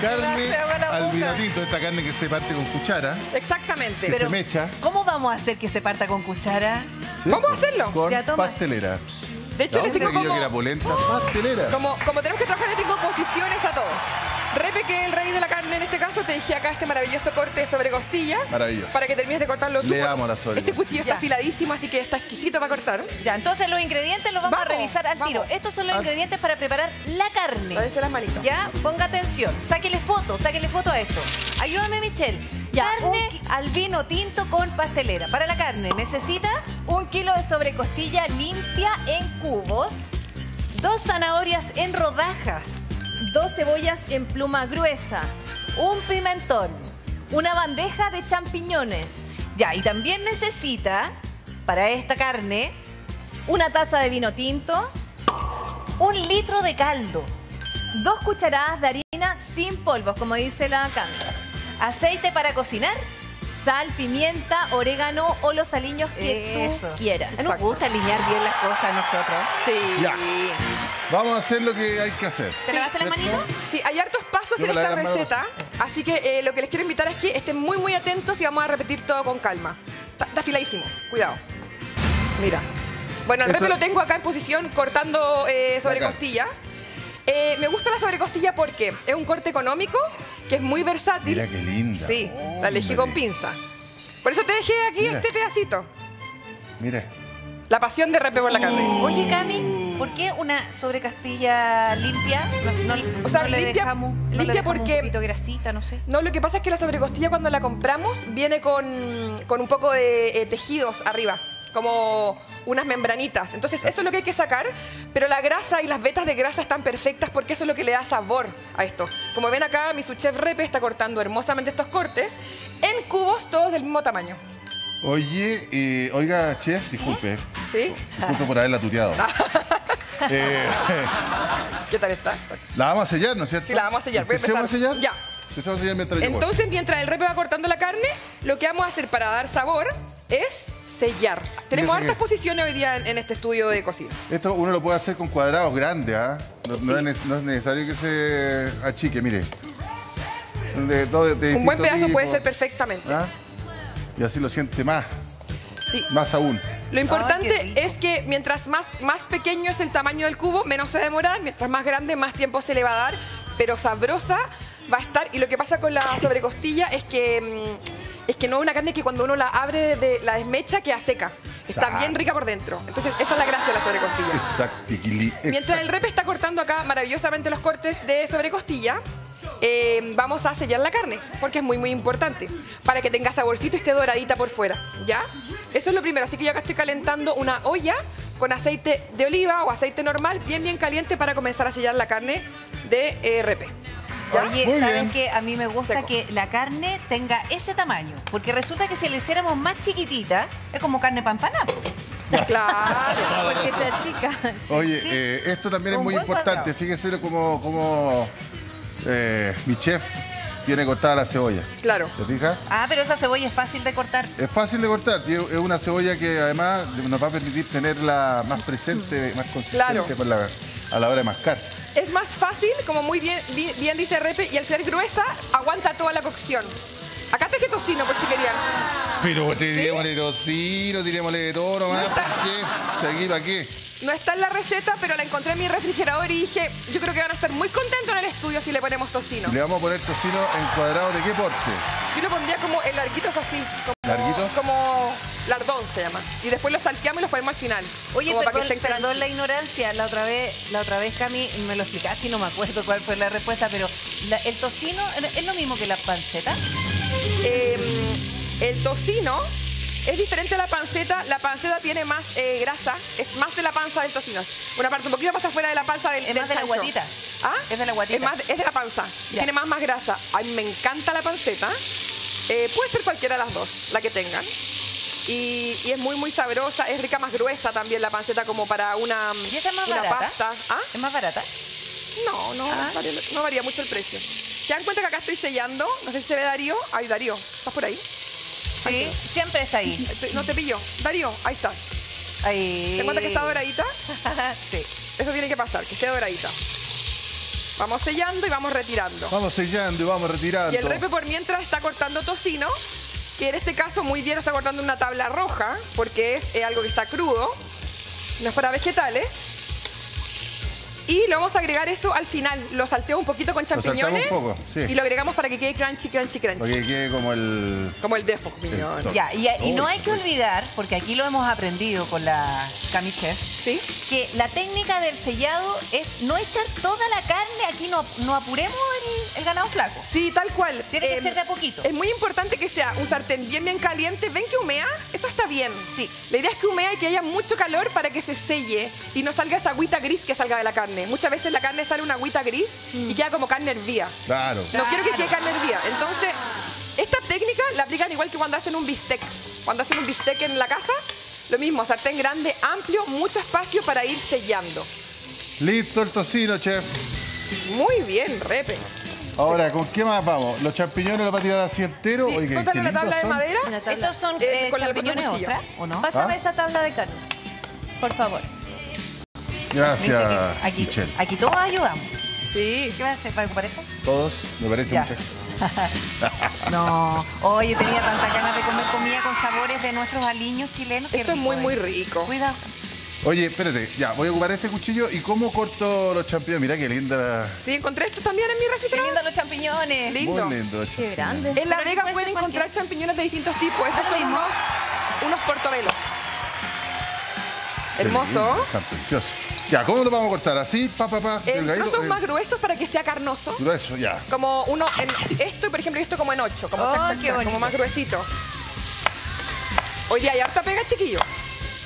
Carne al esta carne que se parte con cuchara, Exactamente. que se mecha. ¿Cómo vamos a hacer que se parta con cuchara? ¿sí? ¿Cómo hacerlo? Con Ya, pastelera. De hecho, No, les digo pensé que yo como, que era polenta, pastelera. como, como tenemos que trabajar, les tengo posiciones a todos. Repe, que el rey de la carne en este caso, te dejé acá este maravilloso corte sobre costilla. Maravilloso. Para que termines de cortarlo tú. Le amo la sobre Este cuchillo está afiladísimo, así que está exquisito para cortar. Ya, entonces los ingredientes los vamos, a revisar al tiro. Estos son los Ah. ingredientes para preparar la carne. Lávense las manitos. Ya, ponga atención. Sáquele foto, sáquele foto a esto. Ayúdame, Michelle. Ya, carne un al vino tinto con pastelera. Para la carne necesita Un kilo de sobrecostilla limpia en cubos. dos zanahorias en rodajas, Dos cebollas en pluma gruesa. un pimentón. Una bandeja de champiñones. Ya, y también necesita para esta carne Una taza de vino tinto. un litro de caldo, Dos cucharadas de harina sin polvos, como dice la Canda. aceite para cocinar. Sal, pimienta, orégano o los aliños que Eso. tú quieras. Nos gusta alinear bien las cosas a nosotros. Sí. Ya. Vamos a hacer lo que hay que hacer. ¿Te lavaste la manito? Sí, hay hartos pasos Yo en esta receta, así que eh, lo que les quiero invitar es que estén muy muy atentos y vamos a repetir todo con calma. Está, está afiladísimo, cuidado. Mira. Bueno, el repe lo tengo acá en posición cortando eh, sobre Bacán. costilla. Eh, me gusta la sobrecostilla porque es un corte económico que es muy versátil. Mira qué linda. Sí, la elegí con pinza. Por eso te dejé aquí Mira. este pedacito. Mira. La pasión de repe por la carne. Oye, Cami, ¿por qué una sobrecastilla limpia? No, no- O sea, no le limpia- dejamos, no le limpia dejamos porque- un poquito de grasita, no sé. No, lo que pasa es que la sobrecostilla cuando la compramos viene con, con un poco de eh, tejidos arriba, como unas membranitas. Entonces eso es lo que hay que sacar, pero la grasa y las vetas de grasa están perfectas porque eso es lo que le da sabor a esto. Como ven acá, mi chef Repe está cortando hermosamente estos cortes en cubos todos del mismo tamaño. Oye, eh, oiga, chef, disculpe. ¿Sí? Disculpe por haberla tuteado. Eh, ¿Qué tal está? la vamos a sellar, ¿no es cierto? Sí, la vamos a sellar. Voy a ¿Empecemos a sellar? Ya. Empecemos a sellar mientras yo. Entonces, mientras el repe va cortando la carne, lo que vamos a hacer para dar sabor es sellar. Tenemos hartas que- posiciones hoy día en, en este estudio de cocina. Esto uno lo puede hacer con cuadrados grandes, ¿ah? No, no es, nece- no es necesario que se achique, mire. De todo- de Un buen pedazo puede ser perfectamente. ¿Ah? Y así lo siente más, Sí. más aún. Lo importante es que mientras más, más pequeño es el tamaño del cubo, menos se va a demorar. Mientras más grande, más tiempo se le va a dar. Pero sabrosa va a estar. Y lo que pasa con la sobrecostilla es que, mm, es que no es una carne que cuando uno la abre de la desmecha queda seca. Está Exacto. bien rica por dentro. Entonces, esa es la gracia de la sobrecostilla. Exactiquili. Mientras el repe está cortando acá maravillosamente los cortes de sobrecostilla, eh, vamos a sellar la carne, porque es muy, muy importante, para que tenga saborcito y esté doradita por fuera, ¿ya? Eso es lo primero, así que yo acá estoy calentando una olla con aceite de oliva o aceite normal, bien, bien caliente, para comenzar a sellar la carne de eh, repe. ¿Ya? Oye, ¿saben qué? A mí me gusta que la carne tenga ese tamaño. Porque resulta que si le hiciéramos más chiquitita, es como carne pampana. Claro, porque sea chica. Oye, eh, esto también es muy importante. Fíjese cómo, cómo eh, mi chef tiene cortada la cebolla. Claro. ¿Te fijas? Ah, pero esa cebolla es fácil de cortar. Es fácil de cortar. y Es una cebolla que además nos va a permitir tenerla más presente, más consistente Claro. por la- a la hora de mascar. Es más fácil, como muy bien, bien, bien dice Repe, y al ser gruesa, aguanta toda la cocción. Acá te tocino, por si querían. Pero tirémosle tocino, tirémosle de todo nomás, chef. ¿De aquí para qué? No está en la receta, pero la encontré en mi refrigerador y dije, yo creo que van a estar muy contentos en el estudio si le ponemos tocino. Le vamos a poner tocino en cuadrado de qué porte. Yo lo pondría como el larguito es así. Como, ¿Larguito? Como lardón se llama. Y después lo salteamos y lo ponemos al final. Oye, como para que perdón, perdón la ignorancia. La otra vez, la otra vez Cami, me lo explicaste y no me acuerdo cuál fue la respuesta, pero la- el tocino es lo mismo que la panceta. Eh, el tocino es diferente a la panceta. La panceta tiene más eh, grasa, es más de la panza del tocino. Una parte un poquito más afuera de la panza del Es del más de la guatita. ¿Ah? Es de la guatita. Es, más, es de la panza. Ya. Tiene más, más grasa. A mí me encanta la panceta. Eh, puede ser cualquiera de las dos, la que tengan. Y, y es muy, muy sabrosa. Es rica, más gruesa también la panceta como para una, ¿Y esa es más una barata? pasta. ¿Ah? ¿Es más barata? No, no, Ah. varía, no varía mucho el precio. ¿Se dan cuenta que acá estoy sellando? No sé si se ve Darío. Ay, Darío, ¿estás por ahí? Sí, siempre está ahí. No te pillo. Darío, ahí está. Ahí. ¿Te cuenta que está doradita? sí. Eso tiene que pasar, que esté doradita. Vamos sellando y vamos retirando. Vamos sellando y vamos retirando. Y el repe por mientras está cortando tocino, que en este caso muy bien lo está cortando en una tabla roja, porque es eh, algo que está crudo, no es para vegetales. Y lo vamos a agregar eso al final. Lo salteo un poquito con champiñones. un poco, sí. Y lo agregamos para que quede crunchy, crunchy, crunchy. Para que quede como el... Como el de champiñón. Ya, y, y no hay que olvidar, porque aquí lo hemos aprendido con la Cami Chef, que la técnica del sellado es no echar toda la carne, aquí no, no apuremos el, el ganado flaco. Sí, tal cual. Tiene que Em, ser de a poquito. Es muy importante que sea un sartén bien, bien caliente. ¿Ven que humea? Eso está bien. Sí. La idea es que humea y que haya mucho calor para que se selle y no salga esa agüita gris que salga de la carne. Muchas veces la carne sale una agüita gris y queda como carne hervía. Claro. No quiero que quede carne hervía. Entonces, esta técnica la aplican igual que cuando hacen un bistec. Cuando hacen un bistec en la casa, lo mismo, sartén grande, amplio, mucho espacio para ir sellando. Listo el tocino, chef. Muy bien, Repe. Ahora, ¿con qué más vamos? ¿Los champiñones los va a tirar así entero? Sí, Oye, qué- la tabla de madera. Estos son Eh, eh, con champiñones ostra, ¿o no? Pásame ¿Ah? esa tabla de carne. Por favor. Gracias, Aquí, Michelle. aquí todos ayudamos. Sí. ¿Qué vas a hacer para ocupar esto? Todos, me parece Ya. mucho. No, oye, tenía tantas ganas de comer comida con sabores de nuestros aliños chilenos. Qué Esto es rico, muy, muy eh. rico. Cuidado. Oye, espérate, ya, voy a ocupar este cuchillo. ¿Y cómo corto los champiñones? Mira qué linda. Sí, encontré esto también en mi Qué refrigerador. lindos los champiñones. Lindo. Muy lindo. los Qué grande. En la Vega pueden encontrar champiñones de distintos tipos. Estos son unos, unos portobelos. Qué Hermoso. lindo, Están preciosos. Ya, ¿cómo lo vamos a cortar? ¿Así? Pa, pa, pa. En delgadito, trozos eh, más gruesos para que sea carnoso. Grueso, ya. Como uno en esto y por ejemplo esto como en ocho, como, Oh, chac, como más gruesito. Hoy día hay harta pega, chiquillo.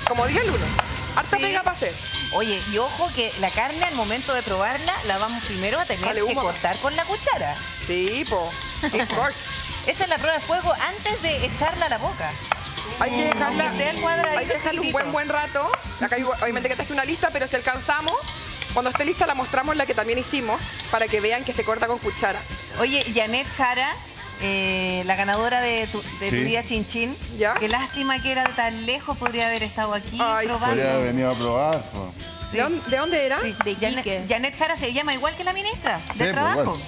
Como diga el uno. Harta Sí. pega para hacer. Oye, y ojo que la carne al momento de probarla la vamos primero a tener Dale, que humo. cortar con la cuchara. Sí, po. Of course. Esa es la prueba de fuego antes de echarla a la boca. Hay que dejarla, hay que dejarla un buen buen rato. Acá hay- obviamente que traje una lista, pero si alcanzamos, cuando esté lista la mostramos la que también hicimos para que vean que se corta con cuchara. Oye, Janet Jara, eh, la ganadora de tu, de día Chin Chin. ¿Ya? Qué lástima que era de tan lejos, podría haber estado aquí Ay, probando. Podría haber venido a probar. po. Sí. ¿De, dónde, de dónde era? Sí, De Janet, Iquique. Janet Jara se llama igual que la ministra de pues, Trabajo.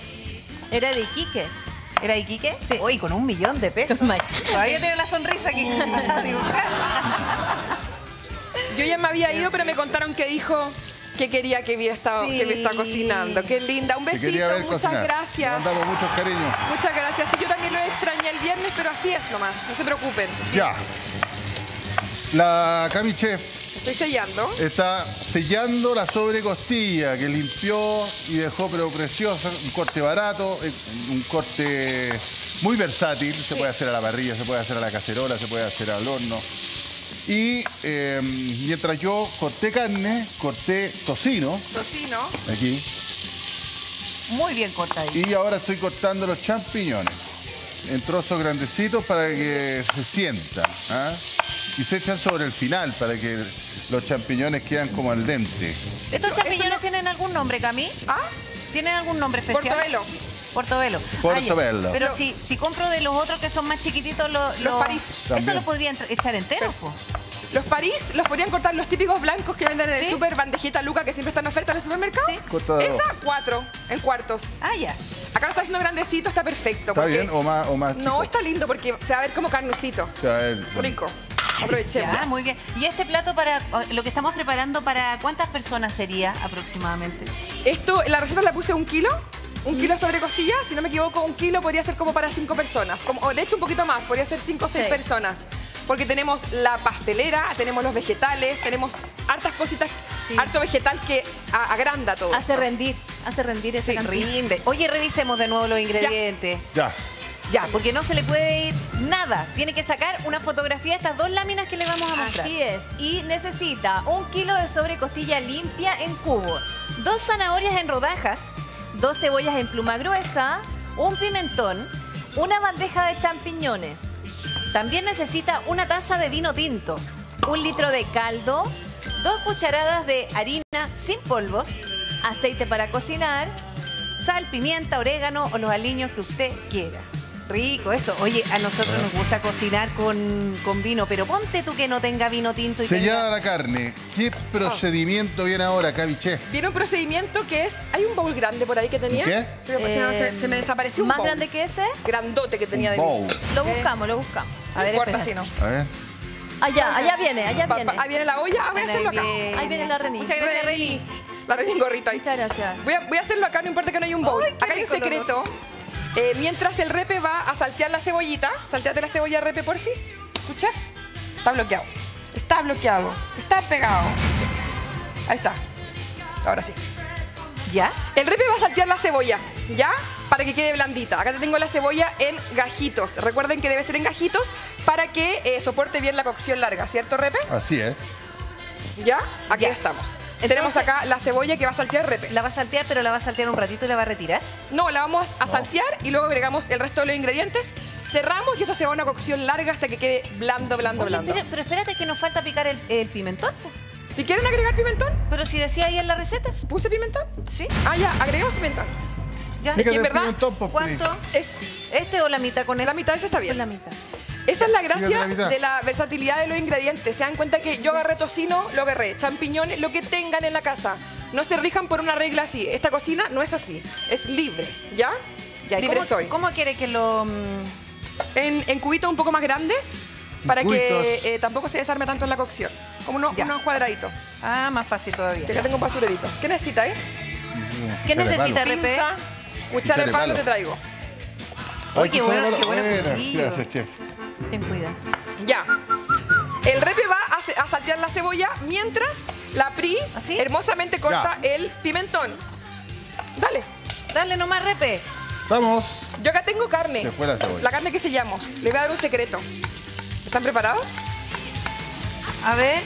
Era de Iquique. ¿Era Iquique? Sí. Hoy con un millón de pesos. Todavía tiene la sonrisa aquí. Yo ya me había ido, pero me contaron que dijo que quería que hubiera estado, Sí. que hubiera estado cocinando. Qué linda. Un besito, muchas cocinar. Gracias. mandamos muchos cariños. Muchas gracias. Sí, yo también lo extrañé el viernes, pero así es nomás. No se preocupen. Ya. La Cami Chef Estoy sellando. está sellando la sobrecostilla que limpió y dejó pero preciosa, un corte barato, eh, un corte muy versátil, se puede hacer a la parrilla, se puede hacer a la cacerola, se puede hacer al horno. Y eh, mientras yo corté carne, corté tocino, Tocino. aquí, Muy bien cortadito. y ahora estoy cortando los champiñones en trozos grandecitos para que se sientan. ¿ah? Y se echan sobre el final para que los champiñones quedan como al dente. ¿Estos champiñones tienen algún nombre, Cami? ¿Ah? ¿Tienen algún nombre especial? Portobelo. Portobelo. Portobelo. Ah. Pero Pero- si, si compro de los otros que son más chiquititos, los, Los París. Eso También. lo podrían tra- echar entero, po. Los París los podrían cortar los típicos blancos que venden en el ¿Sí? super bandejita Luca que siempre están en oferta en el supermercado. Sí. Esa, cuatro, en cuartos. Ah, ya. Acá lo está haciendo grandecito, está perfecto. ¿Está bien o más, o más? No, está lindo porque se va a ver como carnucito. O sea, es- Rico. Aprovechemos. Ya, muy bien. ¿Y este plato para lo que estamos preparando para cuántas personas sería aproximadamente? Esto, la receta la puse un kilo. Un kilo sobre costilla, si no me equivoco, un kilo podría ser como para cinco personas. Como, o de hecho, un poquito más, podría ser cinco o seis Sí. personas. Porque tenemos la pastelera, tenemos los vegetales, tenemos hartas cositas, harto vegetal que a- agranda todo. Hace rendir, hace rendir ese Sí, rinde. Oye, revisemos de nuevo los ingredientes. Ya. Ya, porque no se le puede ir nada. Tiene que sacar una fotografía de estas dos láminas que le vamos a mostrar. Así es. Y necesita un kilo de sobrecostilla limpia en cubos. Dos zanahorias en rodajas. Dos cebollas en pluma gruesa. Un pimentón. Una bandeja de champiñones. También necesita una taza de vino tinto. Un litro de caldo. Dos cucharadas de harina sin polvos. Aceite para cocinar. Sal, pimienta, orégano o los aliños que usted quiera. Rico eso. Oye, a nosotros nos gusta cocinar con, con vino, pero ponte tú que no tenga vino tinto y Sellada la carne. ¿Qué procedimiento viene ahora, Cavi Chef? Viene un procedimiento que es. Hay un bowl grande por ahí que tenía. ¿Qué? Se me, se me- se- se me desapareció un ¿Más bowl. grande que ese? Grandote que tenía de Bowl. Lo buscamos, lo buscamos. A ver, importa si no. A ver. Allá, allá viene, allá Pa- viene. pa- ahí viene la olla, voy a hacerlo acá. Ahí viene la Reni. Muchas gracias, Reni. La Reni en gorrito ahí. Muchas gracias. Voy a, voy a hacerlo acá, no importa que no haya un bowl. acá hay un secreto. Eh, mientras el repe va a saltear la cebollita, salteate la cebolla repe porfis. Su chef está bloqueado. Está bloqueado. Está pegado. Ahí está. Ahora sí. ¿Ya? El repe va a saltear la cebolla, ¿ya? Para que quede blandita. Acá te tengo la cebolla en gajitos. Recuerden que debe ser en gajitos para que eh, soporte bien la cocción larga, ¿cierto, repe? Así es. ¿Ya? Aquí Ya. estamos. Entonces- Tenemos acá la cebolla que va a saltear repe. La va a saltear, pero la va a saltear un ratito y la va a retirar. No, la vamos a saltear y luego agregamos el resto de los ingredientes. Cerramos y esto se va a una cocción larga hasta que quede blando, blando, Oye, blando. espera- pero espérate que nos falta picar el, el pimentón. Si quieren agregar pimentón, Pero si decía ahí en la receta. ¿puse pimentón? Sí. Ah, ya, agregamos pimentón. Ya. Es que en verdad, pimentón, po, ¿Cuánto? es, ¿Este o la mitad con él? la mitad eso está bien. la mitad. Esa es la gracia la de la versatilidad de los ingredientes. Se dan cuenta que yo agarré tocino, lo agarré, champiñones, lo que tengan en la casa. No se rijan por una regla así. Esta cocina no es así. Es libre, ¿ya? Ya, ¿y libre ¿cómo, soy. ¿Cómo quiere que lo...? mm, En, en cubitos un poco más grandes para Cubitos. que eh, tampoco se desarme tanto en la cocción. Como unos, cuadraditos. Ah, más fácil todavía. Si acá tengo un basurerito. ¿Qué necesita, eh? ¿Qué necesita. Repe? Pinza, cuchara de palo te traigo. Oye, qué Ay, bueno, qué bueno. Gracias, chef. Ten cuidado. Ya. El repe va a, se- a saltear la cebolla mientras la Pri ¿Así? hermosamente corta el pimentón. Dale. Dale nomás, Repe. Estamos. Yo acá tengo carne. Se fue la cebolla. La carne que sellamos. Le voy a dar un secreto. ¿Están preparados? A ver,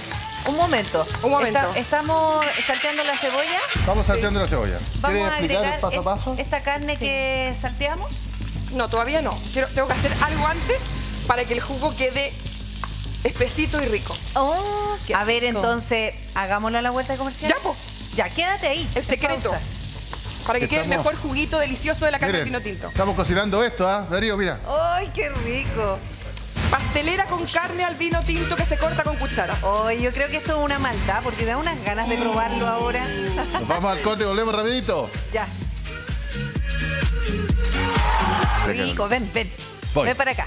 un momento. Un momento. Está- estamos salteando la cebolla. Estamos salteando la cebolla. Vamos ¿Quieres a explicar agregar el paso a es- paso? esta carne que salteamos. No, todavía no. Quiero, tengo que hacer algo antes para que el jugo quede espesito y rico. Oh, qué A ver, rico. entonces, hagámoslo a la vuelta de comercial. Ya, po. Ya, quédate ahí. El secreto. pausa. Para que quede el mejor juguito delicioso de la carne de pino tinto. estamos cocinando esto, ¿ah? Darío, mira. ¡Ay, qué rico! Pastelera con carne al vino tinto que se corta con cuchara. Ay, yo creo que esto es una maldad porque da unas ganas de probarlo ahora. Nos vamos al corte, volvemos rapidito. ya. Rico, ven, ven. Voy. Ven para acá.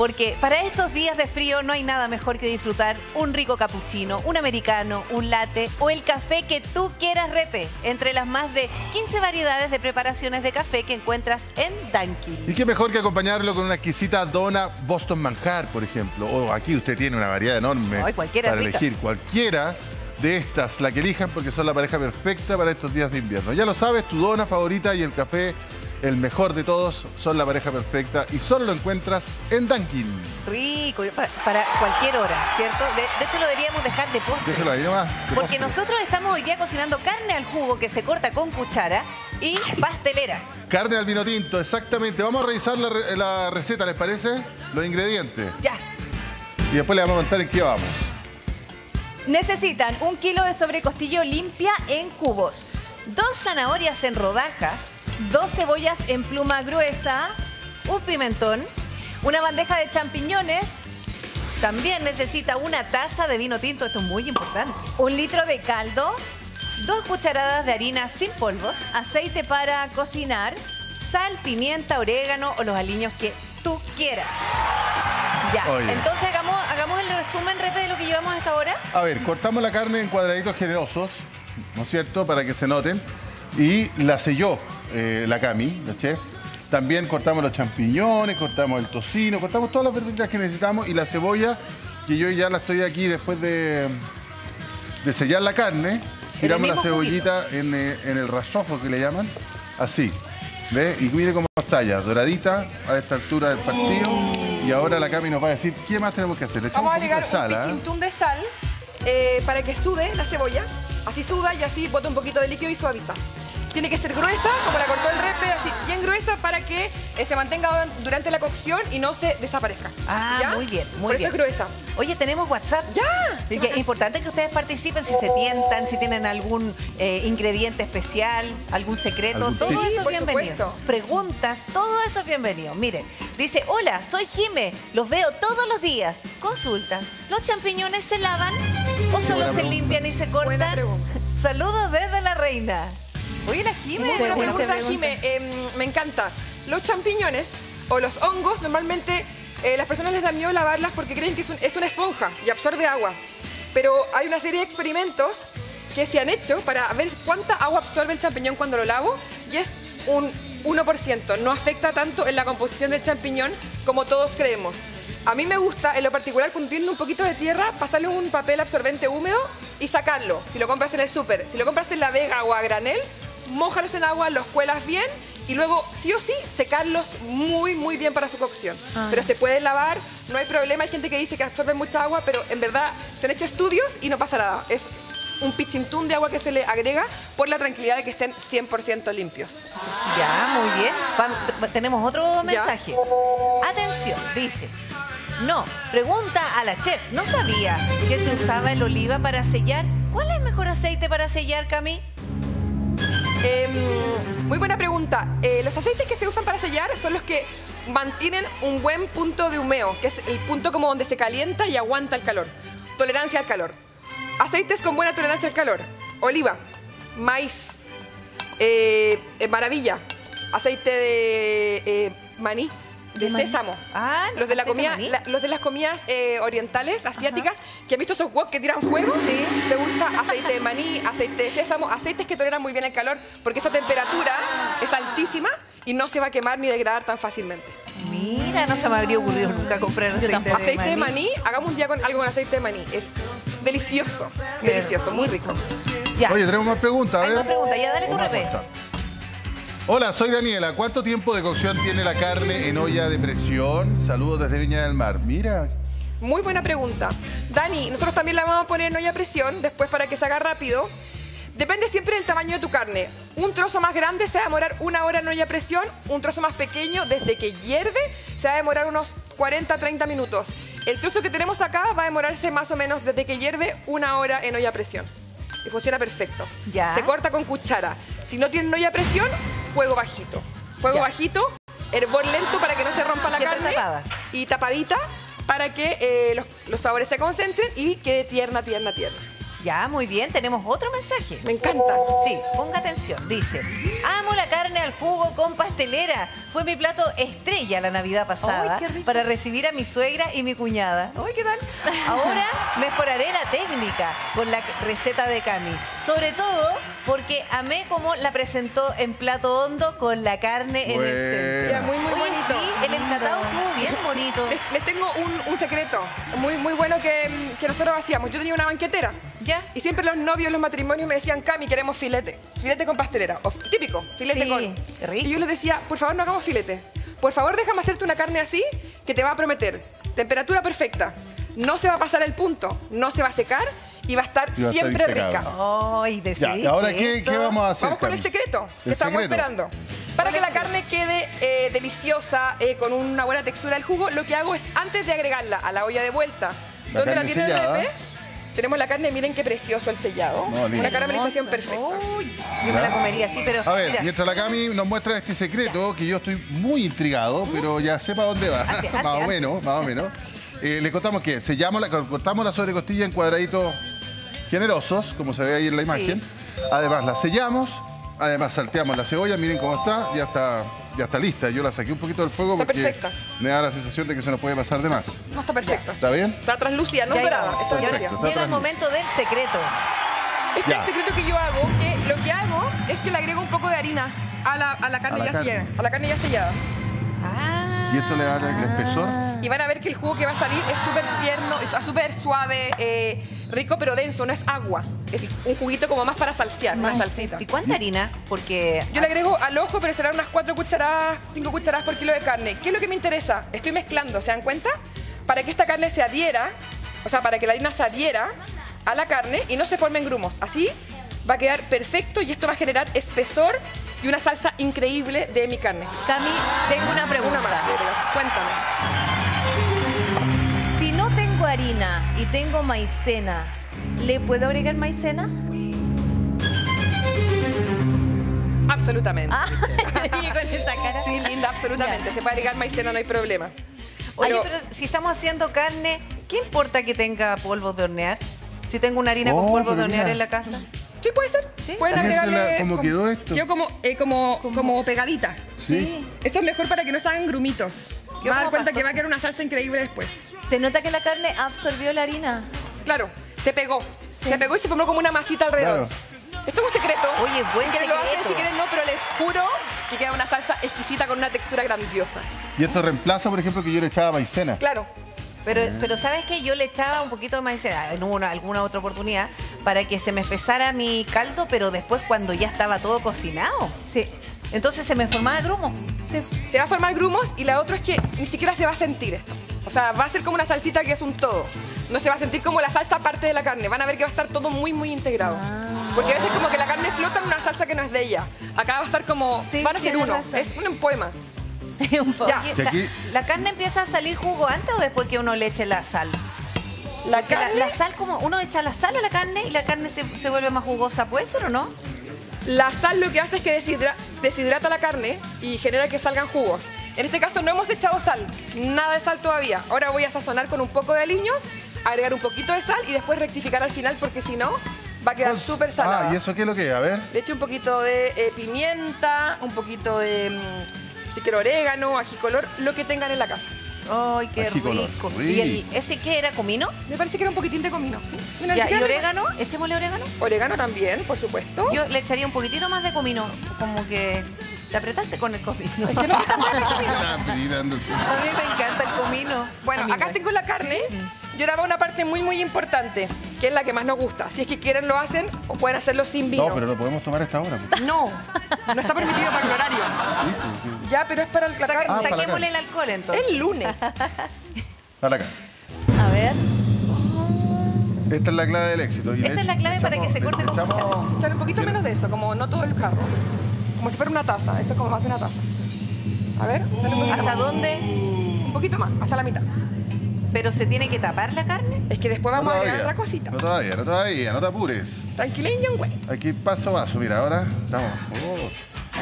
Porque para estos días de frío no hay nada mejor que disfrutar un rico cappuccino, un americano, un latte o el café que tú quieras, Repe. Entre las más de 15 variedades de preparaciones de café que encuentras en Dunkin'. Y qué mejor que acompañarlo con una exquisita dona Boston Manjar, por ejemplo. O aquí usted tiene una variedad enorme Ay, cualquiera para rica. elegir cualquiera de estas, la que elijan, porque son la pareja perfecta para estos días de invierno. Ya lo sabes, tu dona favorita y el café, el mejor de todos, son la pareja perfecta y solo lo encuentras en Dunkin'. Rico, para, para cualquier hora, ¿cierto? De, de hecho, lo deberíamos dejar de postre. Déjalo ahí nomás. de Porque postre. nosotros estamos hoy día cocinando carne al jugo que se corta con cuchara y pastelera. Carne al vino tinto, exactamente. Vamos a revisar la, re- la receta, ¿les parece? Los ingredientes. Ya. Y después le vamos a contar en qué vamos. Necesitan un kilo de sobrecostillo limpia en cubos. Dos zanahorias en rodajas. Dos cebollas en pluma gruesa. Un pimentón. Una bandeja de champiñones. También necesita una taza de vino tinto, esto es muy importante. Un litro de caldo. Dos cucharadas de harina sin polvos. Aceite para cocinar. Sal, pimienta, orégano o los aliños que tú quieras. Ya, Oye. entonces hagamos, hagamos el resumen, Repe, de lo que llevamos hasta ahora? A ver, cortamos la carne en cuadraditos generosos, ¿no es cierto? Para que se noten. Y la selló eh, la Cami, la chef. También cortamos los champiñones, cortamos el tocino, cortamos todas las verduritas que necesitamos y la cebolla, que yo ya la estoy aquí después de, de sellar la carne. Tiramos la cebollita en, eh, en el rastrojo que le llaman, así. ¿Ve? Y mire cómo está ya, doradita a esta altura del partido. Y ahora la Cami nos va a decir qué más tenemos que hacer. Le echamos Vamos a agregar de sal, un ¿ah? pichintún de sal eh, para que sude la cebolla. Así suda y así bota un poquito de líquido y suaviza. Tiene que ser gruesa, como la cortó el repe, así bien gruesa para que eh, se mantenga durante la cocción y no se desaparezca. Ah, ¿Ya? muy bien, muy Por bien. eso es gruesa. Oye, tenemos WhatsApp. ¡Ya! Es importante que ustedes participen si se tientan, si tienen algún eh, ingrediente especial, algún secreto, Algún todo eso es por bienvenido. supuesto. Preguntas, todo eso es bienvenido. Miren, dice, hola, soy Jime, los veo todos los días. Consulta, ¿los champiñones se lavan o solo se limpian y se cortan? Saludos desde la reina. Oye, la Jime. Excelente pregunta. Jime. Em, me encanta. Los champiñones o los hongos, normalmente eh, las personas les da miedo lavarlas porque creen que es, un- es una esponja y absorbe agua. Pero hay una serie de experimentos que se han hecho para ver cuánta agua absorbe el champiñón cuando lo lavo y es un 1%. No afecta tanto en la composición del champiñón como todos creemos. A mí me gusta, en lo particular, cuando tienen un poquito de tierra, pasarle un papel absorbente húmedo y sacarlo. Si lo compras en el súper, si lo compras en la vega o a granel, mójalos en agua, los cuelas bien y luego, sí o sí, secarlos muy, muy bien para su cocción. Ah. Pero se pueden lavar, no hay problema. Hay gente que dice que absorben mucha agua, pero en verdad se han hecho estudios y no pasa nada. Es un pichintún de agua que se le agrega por la tranquilidad de que estén 100% limpios. Ya, muy bien. Tenemos otro mensaje. Atención, dice. No, pregunta a la chef. No sabía que se usaba el oliva para sellar. ¿Cuál es el mejor aceite para sellar, Cami? Em, muy buena pregunta. Eh, los aceites que se usan para sellar son los que mantienen un buen punto de humeo, que es el punto como donde se calienta y aguanta el calor. Tolerancia al calor. Aceites con buena tolerancia al calor. Oliva, maíz, eh, eh, maravilla, aceite de maní, de, sésamo. Ah, los de la comida, la- los de las comidas eh, orientales, asiáticas, que han visto esos wok que tiran fuego, sí. se usa aceite de maní, aceite de sésamo, aceites que toleran muy bien el calor, porque esa temperatura es altísima y no se va a quemar ni degradar tan fácilmente. Mira, no se me habría ocurrido nunca comprar aceite, de, aceite de maní, hagamos un día con algo con aceite de maní. Es delicioso, Qué delicioso, muy rico. Ya. Oye, tenemos más preguntas. a Hay ver. más preguntas, ya dale tu repé. Hola, soy Daniela. ¿Cuánto tiempo de cocción tiene la carne en olla de presión? Saludos desde Viña del Mar. Mira, Muy buena pregunta. Dani, nosotros también la vamos a poner en olla a presión después para que se haga rápido. Depende siempre del tamaño de tu carne. Un trozo más grande se va a demorar una hora en olla a presión, un trozo más pequeño, desde que hierve, se va a demorar unos 40-30 minutos. El trozo que tenemos acá va a demorarse más o menos desde que hierve una hora en olla a presión. Y funciona perfecto. Ya. Se corta con cuchara. Si no tienen olla a presión, fuego bajito. Fuego Ya. bajito, hervor lento para que no se rompa la Siempre carne. tapada. Y tapadita para que eh, los, los sabores se concentren y quede tierna, tierna, tierna. Ya, muy bien, tenemos otro mensaje. Me encanta. Sí, ponga atención. Dice, amo la carne al jugo con pastelera. Fue mi plato estrella la Navidad pasada Ay, qué rico. para recibir a mi suegra y mi cuñada. Ay, ¿qué tal? Ahora mejoraré la técnica con la receta de Cami. Sobre todo porque amé cómo la presentó en plato hondo con la carne en el centro. Muy, muy Oye, bonito. Sí, el emplatado estuvo bien bonito. Les, les tengo un, un secreto muy, muy bueno que, que nosotros hacíamos. Yo tenía una banquetera. ¿Ya? Y siempre los novios, los matrimonios me decían, Cami, queremos filete. Filete con pastelera. O típico, filete Sí, con... rico. Y yo les decía, por favor, no hagamos filete. Por favor, déjame hacerte una carne así que te va a prometer. Temperatura perfecta. No se va a pasar el punto. No se va a secar y va a estar a siempre rica. Ay, ya, decidiste ¿y ahora qué, qué vamos a hacer? Vamos con el secreto que ¿El estamos secreto? esperando. Para que la carne quede eh, deliciosa, eh, con una buena textura del jugo, lo que hago es antes de agregarla a la olla de vuelta, La donde la tiene el sellada. Tenemos la carne, miren qué precioso el sellado. No, una caramelización perfecta. Uy, yo me la comería así, pero A ver, mira, mientras la Cami nos muestra este secreto, que yo estoy muy intrigado, pero ya sé para dónde va, Arte, arte, más o menos, más o menos. Eh, le contamos que sellamos la, cortamos la sobrecostilla en cuadraditos generosos, como se ve ahí en la imagen. Además, la sellamos, además salteamos la cebolla, miren cómo está, ya está ya está lista. Yo la saqué un poquito del fuego Está porque perfecta. me da la sensación de que se nos puede pasar de más. No, está perfecto. ¿Está bien? Está translúcida, no dorada. Está. Perfecto, Llega el momento del secreto. Este Ya. es el secreto que yo hago, que lo que hago es que le agrego un poco de harina a la, a la carne A la ya carne. sellada. A la carne ya sellada. Y eso le da el espesor. Y van a ver que el jugo que va a salir es súper tierno, es súper suave, eh, rico pero denso, no es agua. Es un juguito como más para salsear, una salsita. ¿Y cuánta harina? Porque Yo le agrego al ojo, pero serán unas 4 cucharadas, 5 cucharadas por kilo de carne. ¿Qué es lo que me interesa? Estoy mezclando, ¿se dan cuenta? Para que esta carne se adhiera, o sea, para que la harina se adhiera a la carne y no se formen grumos. Así va a quedar perfecto y esto va a generar espesor y una salsa increíble de mi carne. Cami, tengo una pregunta. Una más. Cuéntame. Harina y tengo maicena, ¿le puedo agregar maicena? Absolutamente. Ah, y con esa cara. Sí, linda, absolutamente. Se puede agregar maicena, no hay problema. Oye, Pero- pero si estamos haciendo carne, ¿qué importa que tenga polvos de hornear? Si tengo una harina con Oh, polvos de hornear mira. en la casa. Sí, puede ser. Pueden Fíjense agregarle... la- cómo como- quedó esto. Yo como, eh, como, como pegadita. Sí. Esto es mejor para que no se hagan grumitos. ¿Qué Vas a dar cuenta que va a quedar una salsa increíble después. Se nota que la carne absorbió la harina. Claro, se pegó. Se pegó y se formó como una masita alrededor. Esto es un secreto. Oye, buen si quieren lo hacen, secreto. si quieren no, pero les juro que queda una salsa exquisita con una textura grandiosa. Y esto reemplaza, por ejemplo, que yo le echaba maicena. Claro. Pero, pero ¿sabes qué? Yo le echaba un poquito de maicena en una, alguna otra oportunidad para que se me espesara mi caldo, pero después cuando ya estaba todo cocinado. Sí. Entonces se me formaba grumo. Se va a formar grumos y la otra es que ni siquiera se va a sentir esto. O sea, va a ser como una salsita que es un todo. No se va a sentir como la salsa parte de la carne. Van a ver que va a estar todo muy, muy integrado. Porque a veces como que la carne flota en una salsa que no es de ella. Acá va a estar como... van a ser uno. razón. Es un poema. un poco. Ya. Oye, Que aquí- la, la carne empieza a salir jugo antes o después que uno le eche la sal? La carne... la sal, como uno echa la sal a la carne y la carne se, se vuelve más jugosa, ¿puede ser o no? La sal lo que hace es que deshidra- deshidrata la carne y genera que salgan jugos. En este caso no hemos echado sal, nada de sal todavía. Ahora voy a sazonar con un poco de aliños, agregar un poquito de sal y después rectificar al final porque si no va a quedar súper salada. Ah, ¿y eso qué es lo que es? A ver. Le echo un poquito de eh, pimienta, un poquito de, mm, si quiero, orégano, ají color, lo que tengan en la casa. ¡Ay, qué Ají rico! ¿Y el, ese qué era? ¿Comino? Me parece que era un poquitín de comino, ¿sí? Mira, Ya, ni ¿Y siquiera- orégano? ¿Echémosle orégano? Orégano también, por supuesto. Yo le echaría un poquitito más de comino, como que te apretaste con el comino. Es que no bueno el comino. A mí me encanta el comino. Bueno, acá tengo la carne. Y ahora va una parte muy, muy importante, que es la que más nos gusta. Si es que quieren, lo hacen o pueden hacerlo sin vino. No, pero lo podemos tomar a esta hora. pues. No, no está permitido para el horario. Sí, pues, sí. Ya, pero es para el Saca-. Ah, para saquémosle el alcohol entonces. El lunes. Dale acá. A ver. Esta es la clave del éxito. Y Esta es la clave para que se corte con echamos- Claro, un poquito menos de eso, como no todo el carro. Como si fuera una taza. Esto es como más de una taza. A ver, dale un poquito ¿Hasta dónde? Un poquito más, hasta la mitad. ¿Pero se tiene que tapar la carne? Es que después No vamos a agregar otra cosita. No todavía, no todavía, no te apures. Tranquileño, güey. Aquí paso a paso, mira, ahora estamos.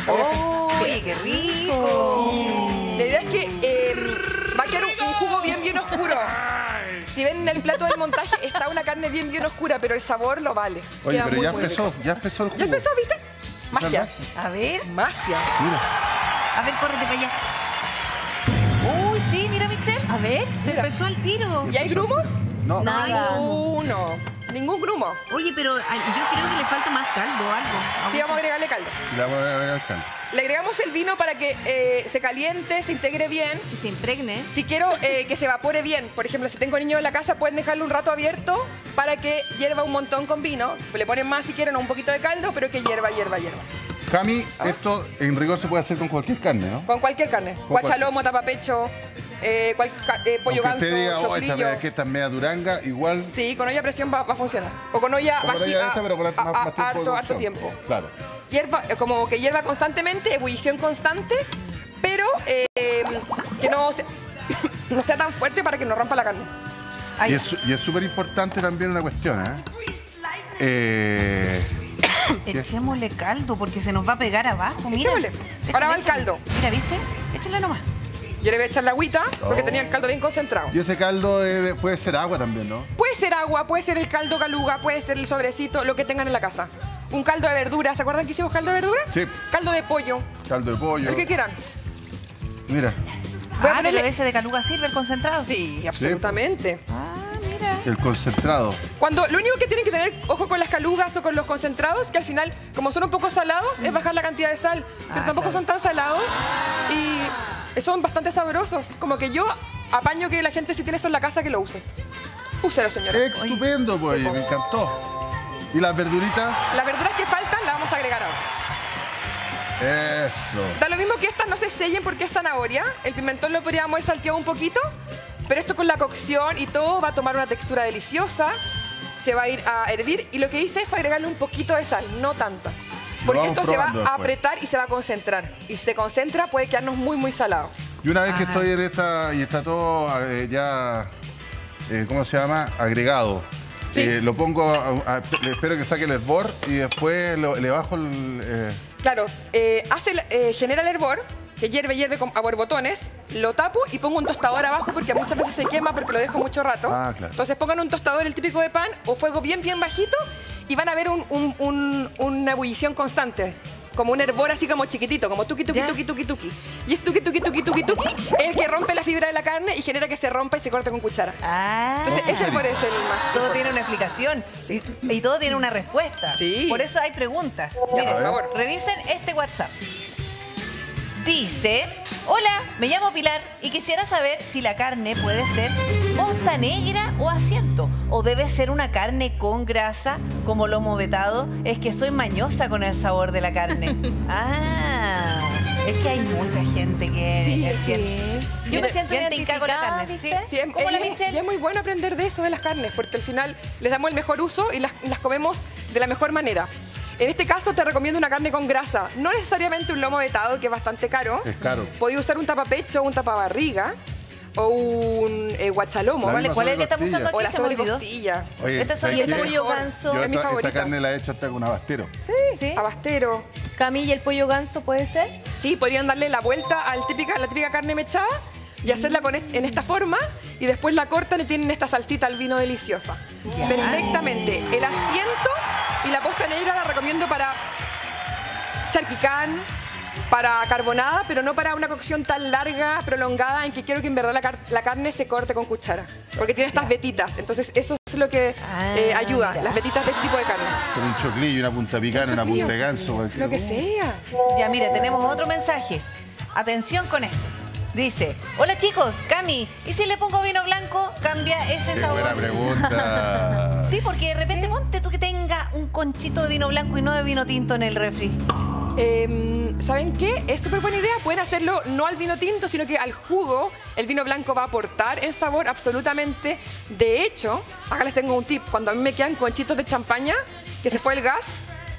Oh. ¡Oye, qué rico! La idea es que eh, va a quedar un, un jugo bien, bien oscuro. Si ven en el plato del montaje, está una carne bien, bien oscura, pero el sabor lo vale. Oye, Queda pero muy, ya muy empezó, rico. ya empezó el jugo. ¿Ya empezó, viste? Magia. A ver, Magia. Mira, a ver, córrete para allá. A ver. Se empezó al tiro. ¿Y hay grumos? no. Nada. Ninguno. Ningún grumo. Oye, pero ay, yo creo que le falta más caldo o algo. Sí, vamos a agregarle caldo. Le vamos a agregar caldo. Le agregamos el vino para que eh, se caliente, se integre bien. Y se impregne. Si quiero eh, que se evapore bien, por ejemplo, si tengo niños en la casa, pueden dejarlo un rato abierto para que hierva un montón con vino. Le ponen más si quieren o un poquito de caldo, pero que hierva, hierva, hierva. Cami, esto en rigor se puede hacer con cualquier carne, ¿no? Con cualquier carne. Con Guachalomo, tapapecho, eh, cual- eh, pollo Aunque ganso, usted diga, oh, esta que esta es media duranga, igual. Sí, con olla a presión va, va a funcionar. O con olla Como la baji- idea esta, pero a- más tiempo de harto, harto cocción. tiempo. Claro. Hierva, eh, como que hierva constantemente, ebullición constante, pero eh, que no, se- no sea tan fuerte para que no rompa la carne. Y es y es súper importante también una cuestión, ¿eh? Eh, Echémosle caldo porque se nos va a pegar abajo. Mira. Echémosle. Ahora va el caldo. Mira, ¿viste? Échale nomás. Yo le voy a echar la agüita porque Oh. tenía el caldo bien concentrado. y ese caldo eh, puede ser agua también, ¿no? Puede ser agua, puede ser el caldo galuga, puede ser el sobrecito, lo que tengan en la casa. Un caldo de verdura, ¿se acuerdan que hicimos caldo de verdura? Sí. Caldo de pollo, Caldo de pollo. el que quieran. Mira, Voy a ah, ponerle- pero ese de caluga sirve el concentrado. Sí, absolutamente. El concentrado. Cuando lo único que tienen que tener ojo con las calugas o con los concentrados, que al final, como son un poco salados, es bajar la cantidad de sal. Pero Ah, tampoco claro. son tan salados y son bastante sabrosos. Como que yo apaño que la gente si tiene eso en la casa que lo use. Úselo, señora. Estupendo, pues, me encantó. ¿Y las verduritas? Las verduras que faltan las vamos a agregar ahora. Eso. Da lo mismo que estas no se sellen porque es zanahoria. El pimentón lo podríamos haber salteado un poquito. Pero esto con la cocción y todo va a tomar una textura deliciosa. Se va a ir a hervir. Y lo que hice es agregarle un poquito de sal, no tanta. Porque esto se va a apretar y se va a concentrar. Y si se concentra puede quedarnos muy, muy salado. Y una vez que estoy en esta y está todo eh, ya, eh, ¿cómo se llama? Agregado. Sí. eh, lo pongo, a- a- espero que saque el hervor y después lo- le bajo el... eh, Claro, eh, hace, eh, genera el hervor, que hierve, hierve con, a borbotones. Lo tapo y pongo un tostador abajo porque muchas veces se quema porque lo dejo mucho rato. Ah, claro. Entonces pongan un tostador, el típico de pan, o fuego bien, bien bajito y van a ver un- un- un- una ebullición constante. Como un hervor así como chiquitito, como tuki, tuki, tuki, tuki, tuki. Y ese tuki, tuki, tuki, tuki, tuki es el que rompe la fibra de la carne y genera que se rompa y se corte con cuchara. Ah. Entonces ese hervor es el más. Todo tiene una explicación y, y todo tiene una respuesta. Sí. Por eso hay preguntas. Miren, por favor. revisen este WhatsApp. Dice, hola, me llamo Pilar y quisiera saber si la carne puede ser posta negra o asiento o debe ser una carne con grasa como lomo vetado. Es que soy mañosa con el sabor de la carne. ah, es que hay mucha gente que Sí, es sí. cierto. Yo me siento bien tincada con la identificada, carne. Sí, ¿viste? Sí, es, ¿Cómo la es- Michelle? y es muy bueno aprender de eso de las carnes, porque al final les damos el mejor uso y las, las comemos de la mejor manera. En este caso te recomiendo una carne con grasa, no necesariamente un lomo vetado, que es bastante caro. es caro. Podéis usar un tapapecho, un tapabarriga o un eh, guachalomo. La ¿Cuál, cuál es el que estamos usando O aquí? la me olvidó. sobrecostilla. Oye, Este es ¿sabes Y el pollo ganso. Yo es mi esta, carne la he hecho hasta con abastero. ¿Sí? Abastero. Camilla, ¿el pollo ganso puede ser? Sí, podrían darle la vuelta a la típica, la típica carne mechada y hacerla con es- en esta forma y después la cortan y tienen esta salsita al vino deliciosa. Perfectamente. El asiento y la posta negra la recomiendo para charquicán, para carbonada, pero no para una cocción tan larga, prolongada, en que quiero que en verdad la, car- la carne se corte con cuchara. Porque tiene estas vetitas. Entonces eso es lo que eh, Ah, ayuda, mira. las vetitas de este tipo de carne. Con un choclillo, una punta picana, una punta de ganso. cualquier- Lo que sea. Ya, mira, tenemos otro mensaje. Atención con esto. Dice, hola chicos, Cami, ¿y si le pongo vino blanco, cambia ese Qué sabor? buena pregunta. Sí, porque de repente ponte tú que tenga un conchito de vino blanco y no de vino tinto en el refri. Eh, ¿Saben qué? Es súper buena idea. Pueden hacerlo no al vino tinto, sino que al jugo. El vino blanco va a aportar el sabor absolutamente. De hecho, acá les tengo un tip. Cuando a mí me quedan conchitos de champaña, que se fue el gas,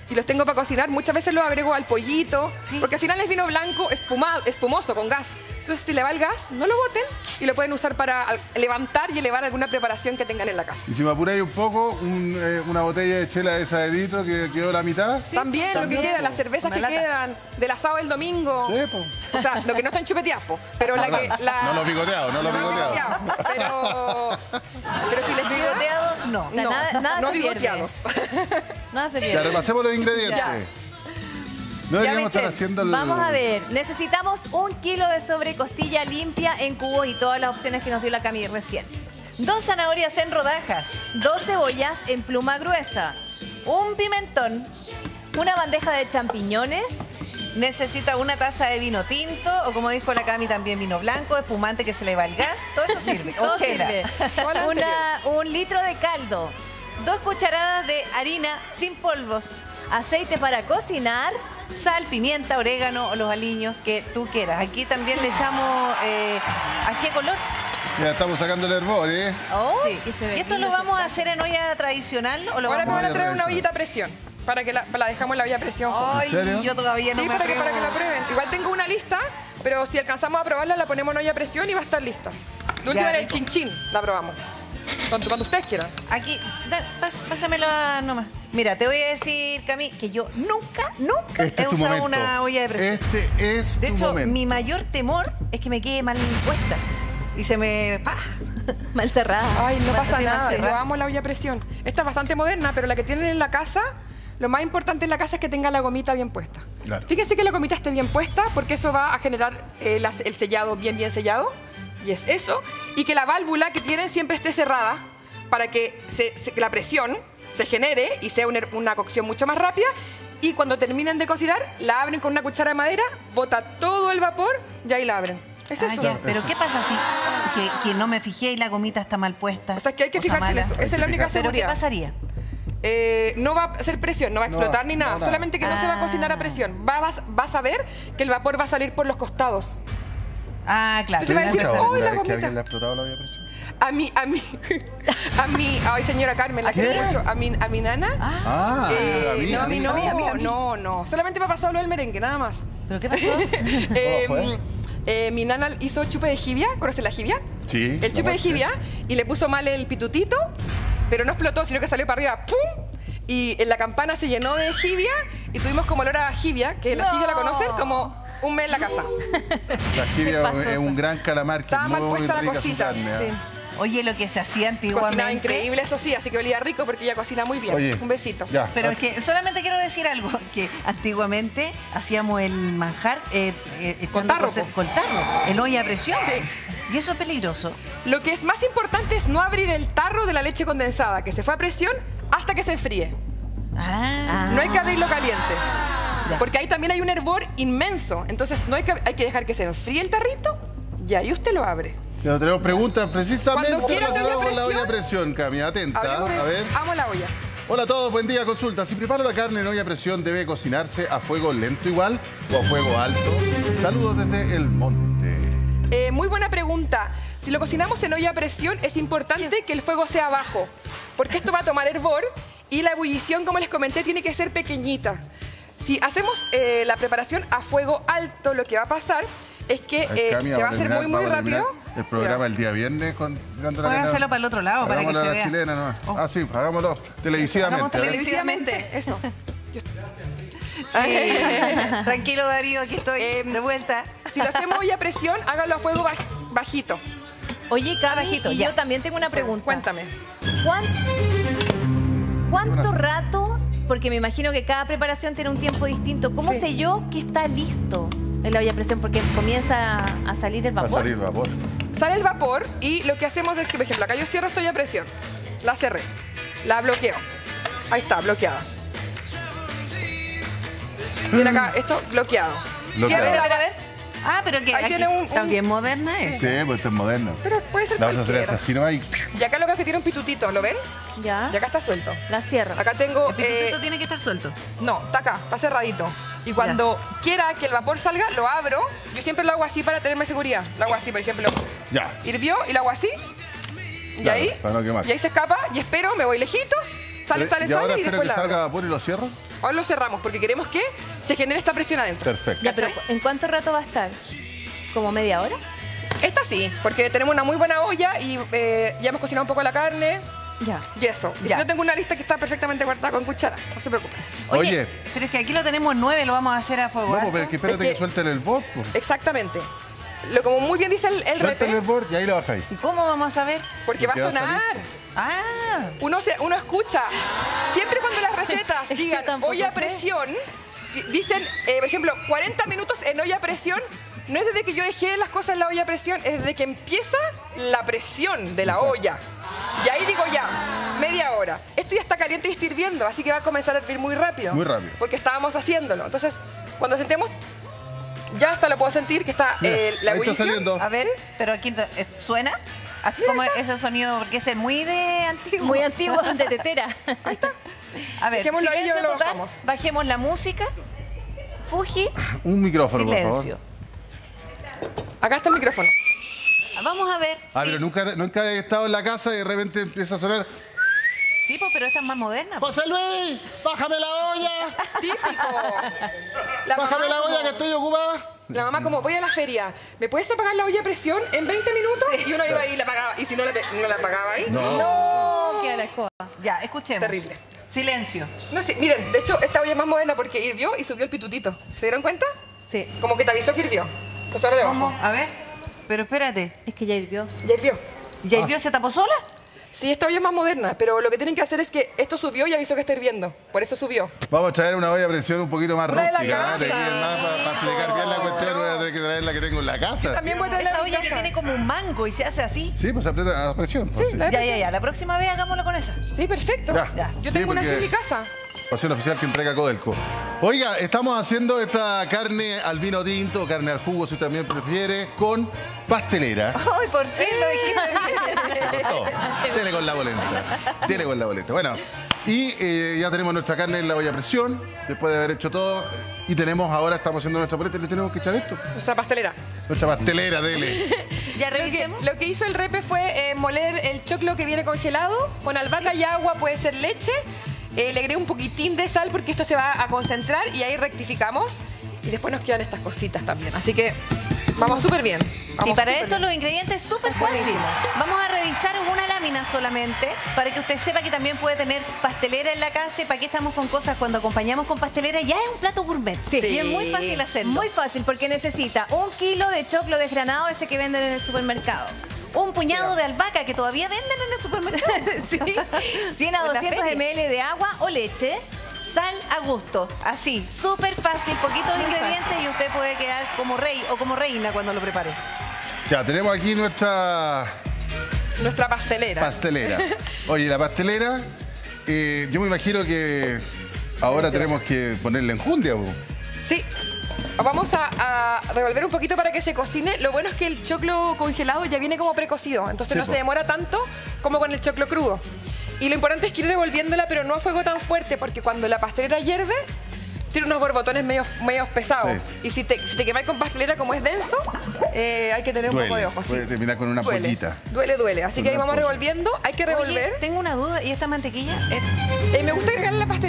y los tengo para cocinar, muchas veces los agrego al pollito, porque al final es vino blanco espumado, espumoso, con gas. Entonces, si le va el gas, no lo boten y lo pueden usar para levantar y elevar alguna preparación que tengan en la casa. Y si me apuráis un poco, un, eh, una botella de chela de esa de litro que quedó la mitad. también, lo que queda, las cervezas que lata. quedan, del asado del domingo. Sí, po. O sea, lo que no están chupeteadas, po. Pero la que. La... No los picoteados, no los picoteados. Pero. Pero si les queda. Bigoteados, no. No, nada- nada no se pierde. bigoteados. Nada se Ya pierde. repasemos los ingredientes. Ya. No deberíamos Michelle, estar haciendo el... Vamos a ver, necesitamos un kilo de sobrecostilla limpia en cubos y todas las opciones que nos dio la Cami recién. Dos zanahorias en rodajas, Dos cebollas en pluma gruesa. un pimentón, Una bandeja de champiñones. necesita una taza de vino tinto o como dijo la Cami también vino blanco, espumante que se le va el gas, todo eso sirve. Todo sirve. Una, un litro de caldo. Dos cucharadas de harina sin polvos, Aceite para cocinar. Sal, pimienta, orégano o los aliños que tú quieras. Aquí también le echamos eh, ají de color. Ya estamos sacando el hervor, ¿eh? Oh, Sí. que se ve ¿Y esto lo vamos a hacer en olla tradicional o lo Ahora me vamos van a traer una ollita a presión. Para que la, la dejamos en la olla a presión. Ay, serio? yo todavía no sí, me para que, para que la prueben. Igual tengo una lista, pero si alcanzamos a probarla, la ponemos en olla a presión y va a estar lista. Lo último Ya, era el chinchín, la probamos. Cuando, cuando ustedes quieran. Aquí, da, pas- pásamelo a- nomás. Mira, te voy a decir, Cami, que yo nunca, nunca Este he usado momento. una olla de presión. Este es de tu hecho, momento. mi mayor temor es que me quede mal puesta y se me... ¡pa! Mal cerrada. Ay, no pasa nada. Yo amo la olla a presión. Esta es bastante moderna, pero la que tienen en la casa lo más importante en la casa es que tenga la gomita bien puesta. Claro. Fíjense que la gomita esté bien puesta porque eso va a generar eh, el sellado bien, bien sellado. Y es eso. Y que la válvula que tienen siempre esté cerrada para que se- se- que la presión se genere y sea una, una cocción mucho más rápida. Y cuando terminen de cocinar, la abren con una cuchara de madera, bota todo el vapor y ahí la abren. Es Ah, eso. ya, Pero ¿qué pasa si que, que no me fijé y la gomita está mal puesta? O sea, que hay que fijarse en eso. Esa es la única ¿Pero qué seguridad. pasaría? Eh, no va a hacer presión, no va a No, explotar ni nada, no, solamente que no se va a cocinar a presión. Va, vas, vas a ver que el vapor va a salir por los costados. Ah, claro. Va a decir, ¿Alguna ¡oh, que alguien le ha explotado la presión? A mí, a mí, a mí, ay señora Carmen, la quiero mucho. A mi, a mi nana. Ah, eh, a mí, no, a mí no, a mí, a no, no. Solamente me ha pasado lo del merengue, nada más. ¿Pero qué pasó? Eh, eh, mi nana hizo chupe de jibia, ¿conoce la jibia? Sí. El chupe de jibia y le puso mal el pitutito, pero no explotó, sino que salió para arriba, ¡pum! Y en la campana se llenó de jibia y tuvimos como olor a jibia, que la jibia la conocen como un mes en la casa. La jibia es un gran calamar que Estaba es mal muy puesta la rica su cosita. carne. ¿ah? Oye, lo que se hacía antiguamente. Cocinaba increíble, eso sí, así que olía rico porque ella cocina muy bien. Oye, un besito. ya. Pero es que solamente quiero decir algo, que antiguamente hacíamos el manjar eh, eh, echando tarro, po. con tarro, en olla a presión. Sí. Y eso es peligroso. Lo que es más importante es no abrir el tarro de la leche condensada, que se fue a presión, hasta que se enfríe. Ah. No hay que abrirlo caliente. Porque ahí también hay un hervor inmenso. Entonces no hay que, hay que dejar que se enfríe el tarrito y ahí usted lo abre. Ya tenemos preguntas precisamente relacionadas con la olla a presión. Cami. Atenta, a ver. Amo la olla. Hola a todos, buen día. Consulta. Si preparo la carne en olla a presión, ¿debe cocinarse a fuego lento igual o a fuego alto? Saludos desde El Monte. Eh, muy buena pregunta. Si lo cocinamos en olla a presión, es importante que el fuego sea bajo, porque esto va a tomar hervor y la ebullición, como les comenté, tiene que ser pequeñita. Si hacemos eh, la preparación a fuego alto, lo que va a pasar es que eh, Cami, se va a hacer terminar- muy, muy rápido. El programa el día viernes con tirando la hacerlo para el otro lado, para que se vea. chilena, ¿no? Ah, sí, hagámoslo televisivamente. Ver. Televisivamente, eso. Sí. Tranquilo, Darío, aquí estoy de vuelta. Si lo hacemos olla a presión, hágalo a fuego baj- bajito. Oye, Cami, Bajito, y ya. yo también tengo una pregunta. Cuéntame. ¿Cuán- ¿Cuánto rato? Porque me imagino que cada preparación tiene un tiempo distinto. ¿Cómo Sí. sé yo que está listo en la olla a presión? Porque comienza a salir el Va a vapor. salir vapor. Sale el vapor y lo que hacemos es que, por ejemplo, acá yo cierro esta olla a presión. La cerré. La bloqueo. Ahí está, bloqueada. Tiene acá esto bloqueado. A Bloqueado. ver, Cierro a ver, la- a ver. Ah, pero que Ahí aquí tiene un- está un- bien moderna es. Sí, pues esto es moderno. Pero puede ser La vamos a hacer cualquiera. así nomás y... Y acá lo que es que tiene un pitutito, ¿lo ven? Ya. Y acá está suelto. La cierro. Acá tengo... El pitutito eh, tiene que estar suelto. no, está acá, está cerradito. Y cuando quiera que el vapor salga, lo abro. Yo siempre lo hago así para tenerme seguridad. Lo hago así, por ejemplo. Ya. Hirvió y lo hago así. Y Claro, ahí... para no quemar. Y ahí se escapa y espero, me voy lejitos. Sale, sale, y ahora sale y espero después que la salga vapor y lo cierro. Ahora lo cerramos porque queremos que se genere esta presión adentro. Perfecto. Ya, pero ¿en cuánto rato va a estar? ¿Como media hora? Esta sí, porque tenemos una muy buena olla y eh, ya hemos cocinado un poco la carne Ya. y eso. Y Ya. si no tengo una lista que está perfectamente cortada con cuchara, no se preocupen. Oye, Pero es que aquí lo tenemos nueve, lo vamos a hacer a fuego no, pues, alto. pero es que espérate Es que, que- suelten el bot. Pues. Exactamente. Lo, como muy bien dice el, el Suelten el bot y ahí lo bajáis. ¿Y cómo vamos a saber? porque va a Porque va a sonar. salir. Ah, Uno, se, uno escucha. Siempre cuando las recetas digan olla a presión, di- dicen, eh, por ejemplo, 40 minutos en olla a presión, no es desde que yo dejé las cosas en la olla a presión, es desde que empieza la presión de la Exacto. olla. Y ahí digo ya, media hora. Esto ya está caliente y está hirviendo, así que va a comenzar a hervir muy rápido. Muy rápido. Porque estábamos haciéndolo. Entonces, cuando sentemos, ya hasta lo puedo sentir que está Mira, eh, la ahí está ebullición. saliendo. a ver, pero aquí suena. Así como ese sonido, porque ese es muy de antiguo. Muy antiguo, de tetera. A ver, Dejémoslo ahí silencio lo total, bajamos. bajemos la música. Fuji, Un micrófono, por silencio. Acá está el micrófono. Vamos a ver. Ah, si- pero nunca, nunca he estado en la casa y de repente empieza a sonar. Sí, pues, pero esta es más moderna. pues. José Luis, bájame la olla. Típico. La Bájame la olla como- que estoy ocupada. La mamá como, voy a la feria, ¿me puedes apagar la olla a presión en 20 minutos? Y uno iba ahí y la apagaba. Y si no la, no la apagaba ahí, No, queda la escoba. Ya, escuchemos. terrible. Silencio. No sé, miren, de hecho esta olla es más moderna porque hirvió y subió el pitutito. ¿Se dieron cuenta? Sí. Como que te avisó que hirvió. Entonces ahora le bajo. ¿Cómo? A ver. Pero espérate. Es que ya hirvió. Ya hirvió. ¿Ya hirvió se tapó sola? Sí, esta olla es más moderna, pero lo que tienen que hacer es que esto subió y avisó que está hirviendo. Por eso subió. Vamos a traer una olla a presión un poquito más Una de la rústica. ¿ah? casa. De aquí para, explicar bien la cuestión, voy a tener que traer la que tengo en la casa. También voy a tener Esa la olla que tiene como un mango y se hace así. Sí, pues aprieta a presión. pues, sí. Ya, ya, ya. La próxima vez hagámoslo con esa. Sí, perfecto. Ya. Yo Sí, tengo una así en porque- mi casa. Pasión oficial que entrega Codelco. Oiga, estamos haciendo esta carne al vino tinto, carne al jugo si también prefiere, con pastelera. Ay, por fin lo dijiste. Tiene con la boleta. Tiene con la boleta. Bueno, y eh, ya tenemos nuestra carne en la olla a presión, después de haber hecho todo. Y tenemos ahora, estamos haciendo nuestra boleta y le tenemos que echar esto. Nuestra pastelera. Nuestra pastelera, dele. Ya Lo que, revisemos. lo que hizo el repe fue eh, moler el choclo que viene congelado con albahaca y agua, puede ser leche. Eh, le agregué un poquitín de sal porque esto se va a concentrar y ahí rectificamos. Y después nos quedan estas cositas también. Así que vamos súper bien. Sí, Vamos para súper esto bien. los ingredientes es súper fácil. Vamos a revisar una lámina solamente para que usted sepa que también puede tener pastelera en la casa y para qué estamos con cosas cuando acompañamos con pastelera ya es un plato gourmet. Sí. Y es muy fácil hacerlo. Muy fácil, porque necesita un kilo de choclo desgranado, ese que venden en el supermercado. Un puñado de albahaca que todavía venden en el supermercado. Sí. 100 a En la 200 feria. ml de agua o leche. Sal a gusto, así, súper fácil, poquitos Muy ingredientes y usted puede quedar como rey o como reina cuando lo prepare. Ya, tenemos aquí nuestra Nuestra pastelera. pastelera. Oye, la pastelera, eh, yo me imagino que ahora tenemos que ponerle enjundia. Sí. Vamos a, a revolver un poquito para que se cocine. Lo bueno es que el choclo congelado ya viene como precocido, entonces Sí, no po. se demora tanto como con el choclo crudo. Y lo importante es que ir revolviéndola, pero no a fuego tan fuerte, porque cuando la pastelera hierve, tiene unos borbotones medio, medio pesados. Y si te, si te quemáis con pastelera como es denso, eh, hay que tener un poco de Duele. ojo. sí. Puede terminar con una Duele. pollita. Duele, duele. Así Con que ahí vamos polla. revolviendo. Hay que revolver. Oye, tengo una duda, ¿y esta mantequilla? Eh, me gusta agregarle la pastelera mantequilla.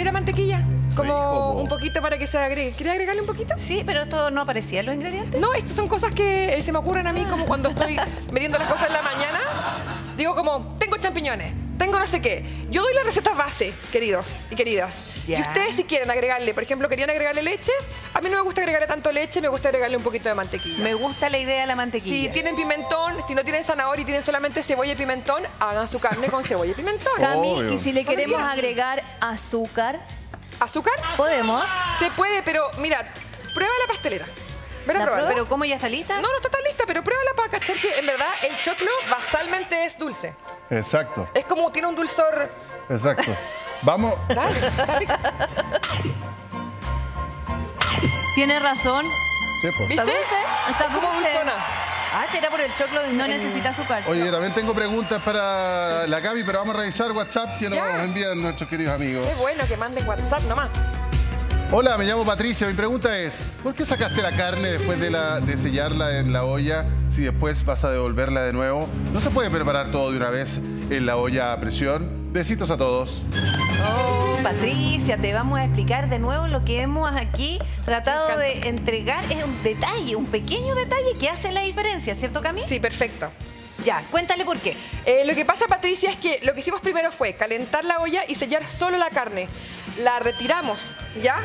Como un poquito para que se agregue. ¿Quieres agregarle un poquito? sí, pero esto no aparecía en los ingredientes. No, estas son cosas que eh, se me ocurren a mí como cuando estoy metiendo las cosas en la mañana. Digo como, tengo champiñones, tengo no sé qué. Yo doy la receta base, queridos y queridas. Y ustedes si quieren agregarle, por ejemplo, querían agregarle leche, a mí no me gusta agregarle tanto leche, me gusta agregarle un poquito de mantequilla. Me gusta la idea de la Si mantequilla. tienen pimentón, si no tienen zanahoria y tienen solamente cebolla y pimentón, hagan su carne con cebolla y pimentón. Cami, y si le queremos agregar azúcar, ¿Azúcar? podemos. Se puede, pero mira, prueba la pastelera. Ven a. ¿Pero cómo ya está lista? No, no está tan lista, pero pruébala para cachar que en verdad el choclo basalmente es dulce. Exacto, Es como tiene un dulzor. exacto. Vamos. Dale, está rico. Tiene razón. Sí, po. ¿Viste? ¿Está dulce? Está como dulce. dulzona. Ah, será por el choclo. en- No en- necesita azúcar. Oye, yo también tengo preguntas para la Cami, pero vamos a revisar WhatsApp que nos envían nuestros queridos amigos. Qué bueno que manden WhatsApp nomás. Hola, me llamo Patricia. Mi pregunta es, ¿por qué sacaste la carne después de, la, de sellarla en la olla si después vas a devolverla de nuevo? ¿No se puede preparar todo de una vez en la olla a presión? Besitos a todos. Oh, Patricia, te vamos a explicar de nuevo lo que hemos aquí tratado de entregar. Es un detalle, un pequeño detalle que hace la diferencia, ¿cierto, Cami? Sí, perfecto. Ya, cuéntale por qué. Eh, lo que pasa, Patricia, es que lo que hicimos primero fue calentar la olla y sellar solo la carne. La retiramos, ¿ya?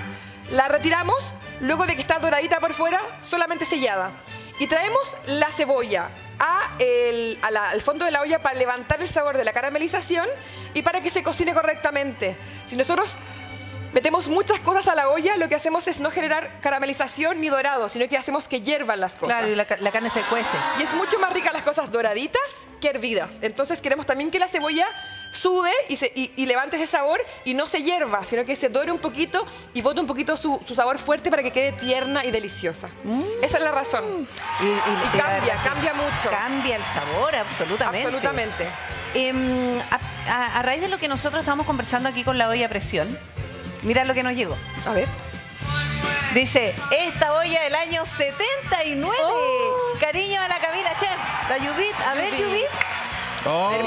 La retiramos luego de que está doradita por fuera, solamente sellada. Y traemos la cebolla a el- a la- al fondo de la olla para levantar el sabor de la caramelización y para que se cocine correctamente. Si nosotros metemos muchas cosas a la olla, lo que hacemos es no generar caramelización ni dorado, sino que hacemos que hiervan las cosas. Claro, y la, la carne se cuece. Y es mucho más rica las cosas doraditas que hervidas. Entonces queremos también que la cebolla sude y, se- y- y levante ese sabor y no se hierva, sino que se dore un poquito y bote un poquito su, su sabor fuerte para que quede tierna y deliciosa. Esa es la razón. Y, cambia, verdad cambia mucho. Cambia el sabor, absolutamente. Absolutamente. Em, a, a- a raíz de lo que nosotros estamos conversando aquí con la olla a presión, mira lo que nos llegó. A ver. Dice, esta olla del año 79. Oh. Cariño a la Camila Chef. La Judith. A ver, Judith. ¡Oh! Tiene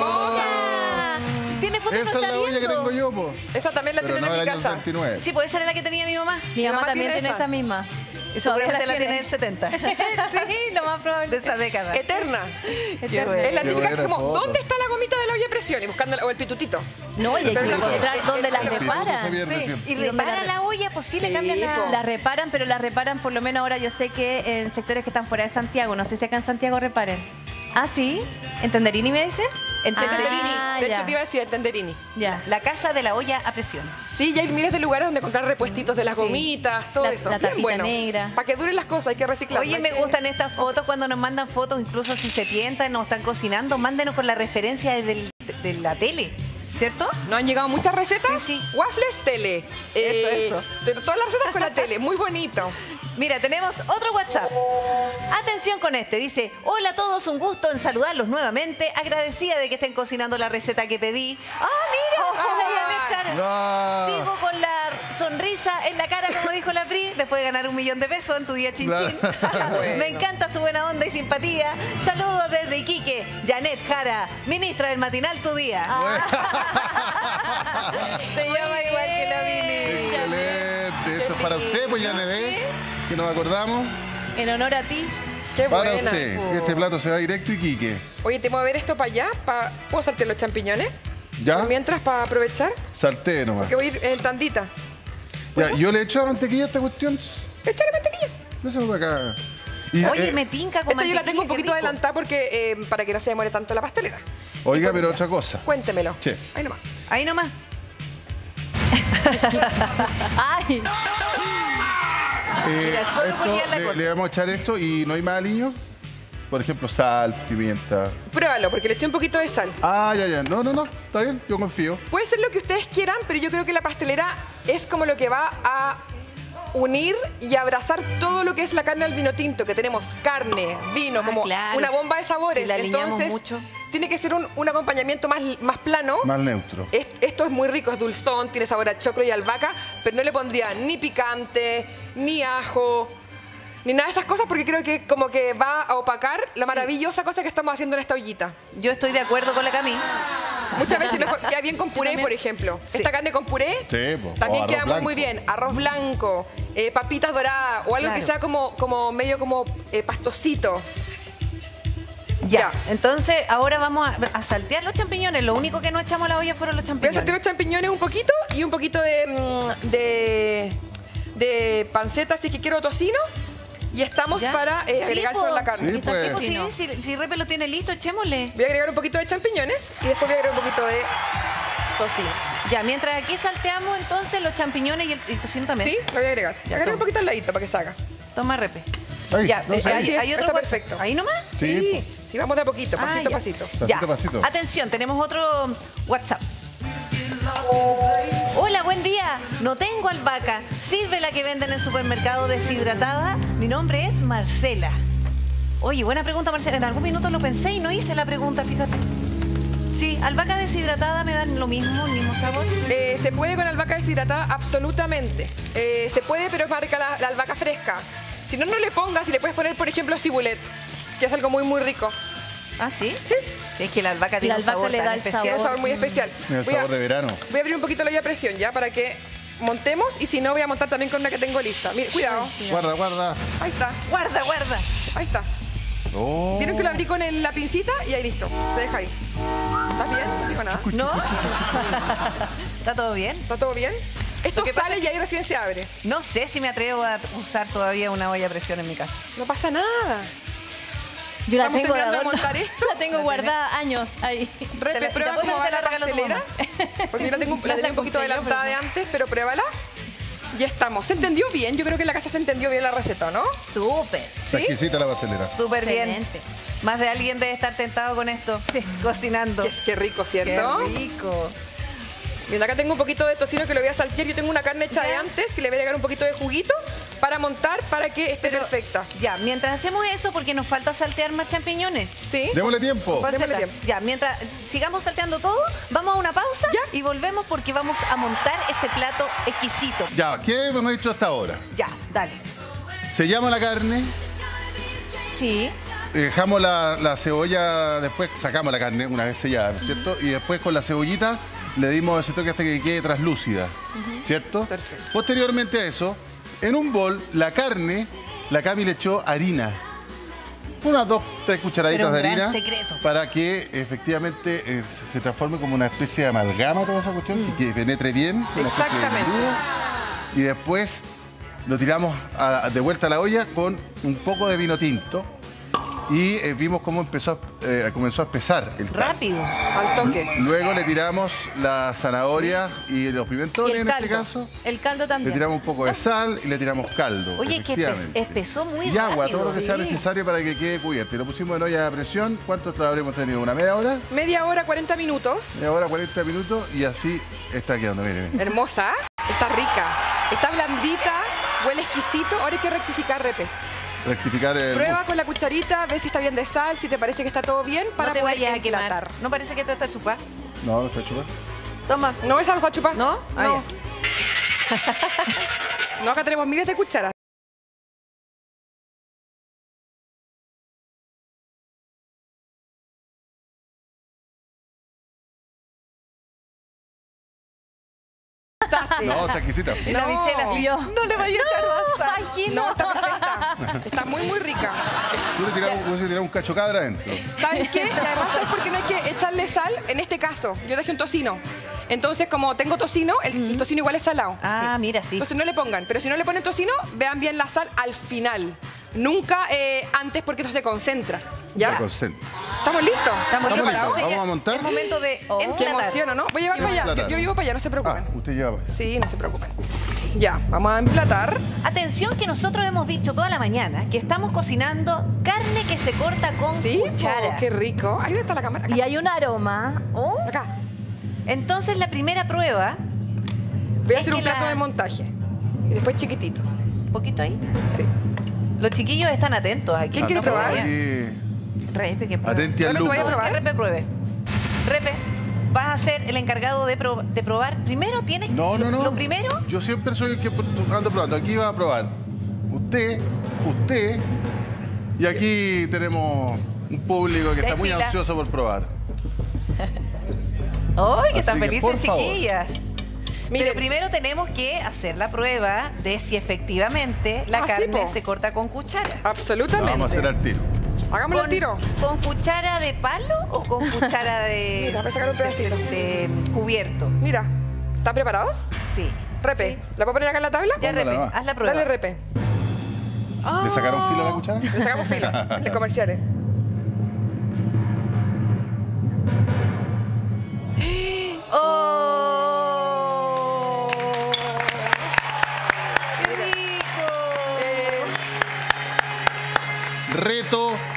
foto Esa es la olla que tengo yo, po. Esa también la Pero tienen no en del mi año casa. 29. Sí, pues esa era la que tenía mi mamá. Mi mamá mamá también tiene esa. esa misma. Y seguramente la tiene del 70. sí, lo más probable. De esa década. Eterna. Qué Es la Qué típica buena como, foto. ¿dónde está la gomita de la olla de presión? Y buscando la- o el pitutito. No, y hay que encontrar dónde las pituto se reparan. pierde Sí. siempre. Y ¿Y dónde repara la- la olla, pues sí le Sí, cambian la... po. Las reparan, pero las reparan por lo menos ahora yo sé que en sectores que están fuera de Santiago. No sé si acá en Santiago reparen. Ah, sí. ¿En Tenderini me dice? En Tenderini. Ah, de hecho, te iba a decir el Tenderini. Ya. La casa de la olla a presión. Sí, y hay miles de lugares donde encontrar repuestitos de las Sí. gomitas, todo La- eso. la Bien tapita bueno. negra. Para que duren las cosas, hay que reciclar. Oye, me gustan estas fotos cuando nos mandan fotos, incluso si se tientan o están cocinando, mándenos con la referencia del- de, la tele, ¿cierto? ¿No han llegado muchas recetas? Sí, sí. Waffles, tele. Eh, Eso, eso. de- Todas las recetas con la tele, muy bonito. Mira, tenemos otro WhatsApp. Atención con este. Dice, hola a todos, un gusto en saludarlos nuevamente. Agradecida de que estén cocinando la receta que pedí. ¡Ah, mira! Hola, Janet Cara. No. Sigo con la sonrisa en la cara, como dijo la Pri, después de ganar un millón de pesos en tu día chinchín. Claro. Me encanta su buena onda y simpatía. Saludos desde Iquique. Janet Jara, ministra del matinal Tu Día. Se llama igual que la Mimi. Excelente. Esto es para usted, pues ya le ve, que nos acordamos. En honor a ti. Qué Para buena. usted. Este plato se va directo y quique. Oye, te voy a ver esto para allá. pa- ¿Puedo saltar los champiñones? ¿Ya? Mientras, para aprovechar. Salté nomás. Que voy a ir en tandita. Ya, yo le echo mantequilla a esta cuestión. Échale mantequilla. Eso por acá. Y, Oye, eh, me tinca con Esta yo la tengo un poquito adelantada porque eh, para que no se demore tanto la pastelera. Oiga, pero otra cosa. Cuéntemelo. Sí. Ahí nomás. Ahí nomás. Ay, Eh, Mira, solo esto, ponía la le, cosa. le vamos a echar esto y no hay más aliño. Por ejemplo, sal, pimienta. Pruébalo, porque le eché un poquito de sal. Ah, ya, ya. No, no, no. Está bien, yo confío. Puede ser lo que ustedes quieran, pero yo creo que la pastelera es como lo que va a unir y abrazar todo lo que es la carne al vino tinto, que tenemos carne, vino, Ah, como claro. una bomba de sabores. Si la aliñamos Entonces, mucho. tiene que ser un, un acompañamiento más, más plano. Más neutro. Es- Esto es muy rico, es dulzón, tiene sabor a choclo y albahaca, pero no le pondría ni picante, ni ajo, ni nada de esas cosas porque creo que como que va a opacar la maravillosa cosa que estamos haciendo en esta ollita. Yo estoy de acuerdo con la Cami. Muchas veces mejor, queda bien con puré, por ejemplo. Esta carne con puré Sí, po. también O queda arroz muy, muy bien. Arroz blanco, eh, papitas doradas o algo que Claro. sea como, como medio como eh, pastosito. Ya. Entonces, ahora vamos a, a saltear los champiñones. Lo único que no echamos a la olla fueron los Voy a champiñones. saltear los champiñones un poquito y un poquito de, mm, de, de panceta, si es que quiero tocino. Y estamos Ya. para eh, Sí, agregárselo a la carne. Sí, pues. Sí, sí, si, si Repe lo tiene listo, echémosle. Voy a agregar un poquito de champiñones y después voy a agregar un poquito de tocino. Ya, mientras aquí salteamos entonces los champiñones y el, el tocino también. ¿Sí? Lo voy a agregar. Ya, Agregar un poquito al ladito para que salga. Toma, Repe. Ahí, Ya, no, eh, hay, Sí, hay otro está perfecto. ¿Ahí nomás? Sí, Sí, vamos de a poquito, Ah, pasito a pasito. Pasito pasito. Atención, tenemos otro WhatsApp. Hola, buen día. No tengo albahaca. ¿Sirve la que venden en supermercado deshidratada? Mi nombre es Marcela. Oye, buena pregunta, Marcela. En algún minuto lo pensé y no hice la pregunta, fíjate. Sí, albahaca deshidratada me dan lo mismo, el mismo sabor. Eh, ¿Se puede con albahaca deshidratada? Absolutamente. Eh, se puede, pero es más rica la, la albahaca fresca. Si no, no le pongas y le puedes poner, por ejemplo, cibulet, que es algo muy, muy rico. ¿Ah, sí? Sí. Es que la albahaca tiene La un sabor albahaca le tan da el especial. Tiene un sabor muy especial. Mira el Voy a, sabor de verano. voy a abrir un poquito la olla a presión ya para que montemos y si no voy a montar también con una que tengo lista. Mire, cuidado. Guarda, guarda. Ahí está, Guarda, guarda. ahí está. Oh. Vieron que lo abrí con el- la pincita y ahí listo. Se deja ahí. ¿Estás bien? No digo nada. ¿No? ¿Está todo bien? ¿Está todo bien? Esto que pasa sale y ahí recién se abre. No sé si me atrevo a usar todavía una olla a presión en mi casa. No pasa nada. Yo la Estamos tengo de adorno. montar esto. La tengo guardada años ahí. Repe, Te prueba la la pastelera. Porque yo la tengo, la tenía un poquito adelantada de antes, pero pruébala. Ya estamos. ¿Se entendió bien? Yo creo que en la casa se entendió bien la receta, ¿no? Súper. ¿Sí? exquisita la pastelera. Súper bien. Más de alguien debe estar tentado con esto, cocinando. Qué, qué rico, Qué ¿cierto? rico. Bien, acá tengo un poquito de tocino que lo voy a saltear. Yo tengo una carne hecha de antes que le voy a agregar un poquito de juguito para montar para que esté perfecta. Ya, mientras hacemos eso, porque nos falta saltear más champiñones. ¿Sí? Démosle tiempo. Démosle tiempo. Ya, mientras sigamos salteando todo, vamos a una pausa Ya. y volvemos porque vamos a montar este plato exquisito. Ya, ¿qué hemos hecho hasta ahora? Ya, dale. Sellamos la carne, Sí. dejamos la, la cebolla, después sacamos la carne una vez sellada, ¿no es cierto? Y después con la cebollita le dimos ese toque hasta que quede translúcida, ¿cierto? Perfecto. Posteriormente a eso, en un bol, la carne, la Cami le echó harina. Unas dos, tres cucharaditas Pero de gran harina secreto. para que efectivamente eh, se se transforme como una especie de amalgama toda esa cuestión, que, que penetre bien, una especie de Exactamente. Y después lo tiramos a- de vuelta a la olla con un poco de vino tinto y eh, vimos cómo empezó, eh, comenzó a espesar el caldo. Rápido. Al toque. Luego le tiramos la zanahoria y los Y pimentones el en este caldo. caso. El caldo Le también. tiramos un poco de sal y le tiramos caldo. Oye, que espesó muy Y agua, rápido. todo lo que sea necesario para que quede cubierto. Y lo pusimos en olla a presión. ¿Cuánto lo habremos tenido? ¿Una media hora? Media hora, 40 minutos. Media hora, 40 minutos y así está quedando. Miren, miren. Hermosa. Está rica. Está blandita. Huele exquisito. Ahora hay que rectificar, Repe. Rectificar el... Prueba con la cucharita, ve si está bien de sal, si te parece que está todo bien, para no te poder vayas a quemar. emplatar. No parece que te está chupar. No, no está chupando. Toma. ¿No esa a chupar? ¿No? Ah, No. No, acá tenemos miles de cucharas. No, está exquisita. Y la No. bichela. No le vayas a echar No, está perfecta. Está muy, muy rica. Tú le hubiese tirado un cacho cabra adentro. ¿Sabes qué? Y además, ¿sabes por qué no hay que echarle sal? En este caso, yo dejé un tocino. Entonces, como tengo tocino, el, el tocino igual es salado. Ah, mira, sí. Entonces no le pongan. Pero si no le ponen tocino, vean bien la sal al final. Nunca eh, antes porque eso se concentra. Se ¿Ya? concentra. ¿Estamos listos? Estamos Estamos listos. Vamos a montar. Es momento de Qué emplatar. emoción, ¿o ¿no? Voy a llevar para allá. Emplatar. Yo llevo para allá, no se preocupen. Ah, usted lleva. Sí, no se preocupen. Ya, vamos a emplatar. Atención que nosotros hemos dicho toda la mañana que estamos cocinando carne que se corta con Sí, cuchara. Oh, qué rico. Ahí está la cámara. Y hay un aroma. Oh, Acá. Entonces la primera prueba, Voy a hacer un plato la- de montaje. Y después chiquititos. un poquito ahí. Sí. Los chiquillos están atentos aquí. ¿Quién quiere probar? Repe, que prueba. atenti al Repe, tú vayas a lujo. probar. Que Repe pruebe. Repe, vas a ser el encargado de, pro- de probar. Primero tienes No, no, no. Lo primero, Yo siempre soy el que ando probando. Aquí va a probar. Usted, usted. Y aquí tenemos un público que está muy ansioso por probar. ¡ay, que Así están que, felices, por favor. chiquillas! Miren. Pero primero tenemos que hacer la prueba de si efectivamente la Ah, carne po. se corta con cuchara. Lo Absolutamente. vamos a hacer al tiro. Hagámoslo al ¿Con, tiro. ¿Con cuchara de palo o con cuchara de, Mira, voy a sacar un pedacito. de, de cubierto? Mira, ¿están preparados? Sí. Repe, Sí. ¿la puedo poner acá en la tabla? Ya, Póngala Repe, haz la prueba. Dale, Repe. ¿Le sacaron filo a la cuchara? Le sacamos fila. de comerciales. ¡Oh!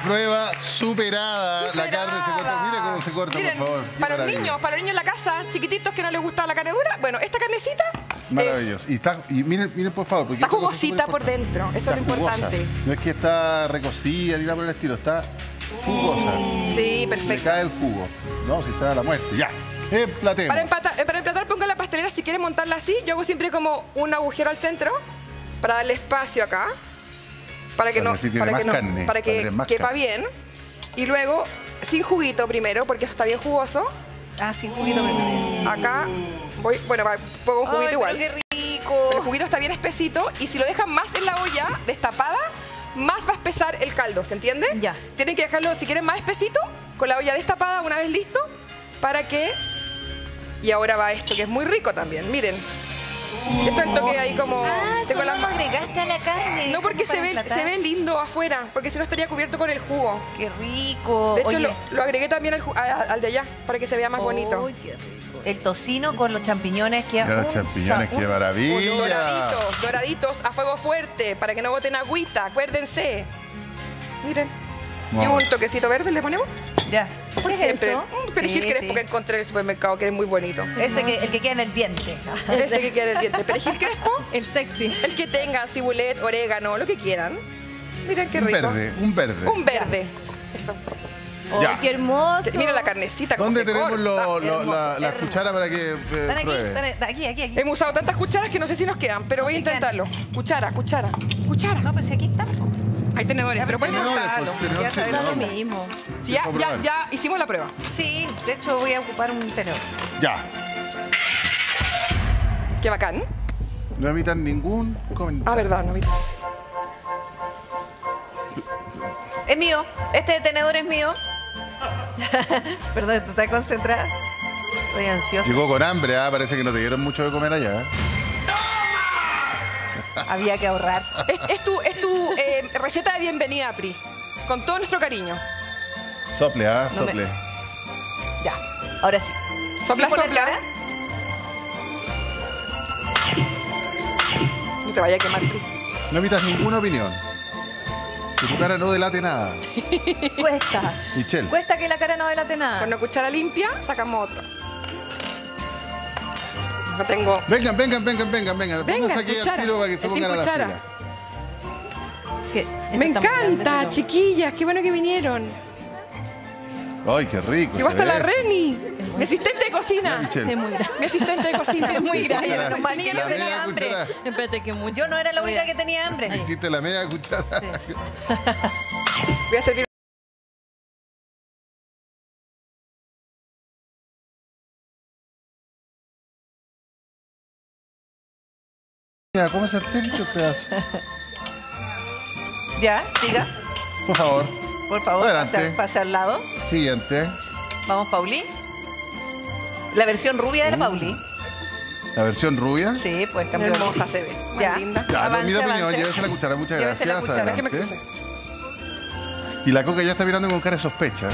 Prueba superada. La carne se corta. Mire cómo se corta, Miren, por favor. Qué para los niños, para los niños en la casa, chiquititos que no les gusta la carne dura, bueno, esta carnecita Maravilloso. Y, está, y miren, miren, por favor. porque está jugosita por dentro. Eso Está es lo jugosa. importante. No es que está recocida ni nada por el estilo, está jugosa. Sí, Le perfecto. cae el jugo. No, si está a la muerte. Ya. Emplatemos. Para empatar, eh, para emplatar, pongan la pastelera si quieren montarla así. Yo hago siempre como un agujero al centro para darle espacio acá. Para que no, para más que no, carne, para para que quepa carne. bien. Y luego, sin juguito primero, porque eso está bien jugoso. Ah, sin juguito. primero. Acá voy, bueno, pongo un juguito Ay, igual. pero qué rico! Pero el juguito está bien espesito y si lo dejan más en la olla destapada, más va a espesar el caldo, ¿se entiende? Ya. Tienen que dejarlo, si quieren más espesito, con la olla destapada una vez listo, para que... Y ahora va esto, que es muy rico también, miren. Esto es el toque ahí como... Ah, no lo agregaste a la carne. No, porque se ve, se ve lindo afuera, porque si no estaría cubierto con el jugo. Qué rico. De hecho, lo, lo agregué también al, de allá, para que se vea más bonito. Uy, qué rico. el tocino con los champiñones Mira los champiñones, qué maravilla. Doraditos, doraditos a fuego fuerte, para que no boten agüita, acuérdense. Miren. Y un toquecito verde le ponemos. Ya. Por ¿Qué es siempre. eso? Un perejil Sí, crespo sí. que encontré en el supermercado, que es muy bonito. Ese que, el que queda en el diente. Ese que queda en el diente. Perejil crespo, El sexy. el que tenga cibulet, orégano, lo que quieran. Miren qué Un rico. verde, un verde. Un verde. Eso. ¡Ay, Ya. qué hermoso! Mira la carnecita. ¿Dónde se tenemos corta. lo- lo- la, la cuchara para que eh, Están aquí, están aquí, aquí, aquí. Hemos usado tantas cucharas que no sé si nos quedan, pero voy a quedan. intentarlo. Cuchara, cuchara, cuchara. No, pues si aquí está. Hay tenedores, Ya, pero pueden pues, tenedor, Ya sabemos lo mismo. Sí, ya, ya, ya hicimos la prueba. Sí, de hecho voy a ocupar un tenedor. Ya. Qué bacán. No emitan ningún Ah, comentario. verdad, no vi. Es mío. Este tenedor es mío. Perdón, ¿estás concentrada? Estoy ansiosa. Llegó con hambre, ah, parece que no te dieron mucho de comer allá. ¿eh? Había que ahorrar. Es, es tu, es tu eh, receta de bienvenida, Pri. Con todo nuestro cariño. Sople, ah, No me- sople. Ya, ahora sí. Sopla, ¿Sin poner sopla. cara? No te vaya a quemar, Pri. No emitas ninguna opinión. Que tu cara no delate nada. Cuesta. Michelle. Cuesta que la cara no delate nada. Con una cuchara limpia, sacamos otro. No tengo. Vengan, vengan, vengan, vengan, vengan. Venga, Pónganse aquí al cuchara. tiro para que se pongan a la cuchara. fila. Me está muy grande, encanta, pero- chiquillas. Qué bueno que vinieron. Ay, qué rico. Llegó hasta la eso. Reni. Mi asistente de cocina. Michelle. Es muy grande. Mi asistente de cocina. Es muy grande. la- la yo tenía media hambre. cuchara. Espérate que mucho. Yo no era la única que tenía hambre. Hiciste la media cuchara. Voy a servir. ¿cómo se artérito el pedazo? Ya, siga. Por favor. Por favor, pase, pase al lado. Siguiente. Vamos, Pauli. La versión rubia de la Pauli. La versión rubia. Sí, pues cambió. Hermosa se ve. Más Ya. linda. Ya, no, Avance, mi opinión, llévese la cuchara, muchas Llévese la gracias. cuchara, que me cruce. Y la coca ya está mirando con cara de sospecha.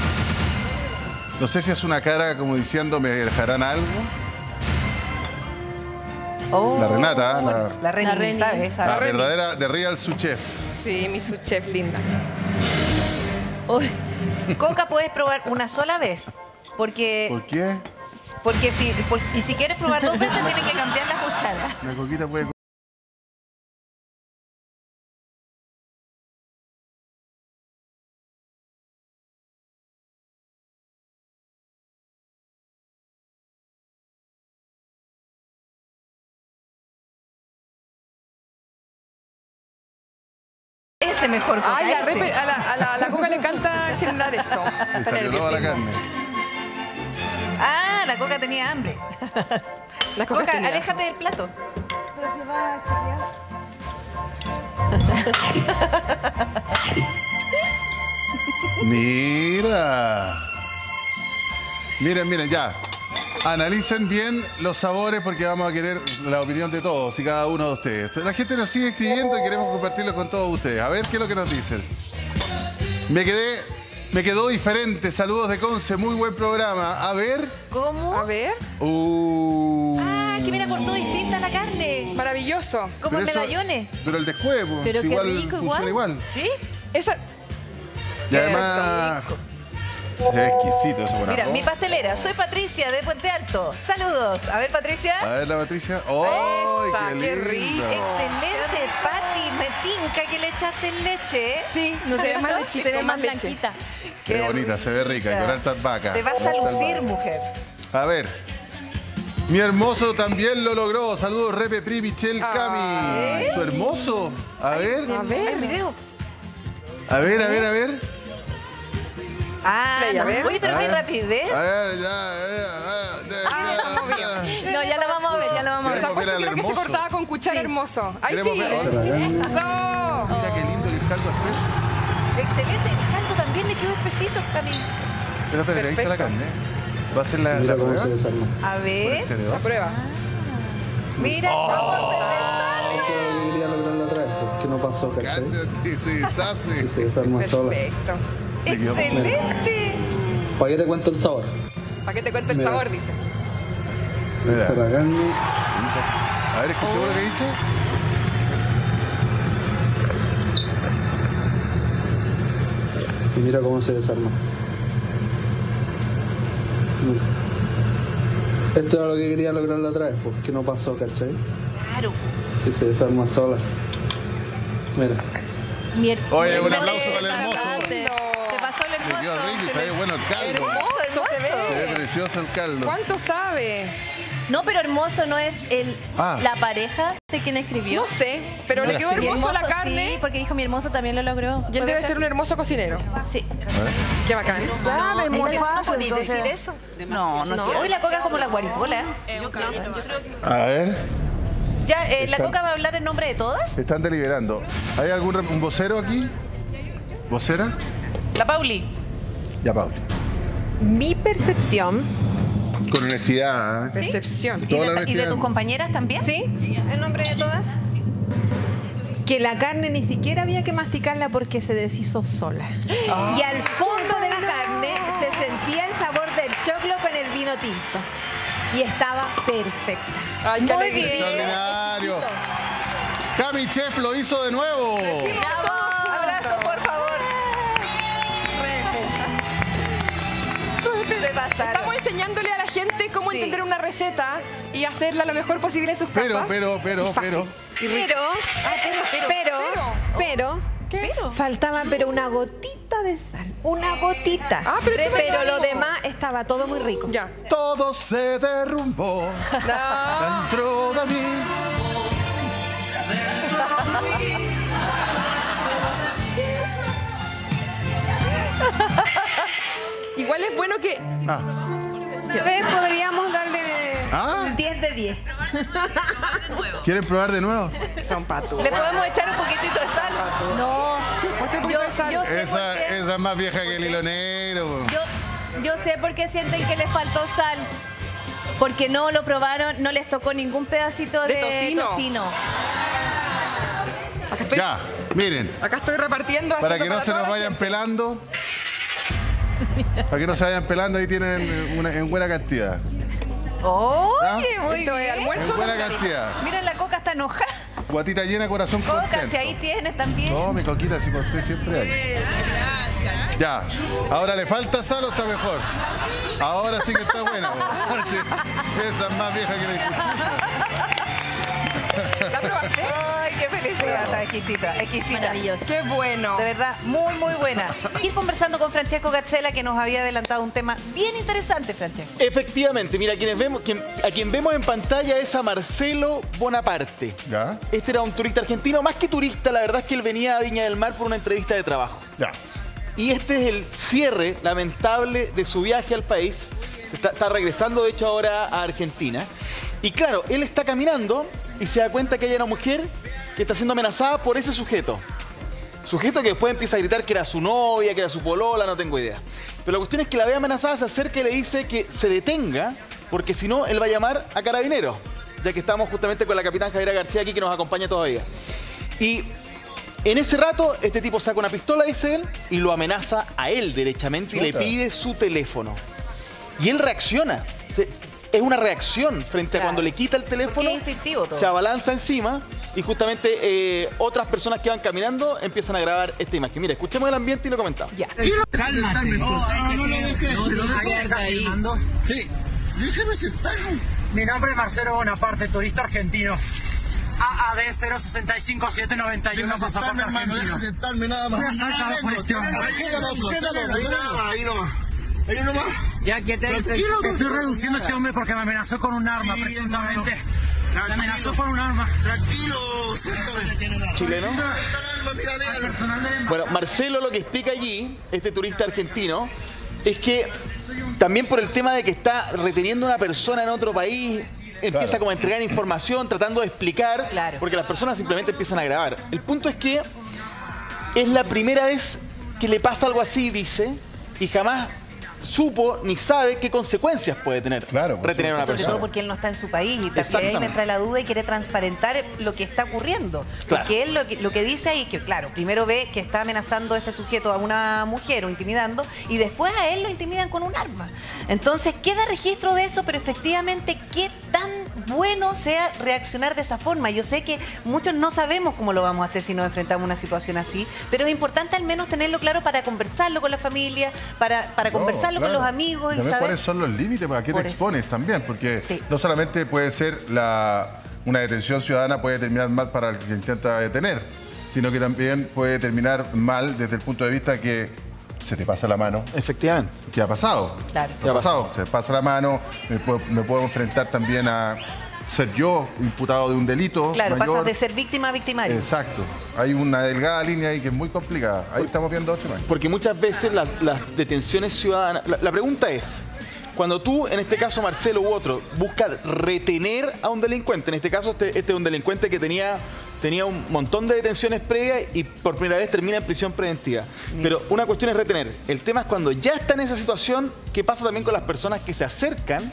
No sé si es una cara como diciendo, ¿me dejarán algo? Oh, La Renata, la, La Reni, La Reni. ¿sabes? la verdadera de Real su chef. Sí, mi su chef linda. Coca puedes probar una sola vez. Porque, ¿Por qué? porque si, por- y si quieres probar dos veces, tienes que cambiar la cuchara. La coquita puede... mejor Coca. Ay, la ese. repe- a, la, a, la, a la coca le encanta generar esto. Le salió toda la carne. Ah, la Coca tenía hambre. La coca, Coca, tenía- aléjate del plato. Mira. Miren, miren, ya. Analicen bien los sabores porque vamos a querer la opinión de todos y cada uno de ustedes. Pero la gente nos sigue escribiendo y queremos compartirlo con todos ustedes. A ver qué es lo que nos dicen. Me quedé, me quedó diferente. Saludos de Conce, muy buen programa. A ver. ¿Cómo? A ver. Uh, Ah, que mira, cortó distinta la carne. Maravilloso. Como pero en eso- medallones. Pero el después, pues, Pero qué igual rico, funciona igual. ¿Sí? Esa, Y además. Se ve exquisito eso por Mira, arroz. mi pastelera. Soy Patricia de Puente Alto. Saludos. A ver, Patricia. A ver la Patricia. ¡Ay, Esa, qué qué rico. Excelente, Pati. Me tinca que le echaste leche. ¿eh? sí, no se ve más se lechita, ve más leche. blanquita. Qué bonita, se ve rica. Llorar tan vaca. Te vas a lucir, mujer. A ver. Mi hermoso también lo logró. Saludos, Repe Pri, Michelle, Cami. ¿Su hermoso? A ver. a ver. A ver, a ver, a ver. Ah, a no. ver. Oye, pero A qué ver. rapidez. A ver, ya, ya, ya, ya, ya. No, ya lo vamos a ver, ya lo vamos a ver. Ver apuesto al que se cortaba con cuchara hermoso. Ahí sí. ver- Eso. Mira qué lindo el caldo expreso. Excelente. El caldo también le quedó espesito, Cami. Pero espérate, ahí está la carne. ¿Va a ser la, la prueba? A ver. Este dedo. La prueba. Mira Oh. cómo se quería lograrlo otra vez, porque no pasó, ¿cachai? Cállate, se deshace. Se desarma sola. Perfecto. ¡Excelente! ¿Para qué te cuento el sabor? ¿Para qué te cuento el Mira. sabor? Dice. Mira. A ver, escuchemos lo que dice. y mira cómo se desarma. Esto era lo que quería lograr la otra vez, pues, que no pasó, ¿cachai? Claro. Que se desarma sola. Mira. Mi her- Oye, un aplauso hermoso. para el hermoso. Te, hermoso. quedó rico y sabe bueno el caldo. Hermoso se Se ve ve. precioso el caldo. ¿Cuánto sabe? No, pero hermoso no es el Ah. la pareja de quien escribió. No sé, pero le quedó Mi hermoso la Sí, carne. porque dijo mi hermoso también lo logró. Y él debe ser un hermoso cocinero. Sí. Qué bacán. Ya, es muy no fácil entonces. decir eso. No, no, quiero. Hoy la coca es como la guaripola. A ver, Ya, eh, la coca va a hablar en nombre de todas. están deliberando. ¿Hay algún un vocero aquí? ¿Vocera? La Pauli. Ya, Pauli. Mi percepción. Con honestidad. ¿eh? Percepción. ¿Y la de, y de honestidad. tus compañeras también? ¿Sí? En nombre de todas. que la carne ni siquiera había que masticarla porque se deshizo sola. y al fondo de la carne se sentía el sabor del choclo con el vino tinto. Y estaba perfecta. Muy bien. Extraordinario. Cami Chef lo hizo de nuevo. Se pasaron. Estamos enseñándole a la gente cómo entender una receta y hacerla lo mejor posible en sus Pero, casas. pero, pero, pero. Rico. Pero, Ah, pero, pero, pero, pero, faltaba pero una gotita de sal, una gotita. Ah, pero pero, esto me lo demás estaba todo muy rico. Ya. Todo se derrumbó dentro de mí. Igual es bueno que Ah, ¿Ves? Podríamos darle ¿Ah? 10 de 10. ¿Quieren probar de nuevo? Son patos. ¿Le podemos echar un poquitito de sal? No. Yo, yo sé Esa, esa es más vieja que el hilo negro. Yo, yo sé por qué sienten que les faltó sal. Porque no lo probaron, no les tocó ningún pedacito de, De tocino. tocino. acá estoy, Ya, miren, acá estoy repartiendo. para que no se nos vayan gente. pelando. Para que no se vayan pelando, ahí tienen una, en buena cantidad. Oye, ¿Ah? muy Esto es bien. En buena cantidad. Mira, la coca está enojada. Guatita llena, corazón Coca, contento. si ahí tienes también. No, mi coquita, si con usted siempre hay. Ya, ahora le falta sal o está mejor. Ahora sí que está buena. Esa es más vieja que la injusticia. ¿La probaste? Ay, qué felicidad. Está exquisita, exquisita. Maravilloso. Qué bueno. De verdad, muy, muy buena. Ir conversando con Francesco Gazzella, que nos había adelantado un tema bien interesante, Francesco. Efectivamente, mira, quienes vemos, quien- a quien vemos en pantalla es a Marcelo Bonaparte. Ya, Este era un turista argentino, más que turista, la verdad es que él venía a Viña del Mar por una entrevista de trabajo. ya. Y este es el cierre lamentable de su viaje al país. Está, está regresando, de hecho, ahora a Argentina. Y claro, él está caminando y se da cuenta que hay una mujer que está siendo amenazada por ese sujeto. Sujeto que después empieza a gritar que era su novia, que era su polola, no tengo idea. Pero la cuestión es que la ve amenazada, se acerca y le dice que se detenga, porque si no, él va a llamar a carabineros. Ya que estamos justamente con la capitán Javiera García aquí, que nos acompaña todavía. Y en ese rato, este tipo saca una pistola, dice él, y lo amenaza a él derechamente y le pide su teléfono. Y él reacciona. Se- Es una reacción frente a Claro. cuando le quita el teléfono. Todo. Se abalanza encima y justamente eh, otras personas que van caminando empiezan a grabar esta imagen. Mira, escuchemos el ambiente y lo comentamos. Ya. Cálmate. No, no lo dejes. Sí. Déjame sentarme. Mi nombre es Marcelo Bonaparte, turista argentino. AAD 065791, Deja sentarme, pasaporte argentino. deja sentarme nada más. Voy a cuestión. Ahí nomás, nomás. Nomás. Ya que te estoy reduciendo a este hombre porque me amenazó con un arma, Sí, presuntamente. Me amenazó con un arma. Tranquilo, siéntame. Chileno. Bueno, Marcelo lo que explica allí, este turista argentino, es que también por el tema de que está reteniendo a una persona en otro país, empieza Claro. como a entregar información, tratando de explicar, Claro. porque las personas simplemente empiezan a grabar. El punto es que es la primera vez que le pasa algo así, dice, y jamás supo ni sabe qué consecuencias puede tener Claro, por retener a una Sobre persona. todo porque él no está en su país y también ahí me entra la duda y quiere transparentar lo que está ocurriendo. Claro. Porque él lo que, lo que dice ahí es que, claro, primero ve que está amenazando este sujeto a una mujer o intimidando y después a él lo intimidan con un arma. Entonces queda registro de eso, pero efectivamente, ¿qué tan bueno sea reaccionar de esa forma? Yo sé que muchos no sabemos cómo lo vamos a hacer si nos enfrentamos a una situación así, pero es importante al menos tenerlo claro para conversarlo con la familia, para, para No, conversarlo con claro. los amigos y También saber... cuáles son los límites, para qué Por te eso. expones también, porque Sí. no solamente puede ser la, una detención ciudadana puede terminar mal para el que intenta detener, sino que también puede terminar mal desde el punto de vista que se te pasa la mano. Efectivamente. ¿Qué ha pasado? Claro. ¿Qué ha pasado? Se pasa la mano, me puedo, me puedo enfrentar también a ser yo imputado de un delito. Claro, mayor. pasas de ser víctima a victimario. Exacto. Hay una delgada línea ahí que es muy complicada. Ahí estamos viendo ocho imágenes. Porque muchas veces las, las detenciones ciudadanas. La, la pregunta es: cuando tú, en este caso Marcelo u otro, buscas retener a un delincuente, en este caso este, este es un delincuente que tenía, tenía un montón de detenciones previas y por primera vez termina en prisión preventiva. Pero una cuestión es retener. El tema es cuando ya está en esa situación, ¿qué pasa también con las personas que se acercan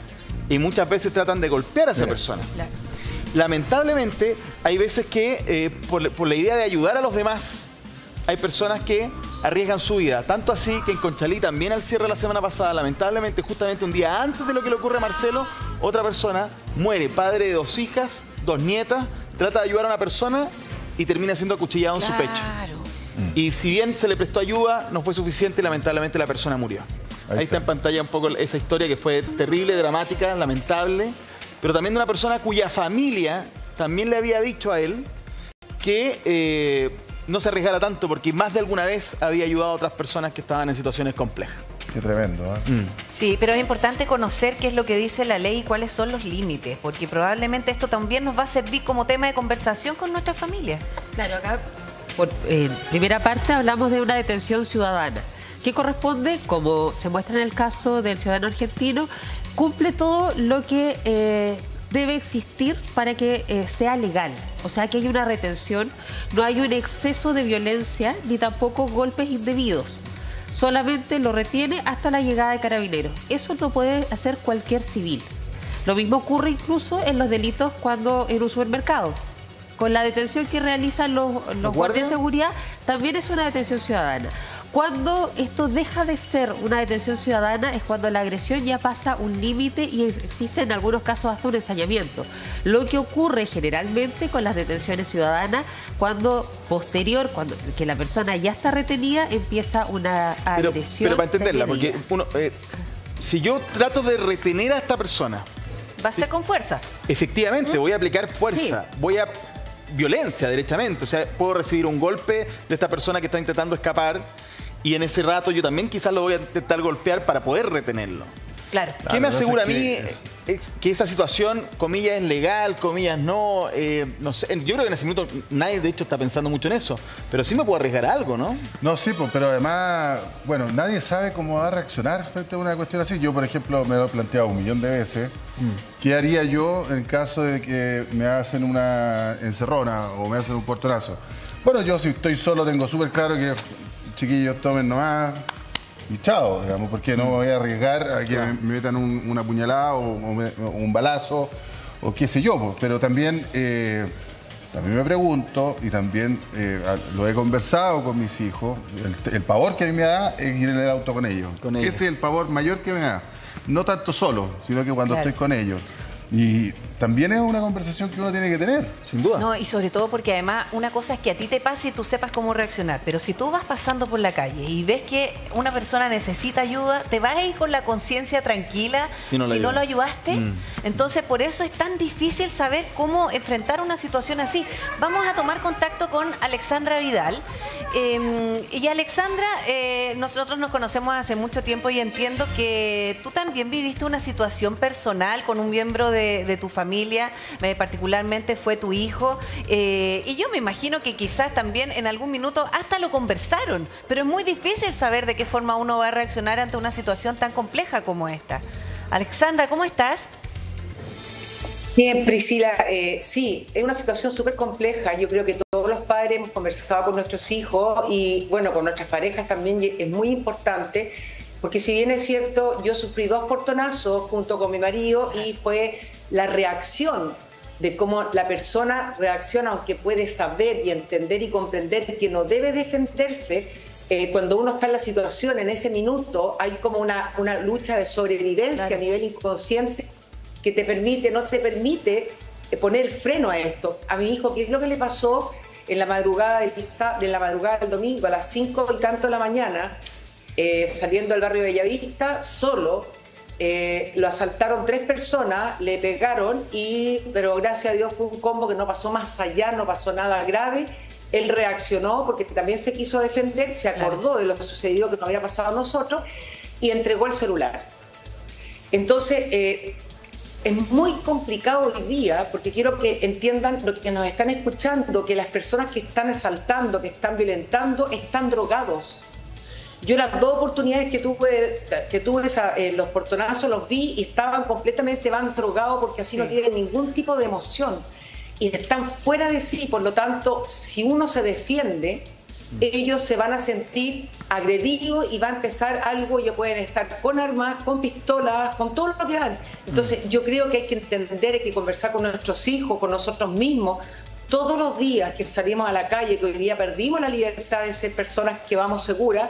y muchas veces tratan de golpear a esa Mira. persona? Claro. lamentablemente hay veces que eh, por, por la idea de ayudar a los demás, hay personas que arriesgan su vida. Tanto así que en Conchalí también al cierre de la semana pasada, lamentablemente, justamente un día antes de lo que le ocurre a Marcelo, otra persona muere, padre de dos hijas, dos nietas, trata de ayudar a una persona y termina siendo acuchillado en su pecho. Y si bien se le prestó ayuda, no fue suficiente y lamentablemente la persona murió. Ahí, está. en pantalla un poco esa historia que fue terrible, dramática, lamentable, pero también de una persona cuya familia también le había dicho a él que eh, no se arriesgara tanto porque más de alguna vez había ayudado a otras personas que estaban en situaciones complejas. Qué tremendo, ¿eh? Sí, pero es importante conocer qué es lo que dice la ley y cuáles son los límites, porque probablemente esto también nos va a servir como tema de conversación con nuestra familia. Claro, acá por eh, primera parte hablamos de una detención ciudadana, que corresponde, como se muestra en el caso del ciudadano argentino, cumple todo lo que eh, debe existir para que eh, sea legal. O sea, que hay una retención, no hay un exceso de violencia ni tampoco golpes indebidos. Solamente lo retiene hasta la llegada de carabineros. Eso lo puede hacer cualquier civil. Lo mismo ocurre incluso en los delitos cuando en un supermercado. Con la detención que realizan los, los guardias de seguridad, también es una detención ciudadana. Cuando esto deja de ser una detención ciudadana es cuando la agresión ya pasa un límite y ex- existe en algunos casos hasta un ensañamiento. Lo que ocurre generalmente con las detenciones ciudadanas cuando posterior, cuando que la persona ya está retenida, empieza una agresión. pero para entenderla, porque uno, eh, si yo trato de retener a esta persona, Va a ser con fuerza. efectivamente voy a aplicar fuerza, voy a violencia derechamente, o sea, puedo recibir un golpe de esta persona que está intentando escapar y en ese rato yo también quizás lo voy a intentar golpear para poder retenerlo. Claro. ¿Qué me asegura a mí que eh, eh, que esa situación, comillas, es legal, comillas, no? eh, no sé, yo creo que en ese minuto nadie de hecho está pensando mucho en eso, pero sí me puedo arriesgar a algo, ¿no? No, sí, pero además, bueno, nadie sabe cómo va a reaccionar frente a una cuestión así. Yo, por ejemplo, me lo he planteado un millón de veces. ¿Qué haría yo en caso de que me hacen una encerrona o me hacen un portonazo? Bueno, yo si estoy solo tengo súper claro que chiquillos tomen nomás y chao, digamos, porque no me voy a arriesgar a que me, me metan un- una puñalada o, o me- o un balazo o qué sé yo, pues. pero también... eh, también me pregunto, y también eh, lo he conversado con mis hijos, el, el pavor que a mí me da es ir en el auto con ellos. ellos. Ese es el pavor mayor que me da. No tanto solo, sino que cuando Claro. estoy con ellos. Y también es una conversación que uno tiene que tener. Sin duda. No, y sobre todo porque además una cosa es que a ti te pase y tú sepas cómo reaccionar, pero si tú vas pasando por la calle y ves que una persona necesita ayuda, te vas a ir con la conciencia tranquila Si no lo ayudas. lo ayudaste. Mm. Entonces por eso es tan difícil saber cómo enfrentar una situación así. Vamos a tomar contacto con Alexandra Vidal. Eh, y Alexandra, eh, nosotros nos conocemos hace mucho tiempo y entiendo que tú también viviste una situación personal con un miembro de, de tu familia, eh, particularmente fue tu hijo. eh, y yo me imagino que quizás también en algún minuto hasta lo conversaron, pero es muy difícil saber de qué forma uno va a reaccionar ante una situación tan compleja como esta. Alexandra, ¿cómo estás? Bien, Priscila, eh, sí, es una situación súper compleja. Yo creo que todos los padres hemos conversado con nuestros hijos y, bueno, con nuestras parejas también es muy importante, porque si bien es cierto, yo sufrí dos portonazos junto con mi marido y fue la reacción de cómo la persona reacciona, aunque puede saber y entender y comprender que no debe defenderse, eh, cuando uno está en la situación, en ese minuto, hay como una, una lucha de sobrevivencia Claro. a nivel inconsciente que te permite, no te permite eh, poner freno a esto. A mi hijo, ¿qué es lo que le pasó en la madrugada sa- de la madrugada del domingo a las 5 y tanto de la mañana, eh, saliendo del barrio de Bellavista, solo? Eh, lo asaltaron tres personas, le pegaron, y, pero gracias a Dios fue un combo que no pasó más allá, no pasó nada grave. Él reaccionó porque también se quiso defender, se acordó de lo sucedido que nos había pasado a nosotros y entregó el celular. Entonces, eh, es muy complicado hoy día, porque quiero que entiendan lo que nos están escuchando, que las personas que están asaltando, que están violentando, están drogados. Yo las dos oportunidades que tuve, que tuve esa- eh, los portonazos, los vi y estaban completamente van drogados porque así no tienen ningún tipo de emoción y están fuera de sí. Por lo tanto, si uno se defiende, ellos se van a sentir agredidos y va a empezar algo, ellos pueden estar con armas, con pistolas, con todo lo que van. Entonces yo creo que hay que entender, hay que conversar con nuestros hijos, con nosotros mismos, todos los días que salimos a la calle, que hoy día perdimos la libertad de ser personas que vamos seguras,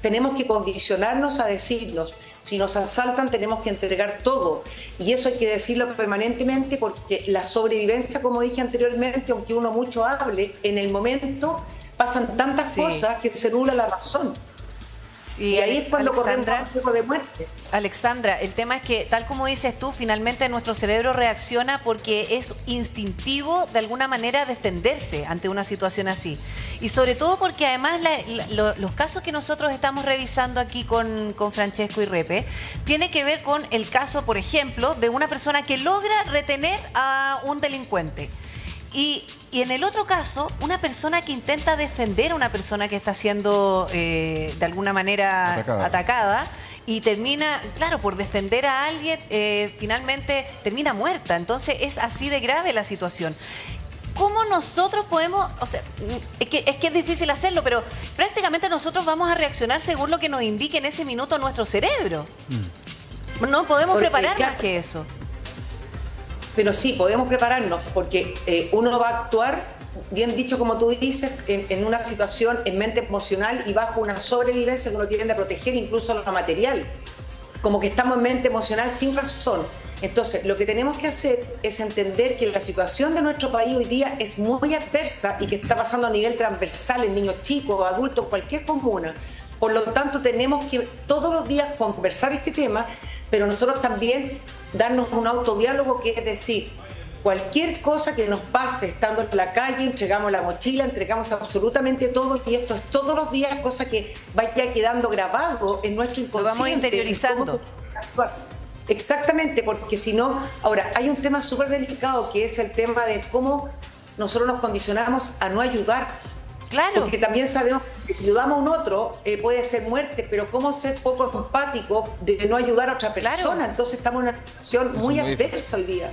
tenemos que condicionarnos a decirnos, si nos asaltan tenemos que entregar todo. Y eso hay que decirlo permanentemente porque la sobrevivencia, como dije anteriormente, aunque uno mucho hable, en el momento pasan tantas Sí. cosas que se nula la razón. Sí, y ahí es cuando Alexandra. corremos un riesgo de muerte. Alexandra, el tema es que, tal como dices tú, finalmente nuestro cerebro reacciona porque es instintivo de alguna manera defenderse ante una situación así. Y sobre todo porque además la- la- lo- los casos que nosotros estamos revisando aquí con, con Francesco y Repe, tiene que ver con el caso, por ejemplo, de una persona que logra retener a un delincuente. Y, y en el otro caso, una persona que intenta defender a una persona que está siendo eh, de alguna manera Atacada. atacada y termina, claro, por defender a alguien, eh, finalmente termina muerta. Entonces es así de grave la situación. ¿Cómo nosotros podemos, o sea, es que, es que es difícil hacerlo, pero prácticamente nosotros vamos a reaccionar según lo que nos indique en ese minuto nuestro cerebro. No podemos Porque, preparar más que eso. Pero sí, podemos prepararnos porque eh, uno va a actuar, bien dicho como tú dices, en, una situación en mente emocional y bajo una sobrevivencia que uno tiende a proteger incluso lo material. Como que estamos en mente emocional sin razón. Entonces, lo que tenemos que hacer es entender que la situación de nuestro país hoy día es muy adversa y que está pasando a nivel transversal en niños chicos, adultos, cualquier comuna. Por lo tanto, tenemos que todos los días conversar este tema, pero nosotros también darnos un autodiálogo, que es decir, cualquier cosa que nos pase estando en la calle, entregamos la mochila, entregamos absolutamente todo y esto es todos los días cosa que vaya quedando grabado en nuestro inconsciente. vamos interiorizando. Exactamente, porque si no, ahora hay un tema súper delicado que es el tema de cómo nosotros nos condicionamos a no ayudar. Claro. Porque también sabemos que si ayudamos a un otro eh, puede ser muerte, pero cómo ser poco empático de no ayudar a otra persona. Entonces estamos en una situación Eso muy adversa hoy día.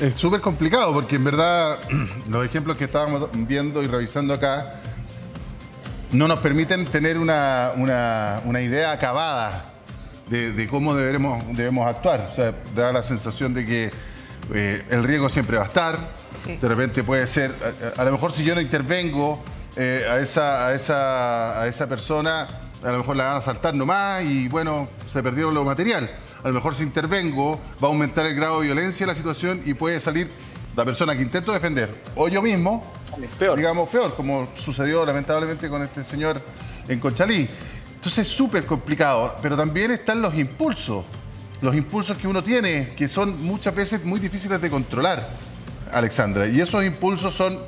Es súper complicado porque en verdad los ejemplos que estábamos viendo y revisando acá no nos permiten tener una, una- una idea acabada de, de cómo deberemos, debemos actuar. O sea, da la sensación de que eh, el riesgo siempre va a estar. De repente puede ser, a, a lo mejor si yo no intervengo eh, a, esa, a, esa, a esa persona, a lo mejor la van a saltar nomás y bueno, se perdieron lo material. A lo mejor si intervengo va a aumentar el grado de violencia de la situación y puede salir la persona que intento defender o yo mismo, digamos peor, como sucedió lamentablemente con este señor en Conchalí. Entonces es súper complicado, pero también están los impulsos, los impulsos que uno tiene, que son muchas veces muy difíciles de controlar, Alexandra. Y esos impulsos son,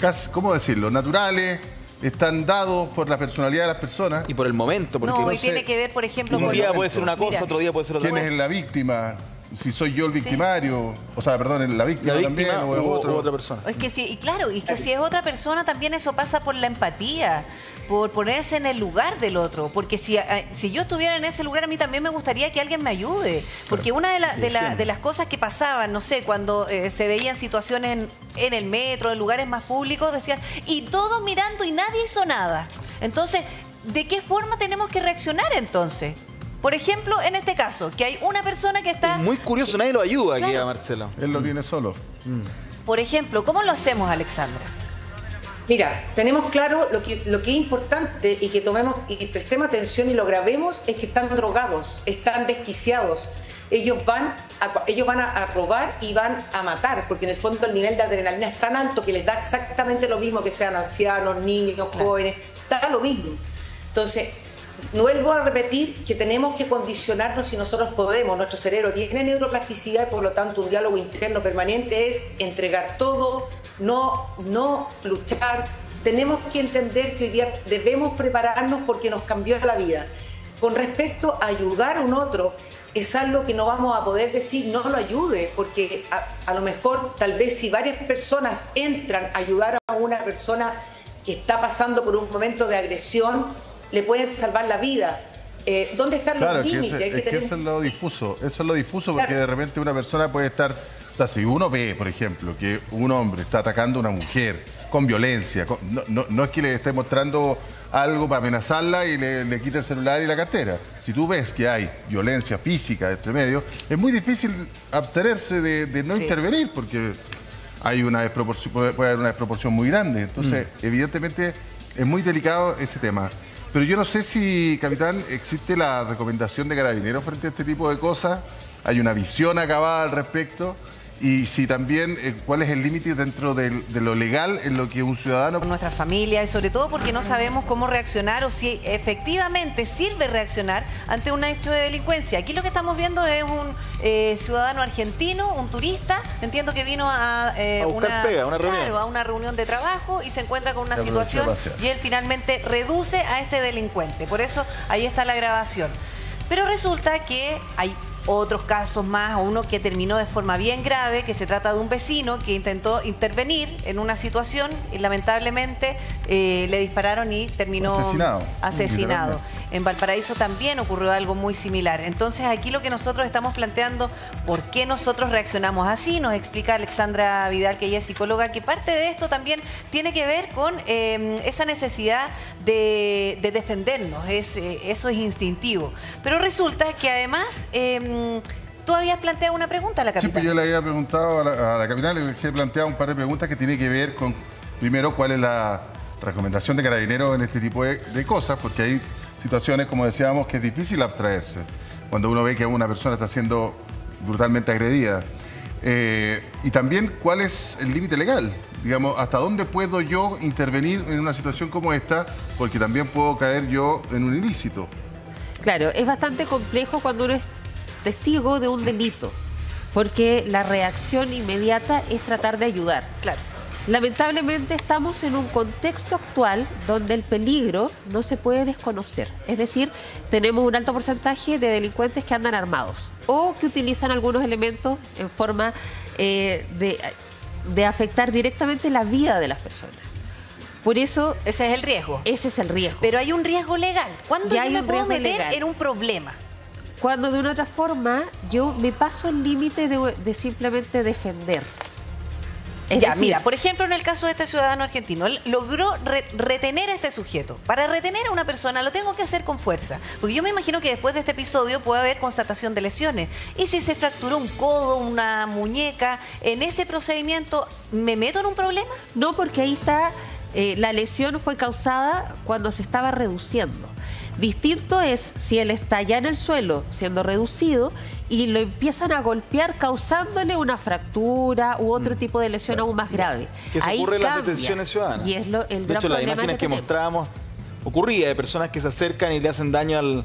casi, ¿cómo decirlo?, naturales, están dados por la personalidad de las personas. Y por el momento, porque No, y tiene que ver, por ejemplo, un con día puede ser una cosa, Mira, otro día puede ser otra ¿Quién es la víctima? Si soy yo el victimario, o sea, perdón, la víctima, La víctima también, o otro. u otra persona. Es que sí, y claro, y que si es otra persona también eso pasa por la empatía, por ponerse en el lugar del otro, porque si, eh, si yo estuviera en ese lugar a mí también me gustaría que alguien me ayude, porque una de, la- de, la- de las cosas que pasaban, no sé, cuando eh, se veían situaciones en, en el metro, en lugares más públicos, decían, y todos mirando y nadie hizo nada. Entonces, ¿de qué forma tenemos que reaccionar entonces? Por ejemplo, en este caso, que hay una persona que está... Muy curioso, nadie lo ayuda aquí a Marcelo. Él lo tiene solo. Por ejemplo, ¿cómo lo hacemos, Alexandra? Mira, tenemos claro lo que, lo que es importante y que tomemos y prestemos atención y lo grabemos es que están drogados, están desquiciados. Ellos van, a, ellos van a, a robar y van a matar, porque en el fondo el nivel de adrenalina es tan alto que les da exactamente lo mismo que sean ancianos, niños, jóvenes, da lo mismo. Entonces, vuelvo a repetir que tenemos que condicionarnos si nosotros podemos. Nuestro cerebro tiene neuroplasticidad y por lo tanto un diálogo interno permanente es entregar todo, no, no luchar. Tenemos que entender que hoy día debemos prepararnos porque nos cambió la vida. Con respecto a ayudar a un otro, es algo que no vamos a poder decir no lo ayude, porque a, a lo mejor tal vez si varias personas entran a ayudar a una persona que está pasando por un momento de agresión, le pueden salvar la vida. Eh, ¿Dónde están Claro, los es que, límites? que es que eso es lo difuso. Eso es lo difuso porque Claro. de repente una persona puede estar. O sea, si uno ve, por ejemplo, que un hombre está atacando a una mujer con violencia. con- no, no- no es que le esté mostrando algo para amenazarla y le, le quite el celular y la cartera. Si tú ves que hay violencia física entre medio, es muy difícil abstenerse de, de no Sí. intervenir porque hay una desproporción, puede puede haber una desproporción muy grande. Entonces, evidentemente, es muy delicado ese tema. Pero yo no sé si, capitán, existe la recomendación de carabineros frente a este tipo de cosas. Hay una visión acabada al respecto. Y si también, eh, ¿cuál es el límite dentro del- de lo legal en lo que un ciudadano... nuestra familia y sobre todo porque no sabemos cómo reaccionar o si efectivamente sirve reaccionar ante un hecho de delincuencia. Aquí lo que estamos viendo es un eh, ciudadano argentino, un turista, entiendo que vino a, eh, A buscar una, pega, una reunión. claro, a una reunión de trabajo y se encuentra con una situación y él finalmente reduce a este delincuente. Por eso ahí está la grabación. Pero resulta que hay otros casos más, uno que terminó de forma bien grave, que se trata de un vecino que intentó intervenir en una situación y lamentablemente eh, le dispararon y terminó Asesinado. En Valparaíso también ocurrió algo muy similar. Entonces aquí lo que nosotros estamos planteando, ¿por qué nosotros reaccionamos así? Nos explica Alexandra Vidal, que ella es psicóloga, que parte de esto también tiene que ver con eh, esa necesidad de, de defendernos. Es, eh, eso es instintivo. Pero resulta que además... eh, Tú habías planteado una pregunta a la Sí, capitana. pues yo le había preguntado a la, a la capital, le dejé planteado un par de preguntas que tiene que ver con, primero, cuál es la recomendación de carabineros en este tipo de, de cosas, porque hay situaciones, como decíamos, que es difícil abstraerse. Cuando uno ve que una persona está siendo brutalmente agredida. Eh, y también, ¿cuál es el límite legal? Digamos, ¿hasta dónde puedo yo intervenir en una situación como esta? Porque también puedo caer yo en un ilícito. Claro, es bastante complejo cuando uno es testigo de un delito, porque la reacción inmediata es tratar de ayudar. Claro. Lamentablemente estamos en un contexto actual donde el peligro no se puede desconocer. Es decir, tenemos un alto porcentaje de delincuentes que andan armados o que utilizan algunos elementos en forma eh, de, de afectar directamente la vida de las personas. Por eso... Ese es el riesgo. Ese es el riesgo. Pero hay un riesgo legal. ¿Cuándo yo me puedo meter legal. en un problema? Cuando de una otra forma yo me paso el límite de, de simplemente defender. Es ya, decir, mira, por ejemplo, en el caso de este ciudadano argentino, él logró re- retener a este sujeto. Para retener a una persona lo tengo que hacer con fuerza. Porque yo me imagino que después de este episodio puede haber constatación de lesiones. Y si se fracturó un codo, una muñeca, en ese procedimiento, ¿me meto en un problema? No, porque ahí está, eh, la lesión fue causada cuando se estaba reduciendo. Distinto es si él está ya en el suelo siendo reducido y lo empiezan a golpear causándole una fractura u otro tipo de lesión aún más grave. Que eso Ahí ocurre en las cambia. detenciones ciudadanas. Y es lo, el De gran hecho, las imágenes que, tenemos. mostrábamos ocurría de personas que se acercan y le hacen daño al,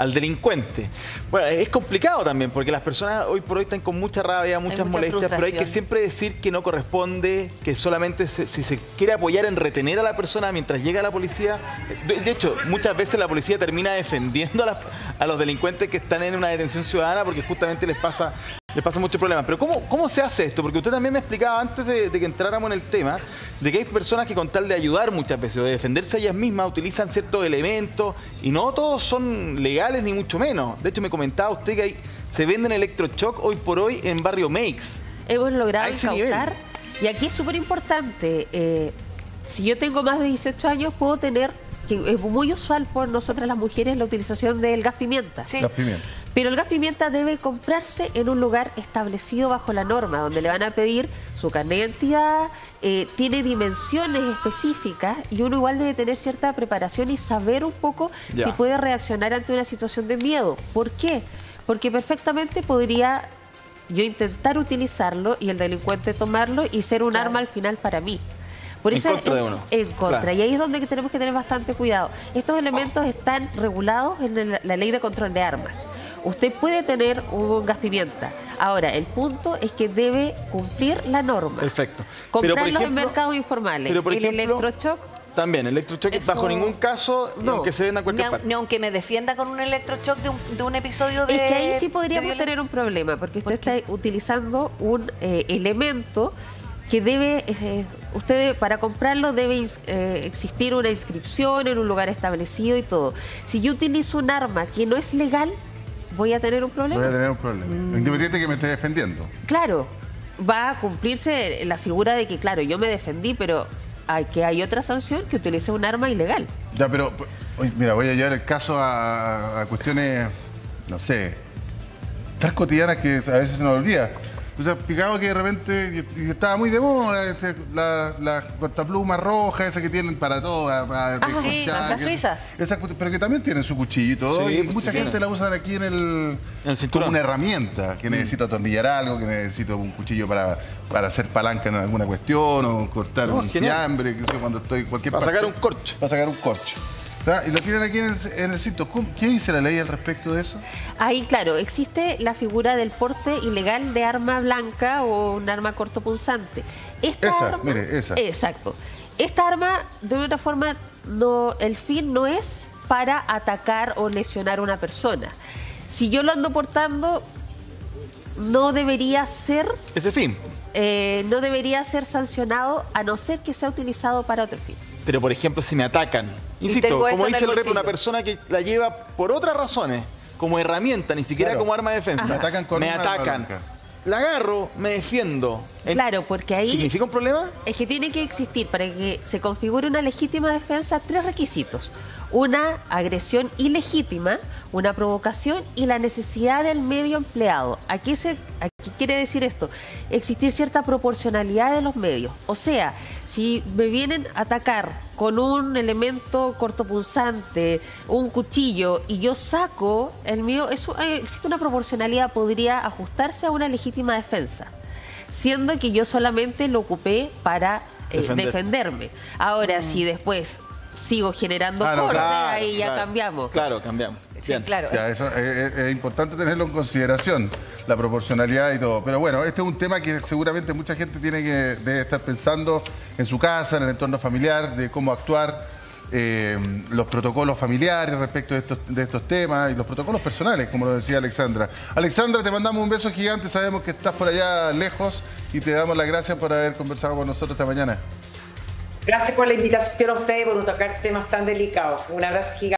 al delincuente. Bueno, es complicado también porque las personas hoy por hoy están con mucha rabia, muchas mucha molestias, pero hay que siempre decir que no corresponde, que solamente se- si se quiere apoyar en retener a la persona mientras llega la policía. De, de hecho, muchas veces la policía termina defendiendo a, las- a los delincuentes que están en una detención ciudadana porque justamente les pasa les pasa mucho problema. Pero ¿cómo, ¿cómo se hace esto? Porque usted también me explicaba antes de, de que entráramos en el tema de que hay personas que con tal de ayudar muchas veces o de defenderse a ellas mismas utilizan ciertos elementos y no todos son legales ni mucho menos. De hecho, me comentaba usted que hay, se venden electrochoc hoy por hoy en Barrio Makes. hemos logrado incautar. Y aquí es súper importante, eh, si yo tengo más de 18 años, puedo tener, que es muy usual por nosotras las mujeres, la utilización del gas pimienta. Gas pimienta. Pero el gas pimienta debe comprarse en un lugar establecido bajo la norma, donde le van a pedir su carnet de identidad, eh, tiene dimensiones específicas y uno igual debe tener cierta preparación y saber un poco Ya. si puede reaccionar ante una situación de miedo. ¿Por qué? Porque perfectamente podría yo intentar utilizarlo y el delincuente tomarlo y ser un arma al final para mí. Por En eso contra de es- uno. En contra. Claro. Y ahí es donde tenemos que tener bastante cuidado. Estos elementos están regulados en la ley de control de armas. Usted puede tener un gas pimienta. Ahora, el punto es que debe cumplir la norma. Perfecto. Comprarlos en mercados informales. pero por el ejemplo- electrochoc También, electrochoc Eso- bajo ningún caso No. que se venda en Ni, cualquier parte. ni aunque me defienda con un electrochoc de un, de un episodio de. Es que ahí sí de podríamos tener un problema, porque usted está utilizando un eh, elemento que debe, eh, usted para comprarlo debe eh, existir una inscripción en un lugar establecido y todo. Si yo utilizo un arma que no es legal, voy a tener un problema. Voy a tener un problema. Mm. Independiente que me esté defendiendo. Claro, va a cumplirse la figura de que, claro, yo me defendí, pero hay, que hay otra sanción que utilice un arma ilegal. Ya, pero, mira, voy a llevar el caso a, a cuestiones, no sé, tan cotidianas que a veces se nos olvida. O sea, picado que de repente y- y estaba muy de moda este, la, la cortapluma roja, esa que tienen para todo, para Ah, sí, la que- suiza. esa pero que también tienen su cuchillo y todo. Sí, y mucha sí, gente sí. la usa aquí en el, como una herramienta, que necesito atornillar algo, que necesito un cuchillo para, para hacer palanca en alguna cuestión o cortar No, un genial. fiambre, que sé yo, cuando estoy en cualquier Para sacar un corcho. Para sacar un corcho. ¿Verdad? Y lo tienen aquí en el, en el cinto. ¿Cómo- ¿Qué dice la ley al respecto de eso? Ahí, claro, existe la figura del porte ilegal de arma blanca o un arma cortopunzante. Esta Esa, arma- mire, esa. Exacto. Esta arma, de una forma, no, el fin no es para atacar o lesionar a una persona. Si yo lo ando portando, no debería ser, Ese fin. eh, no debería ser sancionado a no ser que sea utilizado para otro fin. Pero, por ejemplo, si me atacan, insisto, como dice el el reto, una persona que la lleva por otras razones, como herramienta, ni siquiera Claro. como arma de defensa. Me atacan con me arma atacan. La agarro, me defiendo. En- Claro, porque ahí... ¿Significa un problema? Es que tiene que existir para que se configure una legítima defensa tres requisitos. Una agresión ilegítima, una provocación y la necesidad del medio empleado. Aquí, se, aquí quiere decir esto, existir cierta proporcionalidad de los medios. O sea, si me vienen a atacar con un elemento cortopunzante, un cuchillo, y yo saco el mío, eso, eh, existe una proporcionalidad, podría ajustarse a una legítima defensa siendo que yo solamente lo ocupé para eh, Defender. defenderme. Ahora, si después sigo generando no, corte, claro, ahí ya claro. cambiamos. Claro, cambiamos. Bien. Ya, eso es, es- es importante tenerlo en consideración, la proporcionalidad y todo. Pero bueno, este es un tema que seguramente mucha gente tiene que debe estar pensando en su casa, en el entorno familiar, de cómo actuar, eh, los protocolos familiares respecto de estos, de estos temas y los protocolos personales, como lo decía Alexandra. Alexandra, te mandamos un beso gigante, sabemos que estás por allá lejos y te damos las gracias por haber conversado con nosotros esta mañana. Gracias por la invitación a ustedes por tocar temas tan delicados. Un abrazo gigante.